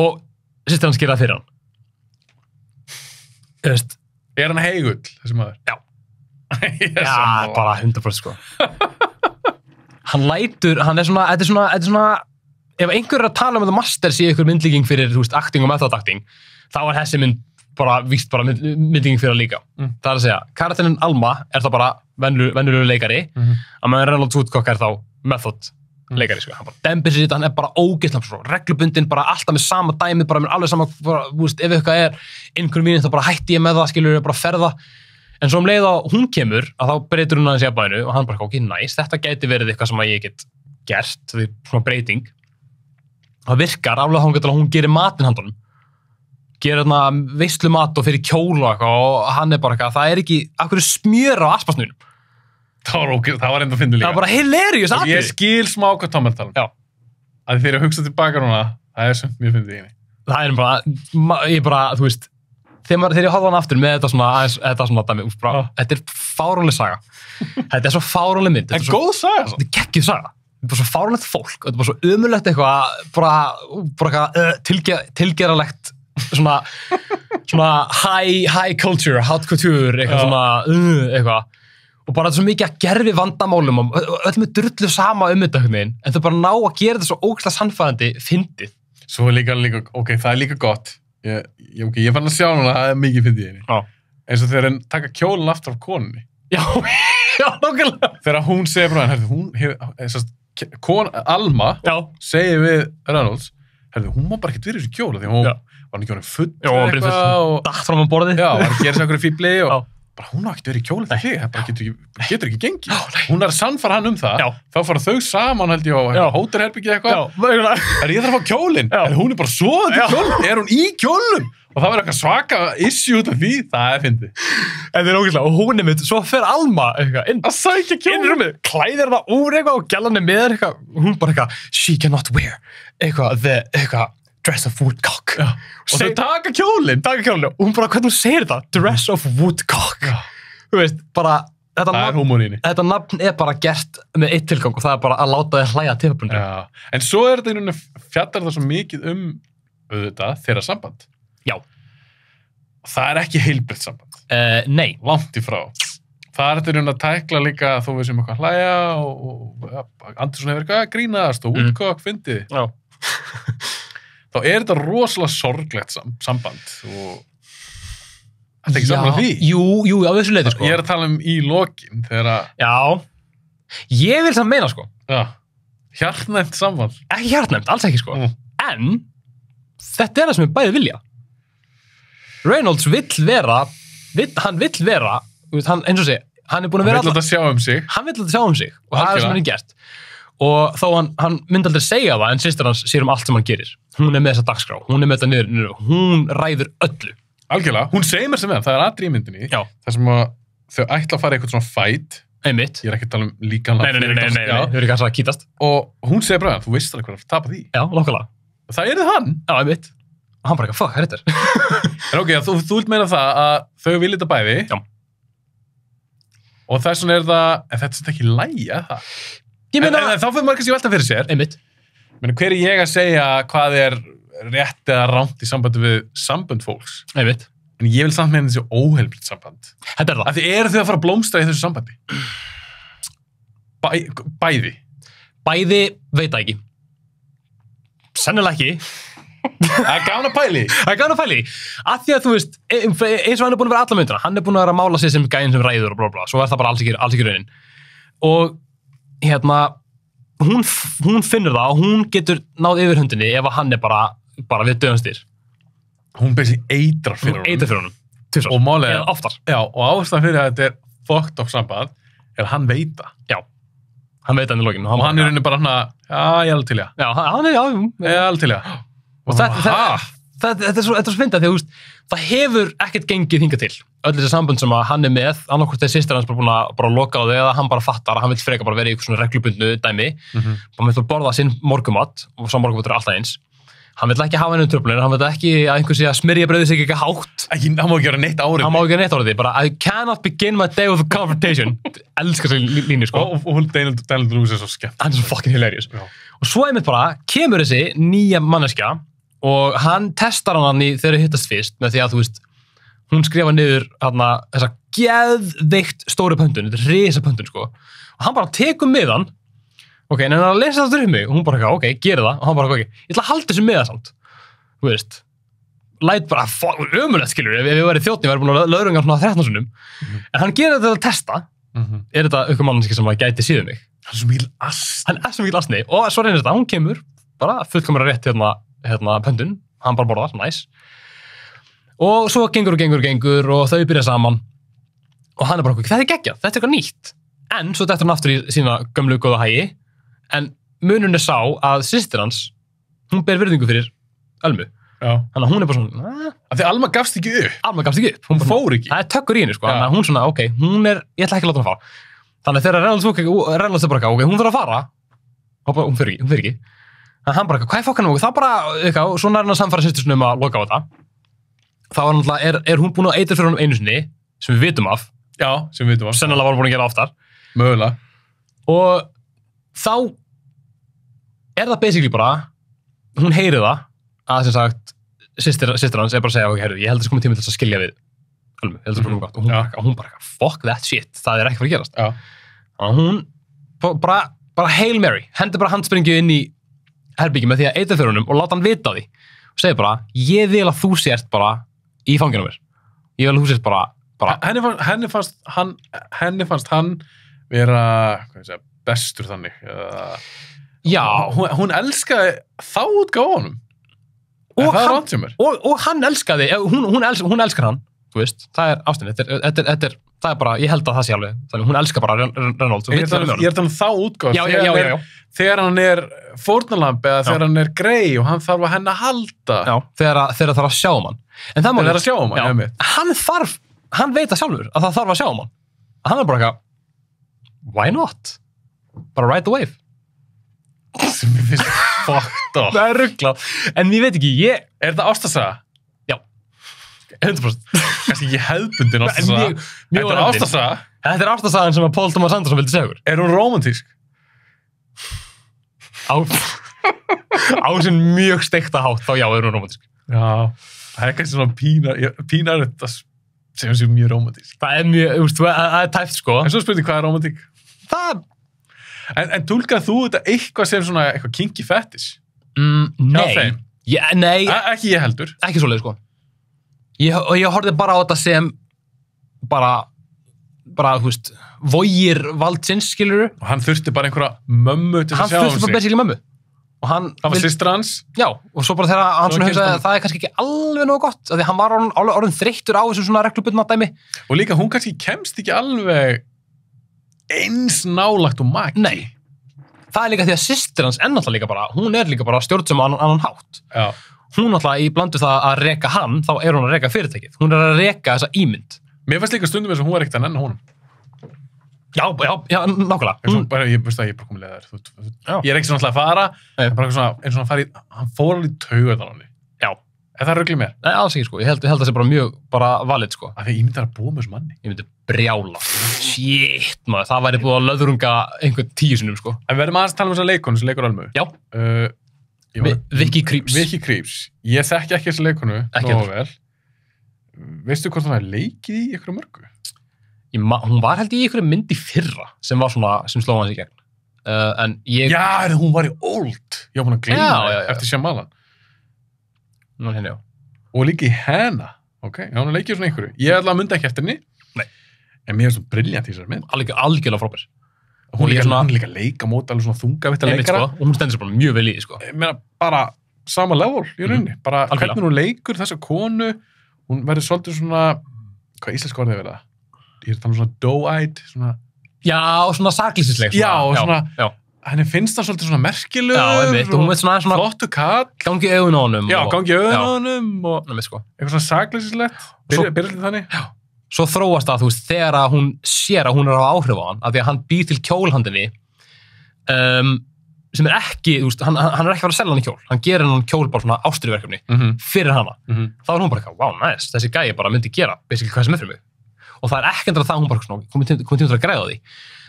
og sýstir gera það fyrir hann þú veist Er hann heigull, þessi maður? Já. Já, bara 100% sko. hann lætur, hann er svona, þetta er svona, þetta er svona, ef einhver er að tala um að Masters í einhver myndlíking fyrir, þú veist, acting og method acting, þá er þessi mynd bara, víst bara mynd, myndlíking fyrir líka. Mm. Það er að segja, karakterinn Alma er það bara venjulegu leikari, Mhm. að maður Reynolds Woodcock er þá method leikari, sko. Hann bara dempir sér þetta, hann er bara ógeðslega svo reglubundin, bara alltaf með sama dæmi, bara með alveg sama, bara, veist, ef eitthvað er inconvenient, þá bara hætti ég með það, skilur ég bara ferða. En svo um leið að hún kemur, að þá breytir hún aðeins í aðbæðinu og hann bara, ok, næs, þetta gæti verið eitthvað sem ég get gert, því svona breyting. Það virkar aflega þá að hún gerir matinn handunum. Gerir þarna veistlu mat og fyrir kjóla og hann er bara eitthvað, það er ekki, akkur smjör á aspasnunum. Það var ógeð, það var enda að finna líka. Það er bara hilarious Og Ég skil smá hvað Tom er að tala um. Já. Að þegar ég hugsa tilbaka núna, það er sem mjög fyndið í henni. Það er bara, ég bara, þú veist, þegar, þegar ég horfði á hann aftur með þetta svona, aðeins, þetta svona dæmi, úf, bara, þetta er fárónleg saga. þetta er svo fárónleg mynd. Þetta er góð saga þetta er geggjuð saga þetta er bara svo fárlegt fólk þetta er bara svo umulegt eitthvað bara, bara uh, tilge, tilgeralegt svona, svona high, high culture, hot couture eitthvað svona uh, eitthvað og bara svo mikið að gerfi vandamálum og öll með drullu sama um þetta en þau bara ná að gera þetta svo ógæslega sannfæðandi fyndið Svo er líka, líka, ok, það er líka gott. Ég, ég, ok, ég fann að sjá núna, það er mikið fyndið í henni. Já. Eins og þegar hann taka kjólinn aftur af konunni. já, já, nákvæmlega Þegar hún segir bara, herrðu, hún hefur, þessast, kon, Alma já, segir við Reynolds, herrðu, hún má bara ekkert verið í þessu kjóla því að hún Já. var ekki honum full Já, hún var eitthvað að gera sér okkur fíbli og. Bara hún má ekkert verið í kjóla því þig, það bara getur ekki, getur ekki gengið. hún er að sannfara hann um það, Já. þá fara þau saman held ég á Já. hóterherbyggið eitthvað, já, er ég þarf að fá kjólinn, Já. er hún er bara Já. í kjólinn, er hún í kjólnum? Og það var eitthvað svaka issue út af því, það er fyndið. en það er ógæslega og hún er mitt, svo fer Alma eitthvað inn Að sækja kjólinn. klæðir það úr eitthvað og gælan er með eitthvað, hún bara eitthvað she cannot wear, eitthvað the, eitthvað, dress of woodcock Já. Og þau taka kjólinn. kjálinu, og hún bara, hvernig hún segir þetta dress of woodcock veist, bara þetta Það nafn, þetta nafn er bara gert með eitt tilgang og það er bara að láta þið hlæja tilbunni Já, en svo er þetta í rauninni fjallar það svo mikið um auðvitað þeirra samband. Já. Það er ekki heilbritt samband, uh, nei, langt í frá. Það er þetta í rauninni að tækla líka þó við sem eitthvað að hlæja og, og ja, Andersson hefur eitthvað að grínast og Mm. Woodcock fyndið. já, Þá er þetta rosalega sorglegt sam samband og Þetta er ekki saman því. jú, jú, á þessu leiti sko. Ég er að tala um í lokin þegar að, já, ég vil samt meina sko. Já, hjartnæmt samband. ekki hjartnæmt, alls ekki sko. Mm. en þetta er það sem við bæði vilja. Reynolds vill vera vill, hann vill vera hann, eins og sé, hann er búin að Hann vera vil alla- þetta sjá um sig. hann vill þetta sjá um sig og það er það sem hann er gert. Og þó hann, hann myndi aldrei segja það en sýstir hans sér um allt sem hann gerir hún er með þessa dagskrá, hún er með þetta niður, niður hún ræður öllu Algjörlega, hún segir mér sem við, það er aðri í myndinni. Já. Það sem að þau ætla að fara í eitthvað svona fight, einmitt, ég er ekki að tala um líkanlega. nei, nei, nei, nei, nei, nei, nei. þau eru kannski að kýtast Og hún segir bara, þú veist alveg hvað að tapa því. já, nokkulega, Og það er þið hann. já, einmitt og hann bara eitthvað, fuck, hvað er þetta? En ok, þú, þú vilt meina það að þau vilja þetta bæði. Já. Og þess vegna er það, en þetta er samt ekki lægja það. ég En, meina, en, en þá fyrir maður kannski velta fyrir sér. einmitt, Meni, hver er ég að segja hvað er rétt eða rámt í sambandi við sambönd fólks? einmitt En ég vil samt meina þessi óheilbritt samband. þetta er það, Af því eru þau að fara að blómstra í þessu sambandi? Bæ, bæði. bæði veit það ekki sennilega ekki Það er gána pæli. Það er gana að fæli því. Að að þú veist, e- eins og hann er búin að vera alla myndina, hann er búin að vera að mála sig sem gæðin sem ræður og blá blá, svo er það bara alls ekki, alls ekki raunin. Og hérna, hún, hún finnur það og hún getur náð yfir hundinni ef hann er bara, bara við döðanstýr. Hún byrði eitrar fyrir Hún eitir fyrir honum. Tvisvar. Og. Já, og ástæðan fyrir að þetta er fucked up samband er hann veit það. Já. hann veit hann í lokinu og hann er bara hann að, já, ég er alveg til í það. já, hann er, já. Ég er alveg til í það. og þetta, þetta, þetta, þetta er svo, er svo fyndið því að það hefur ekkert gengið hingað til öll þessi sambund sem að hann er með annarkvort þegar sýstir hans bara búin að bara loka á þau eða hann bara fattar að hann vil freka bara vera í eitthvað svona reglubundnu dæmi Mhm. hann vil borða sinn morgumat og sá morgumat er alltaf eins hann vil ekki hafa henni tröflunir, hann vil ekki að einhver sé að smyrja bröðið sig ekki hátt Ekki, hann má ekki vera neitt árið. hann má ekki neitt orðið, bara I cannot begin my day with a confrontation elskar sér línu sko Og, Daniel, Daniel Lewis er svo skemmt. hann er svo fucking hilarious Já. og svo einmitt bara kemur þessi nýja manneskja og hann testar hann í þegar þau hittast fyrst með því að þú veist hún skrifa niður hana, þessa geðveikt stóru pöntun, þetta er risa pöntun sko. Og hann bara tekur miðan ok, en hann er að lesa þetta upp mig og hún bara ok, gera það og hann bara ok, ég ætla að halda þessu miða samt. Þú veist læt bara, ömulegt skilur ef við verið þjóttni, við erum búin að löðrunga svona 13 sinum en hann gerir þetta að testa. Mhm. er þetta eitthvað mannski sem að gæti síðu mig? Hann er svo hann mikil asni. Og svo reynir þetta, hún kemur bara fullkomur rétt hérna, hérna pöndun, hann bara borðar, næs og svo gengur og gengur og gengur og þau byrja saman. Og hann er bara, þetta er geggjað, þetta er eitthvað nýtt. En svo dettur hann aftur í sína gömlu góða hægi en munun er sá að sýstir hans hún ber virðingu fyrir Ölmu, Já. þannig að hún er bara svona "Ah, Af því Alma gafst ekki upp. Alma gafst ekki upp. Hún bara- fór ekki. það er tökkur í henni sko, þannig að hún svona, ok, hún er ég ætla ekki að láta hann fara. Þannig að þegar Reynolds, er bara, eitthvað, ok, hún þarf að fara. Hún fyrir ekki, hún fyrir ekki en hann bara, hvað er fokkanum okkur, það bara eitthvað, og svona er hann að samfæra sýstur sinni um að loka á þetta þá er, náttúrulega- er, er hún búin að eitthvað fyrir hann einu sinni sem við vitum af, Já, sem við vitum að. sennilega var hún búin að gera oftar Mögulega. og þá er það basically bara hún heyri það að sem sagt sýstir, sýstir hans er bara að segja ok, heyrðu, ég held að það komið tími til þess að skilja við Ölmu, ég held að það komið gott og hún, Já. bara, hún bara, fuck that shit, það er ekki fara að gerast Já. og hún bara, bara, bara Hail Mary, hendur bara handspringju inn í herbyggi með því að eita honum og láta hann vita á því og segir bara, ég vil að þú sért bara í fanginu mér ég vil að þú sért bara, bara Henni fannst, henni fannst hann, henni fannst hann vera, segja, bestur þannig. eða- já, Hún, hún elskaði þá útgáfa honum. Og Og og, og hann elskaði, hún, hún, elsk, hún elskar hann þú veist, það er ástinni þetta er, þetta er, þetta er, það er bara, ég held að það sé alveg þannig hún elskar bara Reynolds Ég er að að um þá já, þegar hann er- fórnalamb eða þegar hann er grei og hann þarf að henni að halda. já þegar, að- þegar það þarf að sjá um hann. En það, það er að sjá um hann, hann þarf, hann veit það sjálfur að það þarf að sjá um hann. Að hann er bara eitthvað why not? bara ride the wave. Sem ég finnst fucked up. það er rugglað, en ég veit ekki, ég Er þetta ástasaga? 100% Kannski ekki hefðbundin ástasaga. Þetta er ástasaga. þetta er ástasagan sem að Paul Thomas Anderson vildi segja Er hún romantísk? á, á sinn mjög steikta hátt þá já, er hún romantísk Já. Það er kannski svona pínar, pínar þetta sem sé mjög romantísk. það er mjög, þú veist, það er tæft sko En svo spurning hvað er romantík? það, En, en tólkað þú þetta eitthvað sem svona eitthvað kinky fetish? mm, nei ég, nei, E ekki ég heldur. ekki svoleið sko ég, og ég horfði bara á þetta sem bara bara, þú veist, vogir valdsins, skilur Og hann þurfti bara einhverja mömmu til hann að sjá þurfti um bara sig. basically mömmu og hann, Það var sýstra hans. já, og svo bara þegar hann Svo svona hugsaði hann- að það er kannski ekki alveg nóg gott, af því hann var orðin, orðin, þreyttur á þessu svona reglubundna dæmi Og líka hún kannski kemst ekki alveg eins nálagt og mæk. nei, það er líka því að systir hans er náttúrulega líka bara, hún er líka bara stjórn sem annan, annan hátt Já. Hún náttúrulega í blandu það að reka hann þá er hún að reka fyrirtækið, hún er að reka þessa ímynd Mér fannst líka stundum eins og hún var ekkert að nenna honum. já, já, já, nákvæmlega hún, bara, ég veist að ég er bara komið leðar. Þú, Já. ég er ekki svona alltaf að fara, en bara svona, eins og hann fari, hann fór alveg í taugat á hann. já, Er það röglega mér? nei, alls ekki sko ég held, ég held að það sé bara mjög, bara valid sko Af því ég myndi að búa með þessu manni. ég myndi brjála shit maður, það væri búið að löðrunga einhver tíu sinum sko En við erum aðeins að tala um þessa leikonu sem leikur alveg. já, Uh, Vicky Creeps Vicky Creeps. Ég þekki ekki þessu leikonu. Veistu hvort hann er leikið í ykkur mörgu? Ma- hún var held í einhverju myndi fyrra sem var svona, sem slóða hans í gegn uh, en ég, Já, er hún var í Old. Ég var búin að já. eftir Shyamalan. nú henni já Og líka í Hana. Ok, hún er leikið í svona einhverju. Ég ætla að mynda ekki eftir henni. Nei. En mér er svo briljant í þessari mynd. algjör, algjörlega frábær Hún, er líka, svona- líka að leika mót alveg svona þungavitta Einmitt, leikara. sko, og hún stendur sér bara mjög vel í sko. Meina, bara sama level í rauninni. Bara Mhm. Algjörlega. hvernig hún leikur þessa konu, hún verður svolítið svona, hvað íslensk orðið verða? Ég er að tala um svona doe-eyed, svona Já, svona saklýsisleg. Já, og svona- Já, henni finnst það svolítið svona já einmitt. Og svona, svona flottu kall gangi í augun á já, og, gangi auðvitað á Já, honum og sko. eitthvað svona sakleysislegt Svo- byrjar byrjar þannig Svo þróast það, þú veist, þegar að hún sér að hún er á áhrif á hann, af því að hann býr til kjólhandinni um, sem er ekki, þú veist, hann, hann er ekki fara að selja hann í kjól. Hann gerir hann kjól bara svona ástriðverkefni mm -hmm. fyrir hana. Mm -hmm. þá er hún bara eitthvað, wow, nice, þessi gæi bara myndi gera basically hvað sem er fyrir mig og það er ekki endur að það hún bara svona, komið tíma, til að græða því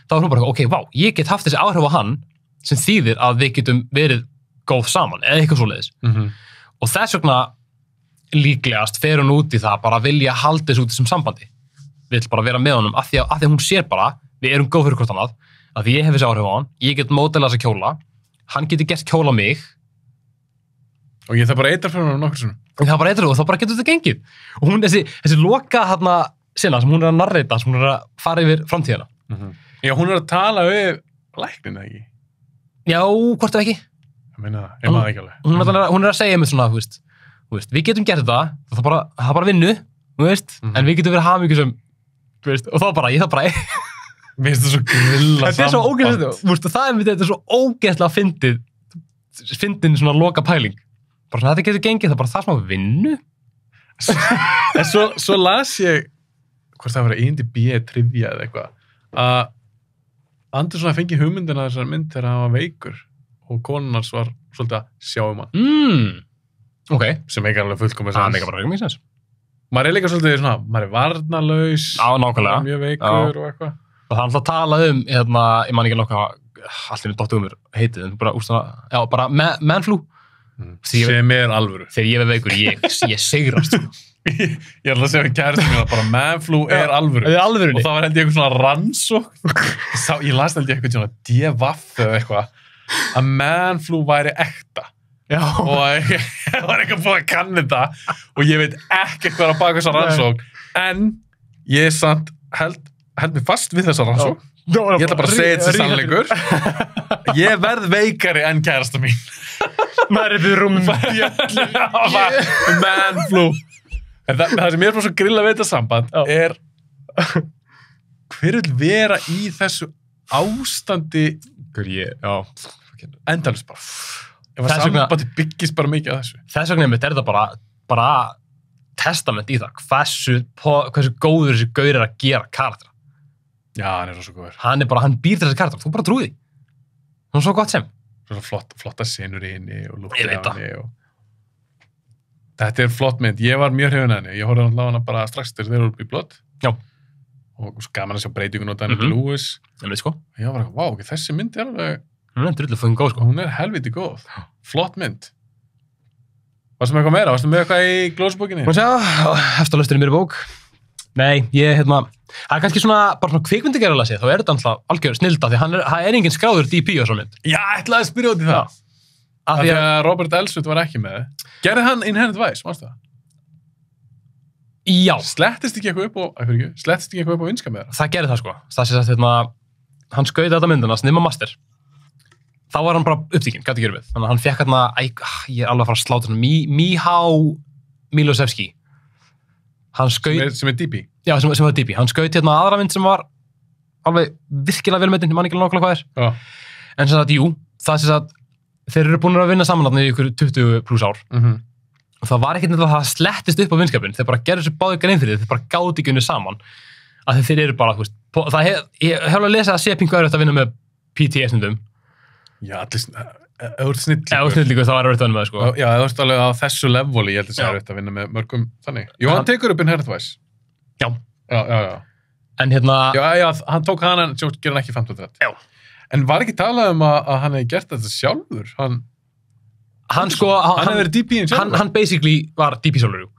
þá er hún bara, ok, wow, ég get haft þessi áhrif á hann sem þýðir að við getum verið góð saman, eða eitthvað svoleiðis Mhm. og þess vegna líklegast fer hún út í það bara að vilja halda þessu út í þessum sambandi vill bara vera með honum af því að, af því að hún sér bara við erum góð fyrir hvort annað af því ég hef þessi áhrif á hann, ég get mótela þessa kjóla hann getur gert kjóla mig. Og ég það bara eitar fyrir hann svona og það bara eitthvað og þá bara getur þetta gengið. Og hún, þessi, þessi loka hérna sinna sem hún er að narreita, sem hún er að fara yfir framtíðina. Já, hún er að tala við læknin eða ekki? Já, hvort ef ekki. Ég meina það, ég maður ekki alveg. Hún, mm. hún er að segja mér svona, þú veist, þú veist við getum gert þetta, það er bara, það er bara vinnu veist, Mhm. en við getum verið hamingjusum þú veist, og þá bara, ég það bara mér finnst það svo grilla þetta er svo ógeðslega, það er mitt þetta er svo ógeðslega fyndið fyndin svona loka pæling bara svona, þetta getur gengið, það er bara það smá vinnu en svo, svo las ég hvort það var IMDb trivia eða eitthvað að Andersson að fengi hugmyndina þessar mynd þegar hann var veikur og konunars var svolítið að sjá um hann. Mm. ok, sem ekki alveg fullkomið sens. er ekki bara reyngum í sens maður er líka svolítið svona, maður er varnalaus Já, nákvæmlega. mjög veikur og eitthvað. Og það er alltaf að tala um hérna, ég man ekki hvað allir dottu um mér heitið en bara, úst, já, bara Því ég- sem er alvöru. Þegar ég er veikur, ég, ég segrast sko. ég ætla að segja við kæristum mína bara manflu er alvöru. er og það var held ég eitthvað svona rannsók Sá, ég las held ég eitthvað svona devaff eða eitthvað að manflu væri ekta já, og ég var eitthvað búin að kanna þetta og ég veit ekki hvað er að baka þessa rannsók en ég er samt held, held mér fast við þessa rannsók ég ætla bara að segja þetta sannleikur. Ég verð veikari en kærasta mín. Maður er við rúm manflu en það, það sem ég er bara svo grilla við þetta samband Já. er hver vil vera í þessu ástandi ég, já. endalist bara ef að sambandi byggist bara mikið að þessu. Þess vegna er þetta bara, bara testament í það hversu, hversu góður þessi gaur er að gera karakter. Já, hann er svo góður. Hann er bara, hann býr þessi karakter, þú bara því. Hann er svo gott sem. Svo flott, flotta senur í henni og veit á henni og... þetta er flott mynd. Ég var mjög hrifin að henni, ég horfði hann hana bara strax þegar þeir eru í blott Já. og svo gaman að sjá breytingun á Daniel Mhm. Lewis. En við sko, og ég var ekki, vá, ok, þessi mynd er alveg hann er drullu fungin góð sko hún er helviti góð, flott mynd Varstu með eitthvað meira? Varstu með eitthvað í? Má sjá, eftir að í mér bók Nei, ég, hérna Það er kannski svona, bara svona kvikmyndigerðala séð, þá er þetta alltaf algjör snilda, því hann er, er engin skráður DP á svo mynd. Já, ætlaði að spyrja út í það. Af því að, að Robert Elswood var ekki með. Gerði hann Inherent Vice, mástu það? já, Slettist ekki eitthvað upp á, slettist ekki eitthvað upp á vinska með það? gerði það sko. Það sé að hérna, hann skauði þetta myndina, snimma master. Þá var hann bara upptíkinn, gæti ekki við. Þannig að hann fekk hérna, ah, ég er alveg að fara að sláta hann, Mihá Milosevski. Sem er, er DP. já, sem, sem var DP. Hann skauði hérna aðra mynd sem var alveg virkilega velmyndin, ég man ekki nákvæmlega hvað er. Já. En sem sagt, jú, það sem sagt, þeir eru búin að vinna saman í ykkur 20 pluss ár Mm -hmm. og það var ekkert nefnilega að það slettist upp á vinskapin þeir bara gerðu sér báðu grein fyrir þeir bara gáði ekki unni saman að þeir eru bara, veist, það hef, ég hef alveg að lesa að sé pingu öðru að vinna með PTS-nundum, Já, allir, sn- ef þú ert snill. eða snillíku þá er auðvitað að vinna með það, sko. Já, ef þú ert alveg á þessu leveli, ég held að Já. sé erfitt að vinna með mörgum þannig. Jú, hann tekur upp Inherent Vice. Já. Já, já, já. En hérna, Já, já, hann tók hann en svo gerði hann ekki 15 Já. En var ekki talað um að, að hann hefði gert þetta sjálfur? Hann, hann sko, hann, hann, hefði verið DP-in sjálfur? hann, hann basically var DP sjálfur, jú.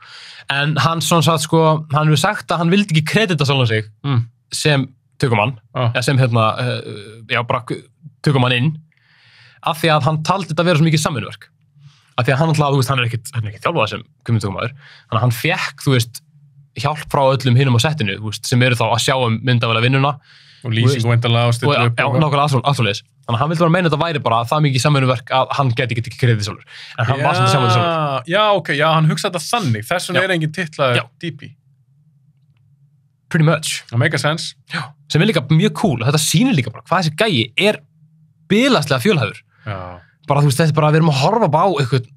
En hann svona satt, sko, hann hefur sagt að hann vildi ekki kredita sjálfan sig Mm. sem tökumann, eða sem hérna, uh, já, bara tökumann inn, af því að hann taldi þetta vera svo mikið samvinnuverk. Af því að hann alltaf, þú veist, hann er ekkit, ekkit þjálfað sem kummitökumæður, þannig að hann fekk, þú veist, hjálp frá öllum hinum á settinu, veist, sem eru þá að sjá um myndavæla vinnuna Og lýsingu vendalega og já, upp. og- nákvæmlega allsvöldis. Þannig að hann vildi bara meina að þetta væri bara það mikið samvinnuverk að hann geti ekki kredið sjálfur. En hann var samt að samvinnu sjálfur. Já, já, ok, já, hann hugsaði þetta þannig. Þess vegna Já. er engin titlaður Já. DP. pretty much. Það make a sense. Sem er líka mjög cool þetta sýnir líka bara hvað þessi gæi er bilaslega fjölhæfur. Bara þú veist, þetta er bara að við erum að horfa bara á eitthvað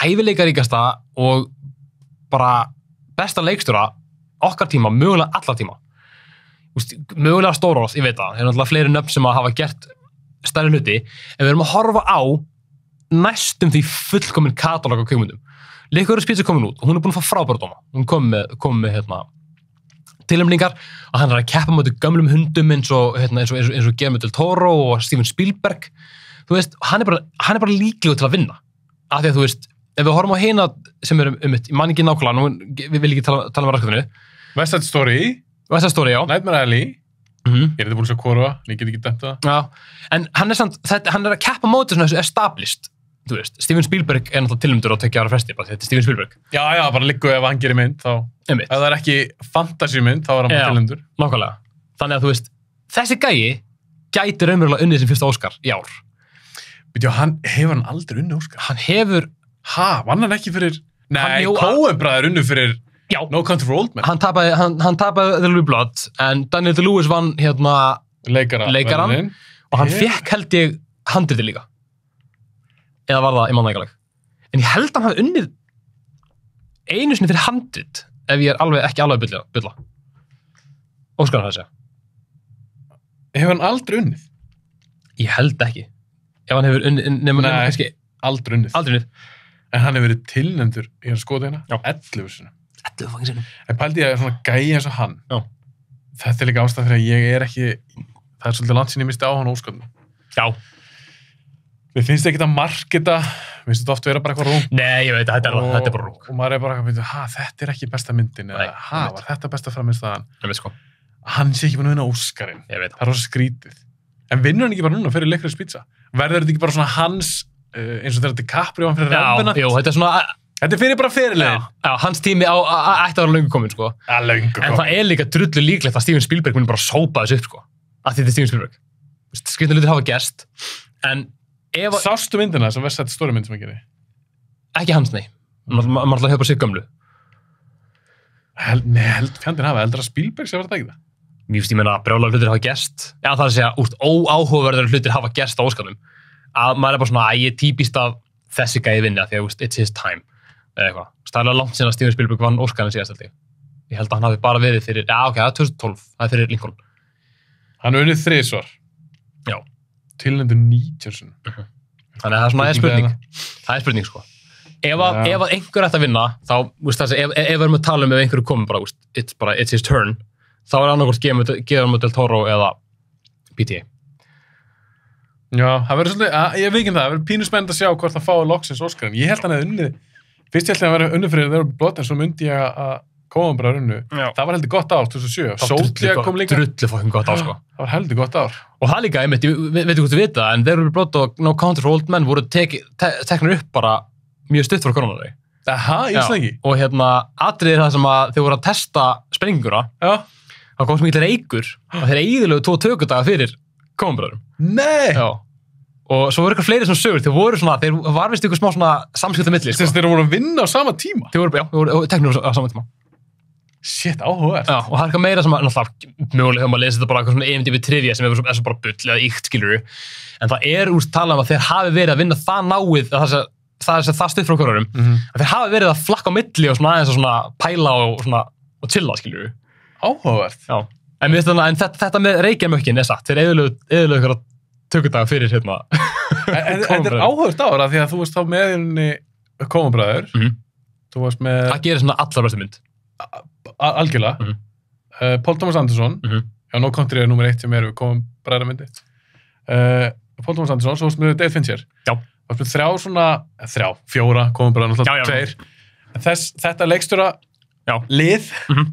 hæfileikaríkasta og bara besta leikstjóra okkar tíma, mögulega alla tíma. Veist, mögulega stóra orð, ég veit það. Það er náttúrulega fleiri nöfn sem að hafa gert stærri hluti, en við erum að horfa á næstum því fullkomin katalog á kveikmyndum. Leikur Spitz er komin út og hún er búin að fá frábæra dóma. Hún kom með, kom með hérna, tilumningar og hann er að keppa motið gömlum hundum eins og, hérna, eins og, eins og, eins og Guillermo del Toro og Steven Spielberg. Þú veist, hann er bara, bara líklegur til að vinna. Af því að þú veist, ef við horfum á hina sem er um, um ég man ekki nákvæmlega, nú, við viljum ekki tala, tala um raskatinu. West Side Story, Og þessa stóri, já. Nightmare Alley, Mm -hmm. ég er þetta búin að sjá hvora, en ég get ekki dæmt það. Já, en hann er samt, þetta, hann er að keppa mótið svona þessu established, þú veist, Steven Spielberg er náttúrulega tilmyndur á tekja ára fresti, bara þetta er Steven Spielberg. Já, já, bara liggu ef hann gerir mynd, þá, ef það er ekki fantasímynd, þá er hann Já. bara tilendur. nákvæmlega. Þannig að þú veist, þessi gæi gæti raunverulega unnið sem fyrsta Óskar í ár. Býtjá, hann hefur hann aldrei unni Óskar. Hann hefur, Ha, vann hann ekki fyrir... Nei, Hann- jú, Coen bræður unnu fyrir já, No Country for Old Men. hann tapaði, hann, hann tapaði The Louis Blood, en Daniel DeLewis vann hérna, Leikara. Leikarann. verðlaunin. og hann Ég- fekk held ég handriti líka. Eða var það, ekki alveg. En ég held að hann hafi unnið einu sinni fyrir handrit, ef ég er alveg, ekki alveg bylla. bylla. Óskar hann að segja. Hefur hann aldrei unnið? Ég held ekki. Ef hann hefur unnið, nema, nema Nei. kannski Aldrei unnið. aldrei unnið. En hann hefur verið tilnendur, er að skoða hérna, Já. 11 sinni. Þetta er fangin sinni. En pældi ég að svona gæi eins og hann, Já. þetta er líka ástæð fyrir að ég er ekki, það er svolítið langt sinni ég misti á hann ósköldum. Já. Mér finnst ekki að marketa, mér finnst þetta oft vera bara eitthvað rung. Nei, ég veit, þetta er, og, þetta er bara rúk. Og maður er bara eitthvað, ha, þetta er ekki besta myndin, eða Nei, ha, var þetta besta framistæðan? Ég veit sko. Hann sé ekki búin að vinna Óskarinn. Ég veit. Það er rosa skrítið. En vinnur hann ekki bara núna fyrir Leikriðs pizza? Verður þetta ekki bara svona hans, uh, eins og þegar DiCaprio hann fyrir Já, Revenant? jú, þetta er svona, Þetta er fyrir bara fyrirlegin. já, hans tími á, á- á- ætti að vera löngu komin, sko. Er löngu En það er líka drullu líklegt að Steven Spielberg muni bara sópa þessu upp, sko. Að þetta er Steven Spielberg. Skrifna hlutir hafa gerst, en ef, að- Sástu myndina sem West Side Story mynd sem hann gerir? ekki hans, nei. Maður ma- maður alltaf hefur bara sig gömlu. Held, nei, held fjandinn hafa, heldur að Spielberg sé að vera það ekki það? Mér finnst ég meina að brjála hlutir hafa gerst. Já, það er að segja, úrst óáhugaverðar hlutir hafa gerst á óskanum. Að maður er bara svona, að ég er típist af þessi gæði vinna, því að, úrst, it's his time. Eða eitthvað. Það er alveg langt sinna að Steven Spielberg vann óskanum síðast, held ég. Ég held að hann hafi bara verið fyrir, já, ok, það er 2012, það er fyrir Lincoln. Hann er unnið þrísvar. Já. Tilnendur 90 sinni. Þannig að það er svona, Spurning. Það er spurning, sko. Ef að, ef að einhver ætti að vinna, þá, úrst, það, ef, ef við erum að tala um ef einhverju komum bara, úrst, it's, bara, it's his turn, þá er annarkort Guillermo del Toro eða PTA. Já, það verður svolítið, að, ég veit ekki um það, það verður pínu spennt að sjá hvort hann fái loksins Óskarinn. Ég held hann hefði unnið, fyrst ég held hann að vera unnið fyrir þeirra blótt, en svo myndi ég að koma bara unnu. Það var heldur gott ár, 2007. Sótja kom líka. Drullu fokkin gott á, sko. Það var heldur gott ár. Og það líka, einmitt, ég ve- veit ekki hvort þið vita, en þeir eru brot og No Counter for Old Men voru teki, te, teknir upp bara mjög stutt frá koronari. Aha, ég veist það ekki. Og hérna, atriðir það kom sem ekki reykur og þeir eiginlegu tvo tökudaga fyrir komanbröðurum. Nei! Já. Og svo voru eitthvað fleiri sem sögur, þeir voru svona, þeir var vist eitthvað smá svona samskipta milli, Þess sko. að þeir voru að vinna á sama tíma. Þeir voru, já, þeir voru teknir á saman tíma. Shit, áhugavert. Já, og það er eitthvað meira sem að, náttúrulega, mögulega þegar maður lesi þetta bara eitthvað svona EMDB trivia sem er svo, er svo bara bull eða íkt, skilur En það er úr talað um að þeir hafi verið að vinna það náið, að það, það það stutt frá hverjum, Mhm. að þeir hafi verið að flakka á milli og svona aðeins að svona pæla og svona, og chilla, skilur Áhugavert. Já. En, þannig, en þetta, þetta með reykjamökkin er satt, þeir eðlögu ykkur að tökudaga fyrir hérna. En, þetta er áhugavert ára því að þú varst þá með henni komabræður. Mhm. Þú varst með Það gerir svona allar bestu mynd. algjörlega. Mhm. uh, Paul Thomas Anderson. Mhm. Já, No Country er nummer eitt sem er komabræðra myndi. Uh, Paul Thomas Anderson, svo varst með Dave Fincher. Já. Varst með þrjá svona, eh, þrjá, fjóra já. náttúrulega tveir. Þess, þetta leikstjóra lið, Mhm.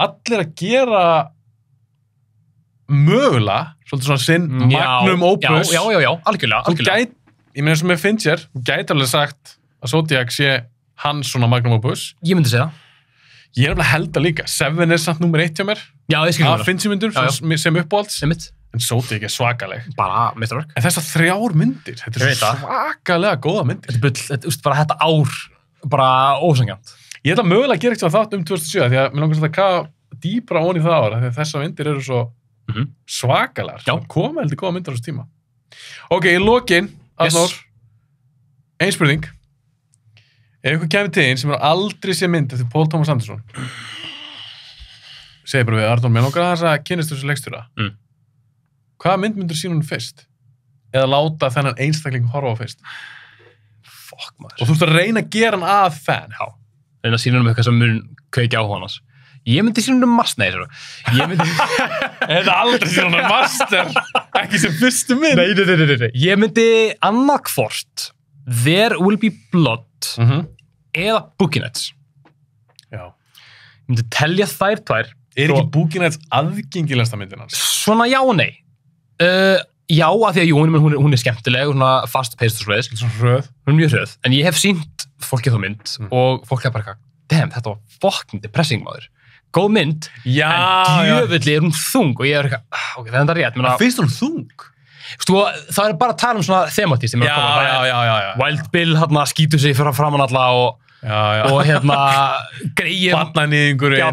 Allir að gera mögulega, svolítið svona sinn magnum opus. Já, já, já, já, algjörlega, algjörlega. gæt, ég meina sem með Fincher, þú gæti alveg sagt að Zodiac sé hans svona magnum opus. Ég myndi segja. Ég er alveg held að líka, Seven er samt nummer eitt hjá mér, Já, ég skilur af það. Myndum, Já, já. sem, sem uppáhalds, en Zodiac er svakaleg. Bara meistarverk. En þessar þrjár myndir, þetta Ég er svakalega góða myndir. Þetta bull, þetta, úst, bara þetta ár, bara ósangjant. Ég ætla mögulega að gera eitthvað þátt um 2007, því að mér langar svolítið að kafa dýpra ón í það ára þegar þessar myndir eru svo Mhm. svakalar Já. koma heldur góða myndir á þessu tíma ok, í lokin, Yes. Arnór ein spurning ef ykkur kemur til einn sem er aldrei sé mynd eftir Paul Thomas Anderson segir bara við Arnór, mér langar að þess að kynast þessu leikstjóra Mm. hvaða mynd myndur sína hún fyrst eða láta þennan einstakling horfa á fyrst Fuck, og maður. þú ert að reyna að gera hann að fan Já. Reyna að sína um eitthvað sem mun kveikja á hans. Ég myndi sína um mast, nei. Ég myndi... Er aldrei svona master ekki sem fyrstu mynd nei, nei, nei, nei. Ég myndi annarkvort There Will Be Blood mm -hmm. eða Boogie Nights. Já. Ég myndi telja þær tvær. Er ekki búkinæts aðgengilegsta myndin hans? Svona já og nei. Uh, já, af því að jú, hún, hún er skemmtileg, svona fast-paced og. Svona hröð. Hún er mjög hröð. En ég hef sínt fólki þá mynd Mm. og fólk er bara eitthvað, damn, þetta var fucking depressing maður. Góð mynd, Já, en djöfulli er hún þung og ég er eitthvað, ah, ok, það er rétt. Menna, Finnst hún þung? Stu, það er bara að tala um svona thematist sem er Já, að koma. Já, já, já, já. Wild Bill hérna skýtur sig fyrir framann alla og, Já, já. og hérna greið já,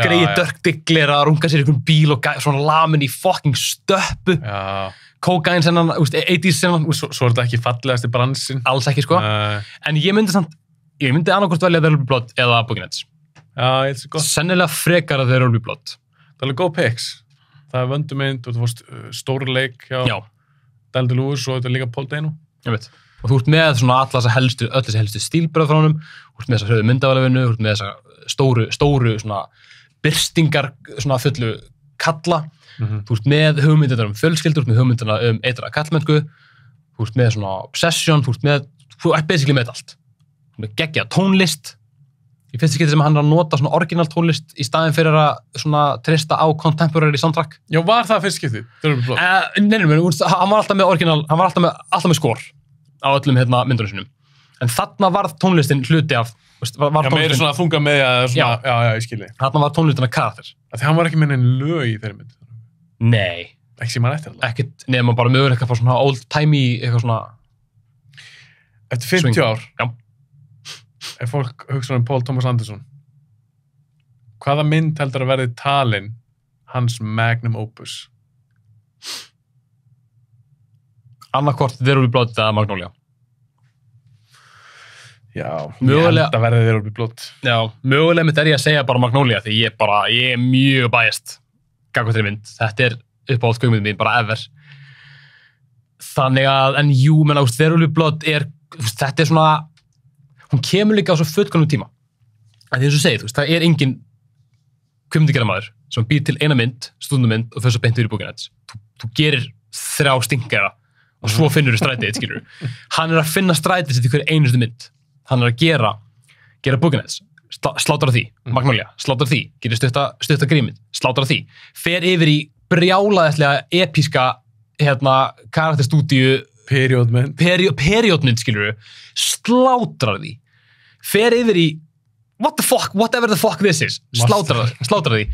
greið dörkdiglir að runga sér í einhvern bíl og gæ- svona lamin í fucking stöppu Já. Kókain sennan, úst, 80s sennan, úst, Svo, svo er þetta ekki fallegasti bransin. alls ekki sko Uh, en ég myndi samt, ég myndi annarkvort velja There Will Be Blood eða Boogie já, ég held sér gott. sennilega frekar að There Will Be Blood Það er alveg góð picks. Það er vöndumynd og þú fórst uh, stóri leik hjá já, Daldi Lewis og þetta er líka Paul Dano. ég veit og þú ert með svona alla þessa helstu, öll þessi helstu stílbröð frá honum, þú ert með þessa hröðu myndavælefinu þú ert með þessa stóru, stóru svona byrstingar svona fullu kalla Mhm. þú ert með hugmyndina um fjölskyldur, með hugmyndina um eitra kallmennsku, þú ert með svona obsession, þú ert með, þú ert basically með allt. Þú með geggja tónlist, í fyrsta skipti sem hann er að nota svona original tónlist í staðin fyrir að svona trista á contemporary soundtrack. Já, var það fyrst skiptið? Uh, nei, nei, veist, hann var alltaf með original, hann var alltaf með, alltaf með skor á öllum hérna myndunum sinum. En þarna varð tónlistin hluti af, veist, var, var Já, meiri svona þunga með að svona, já, já, ég skilji. þarna var tónlistin að karakter. Því hann var ekki með neinn lög í þeirri mynd. Nei, Ekki sem hann eftir alltaf. ekkert nema bara möguleika bara svona old timey, eitthvað svona, Eftir 50 Swing. ár. Já. Ef fólk hugsa um Paul Thomas Anderson. Hvaða mynd heldur að verði talin hans magnum opus? annarkvort There Will Be Blood eða Magnolia. Já, Mögulega- ég held að verði þeir í blótt. Já, mögulega mitt er ég að segja bara Magnolia því ég bara, ég er mjög bæjast þeirri mynd. Þetta er uppáhald guðmynd mín, bara ever. Þannig að, en jú, Will Be Blood er, þetta er svona, hún kemur líka á svo fullkonum tíma. En því og þú segir, þú veist, það er engin kvimdigera maður sem býr til eina mynd, stundumynd og fyrir svo beint yfir í bókinæts. Þú, þú gerir þrjá stingera og svo finnur þú strætið, skilur. Hann er að finna strætið sitt í hverju einustu mynd. Hann er að gera, gera bókinæts, slátra því, Magnolia, slátra því, gerir stutta, grímið, slátra því, fer yfir í brjálaðislega epíska hérna, karakterstúdíu Periodmynd. peri periodmynd, skilur við, slátrar því, fer yfir í what the fuck, whatever the fuck this is, slátrar því,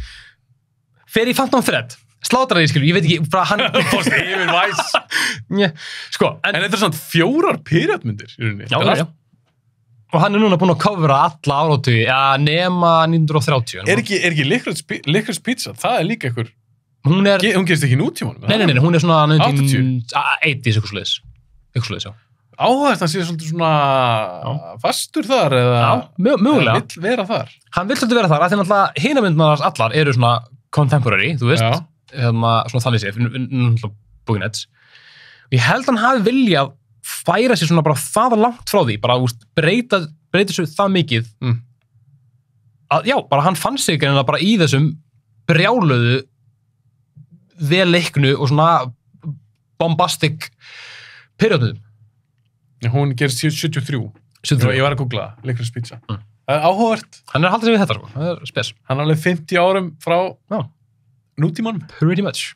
fer í Phantom Thread, slátrar því, skilur ég veit ekki, frá hann, Fórst yfir væs. Sko, en, En þetta er svona fjórar periodmyndir í rauninni. já, já, já. Og hann er núna búinn að covera alla áratugi, ja, nema 1930. Er ekki, er ekki Licorice Pizza, það er líka einhver, Hún er, ge- hún gerist ekki nútímanum. nei, nei, nei, hún er svona 80. 1980, eitthvað sluðis, eitthvað sluðis, já. Áhægt að sé svolítið svona fastur þar eða, Já, mö- mögulega. eða vill vera þar. Hann vil svolítið vera þar, af því náttúrulega hinamyndnar allar eru svona contemporary, þú veist, Já. hérna, svona þannig náttúrulega búinets. Ég held hann hafi viljað færa sér svona bara það langt frá því, bara úst, breyta, breyta sér það mikið Mm. að, já, bara hann fann sig greinlega bara í þessum brjáluðu vel leiknu og svona bombastic periodum. Hún gerist 73. Ég, var- ég var að googla það, Licorice Pizza. Mm. Það er áhugavert. Hann er halda sig við þetta, sko. Það er spes. Hann er alveg 50 árum frá Já. nútímanum. Pretty much.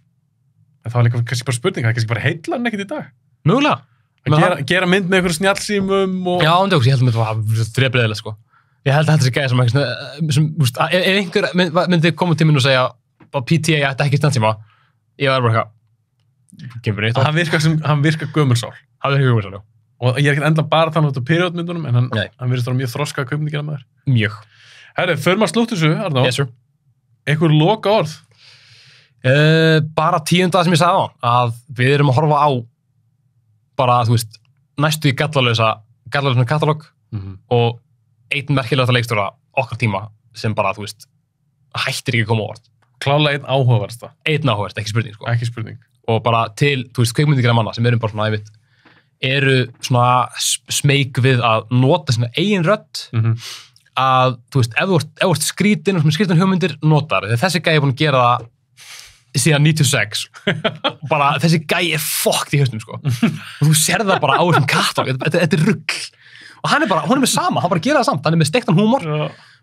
En það var líka kannski bara spurning, það er kannski bara heilla hann ekkert í dag. Mögulega. Að gera, gera mynd með einhverjum snjálsýmum og... Já, það, ég held að þetta var þrebriðilega, sko. Ég held að þetta sé gæði sem, sem, sem úst, ef, ef einhver mynd- myndi koma til minn og segja að PTA ég ætti ekki snartíma, ég var bara eitthvað, kemur neitt á, Hann virkar, sem, hann virkar gömulsál. hafði ekki komið svolítið. Og ég er ekkert enda bara út á periodmyndunum, en hann, Nei. hann virðist vera mjög þroska að köpningina maður. Mjög. Herri, förum að slútt þessu, Arnó. Yes, sir. einhver loka orð Uh, bara tíunda sem ég sagði á að við erum að horfa á bara, þú veist, næstu í gallalösa gallalösa katalóg og einn merkilegasta leikstjóra okkar tíma sem bara, þú veist hættir ekki að koma á orð klála einn áhugaversta, einn áhverst, ekki spurning sko. ekki spurning. Og bara til, þú veist, kveikmyndigra manna sem eru bara svona, einmitt, eru svona s- smeyk við að nota svona eigin rödd mm -hmm. að, þú veist, ef þú ert, ert skrítin og svona skrítin hugmyndir, notar þegar þessi gæi er búin að gera það síðan 96 og bara þessi gæi er fokkt í haustum sko. og þú sér það bara á þessum katalog þetta, þetta, er rugg og hann er bara, hún er með sama, hann bara gera það samt. Hann er með stektan húmor,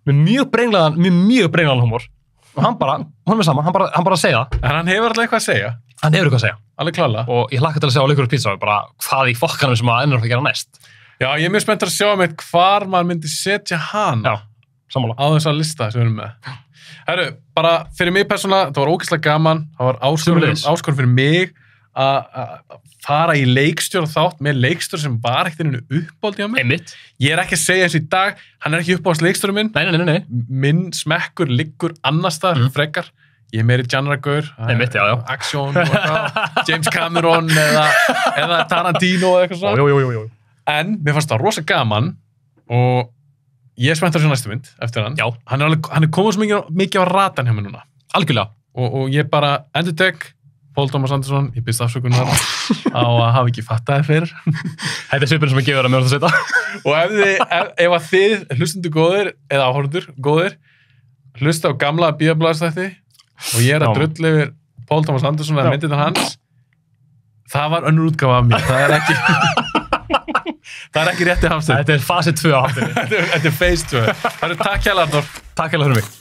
með mjög brenglaðan mjög, mjög brenglaðan húmor. Og hann bara, hún er með sama, hann bara, hann bara segja það. En hann hefur alltaf eitthvað að segja? Hann hefur eitthvað að segja. Alveg klála og ég hlakka til að sjá á leikur og pizza bara hvað í fokkanum sem að ennur að gera næst. Já, ég er mjög spenntur að sjá með hvar maður myndi setja hann já, sammála. á þessa lista sem við erum með Herru, bara fyrir mig persónulega, það var ógeðslega gaman það var áskorun, fyrir mig að fara í leikstjóra þátt með leikstjóra sem var ekkert einu uppbóldi á mig einmitt, ég er ekki að segja eins í dag, hann er ekki uppbólds leikstjóra minn nei, nei, nei, nei. minn smekkur liggur annars staðar Mm. frekar ég er meiri Janragaur Einmitt, já, já. Action, og eitthvað, James Cameron eða, eða Tarantino eða eitthvað svona jú, jú, jú, jú. en mér fannst það rosa gaman og ég er spenntur að sjá næstu mynd eftir hann. Já. hann er, alveg, hann er komið svo mikið, mikið á ratan hjá mér núna. Algjörlega. Og, og ég bara endur tek Pól Thomas Andersson, ég byrst afsökunar á að hafa ekki fattað þér fyrir þetta er svipurinn sem að gefa það mér að setja. Og ef, þið, ef, ef að þið hlustundu góðir eða áhórundur góðir hlusta á gamla bíablaðstætti og ég er að Já. drull yfir Pól Thomas Andersson eða myndirna hans það var önnur útgáfa af mér það er ekki það er ekki rétti hamstur þetta er fasi 2 á hafðinni þetta er- face 2 það er takk hjá Arnór. Takk hérlega fyrir mig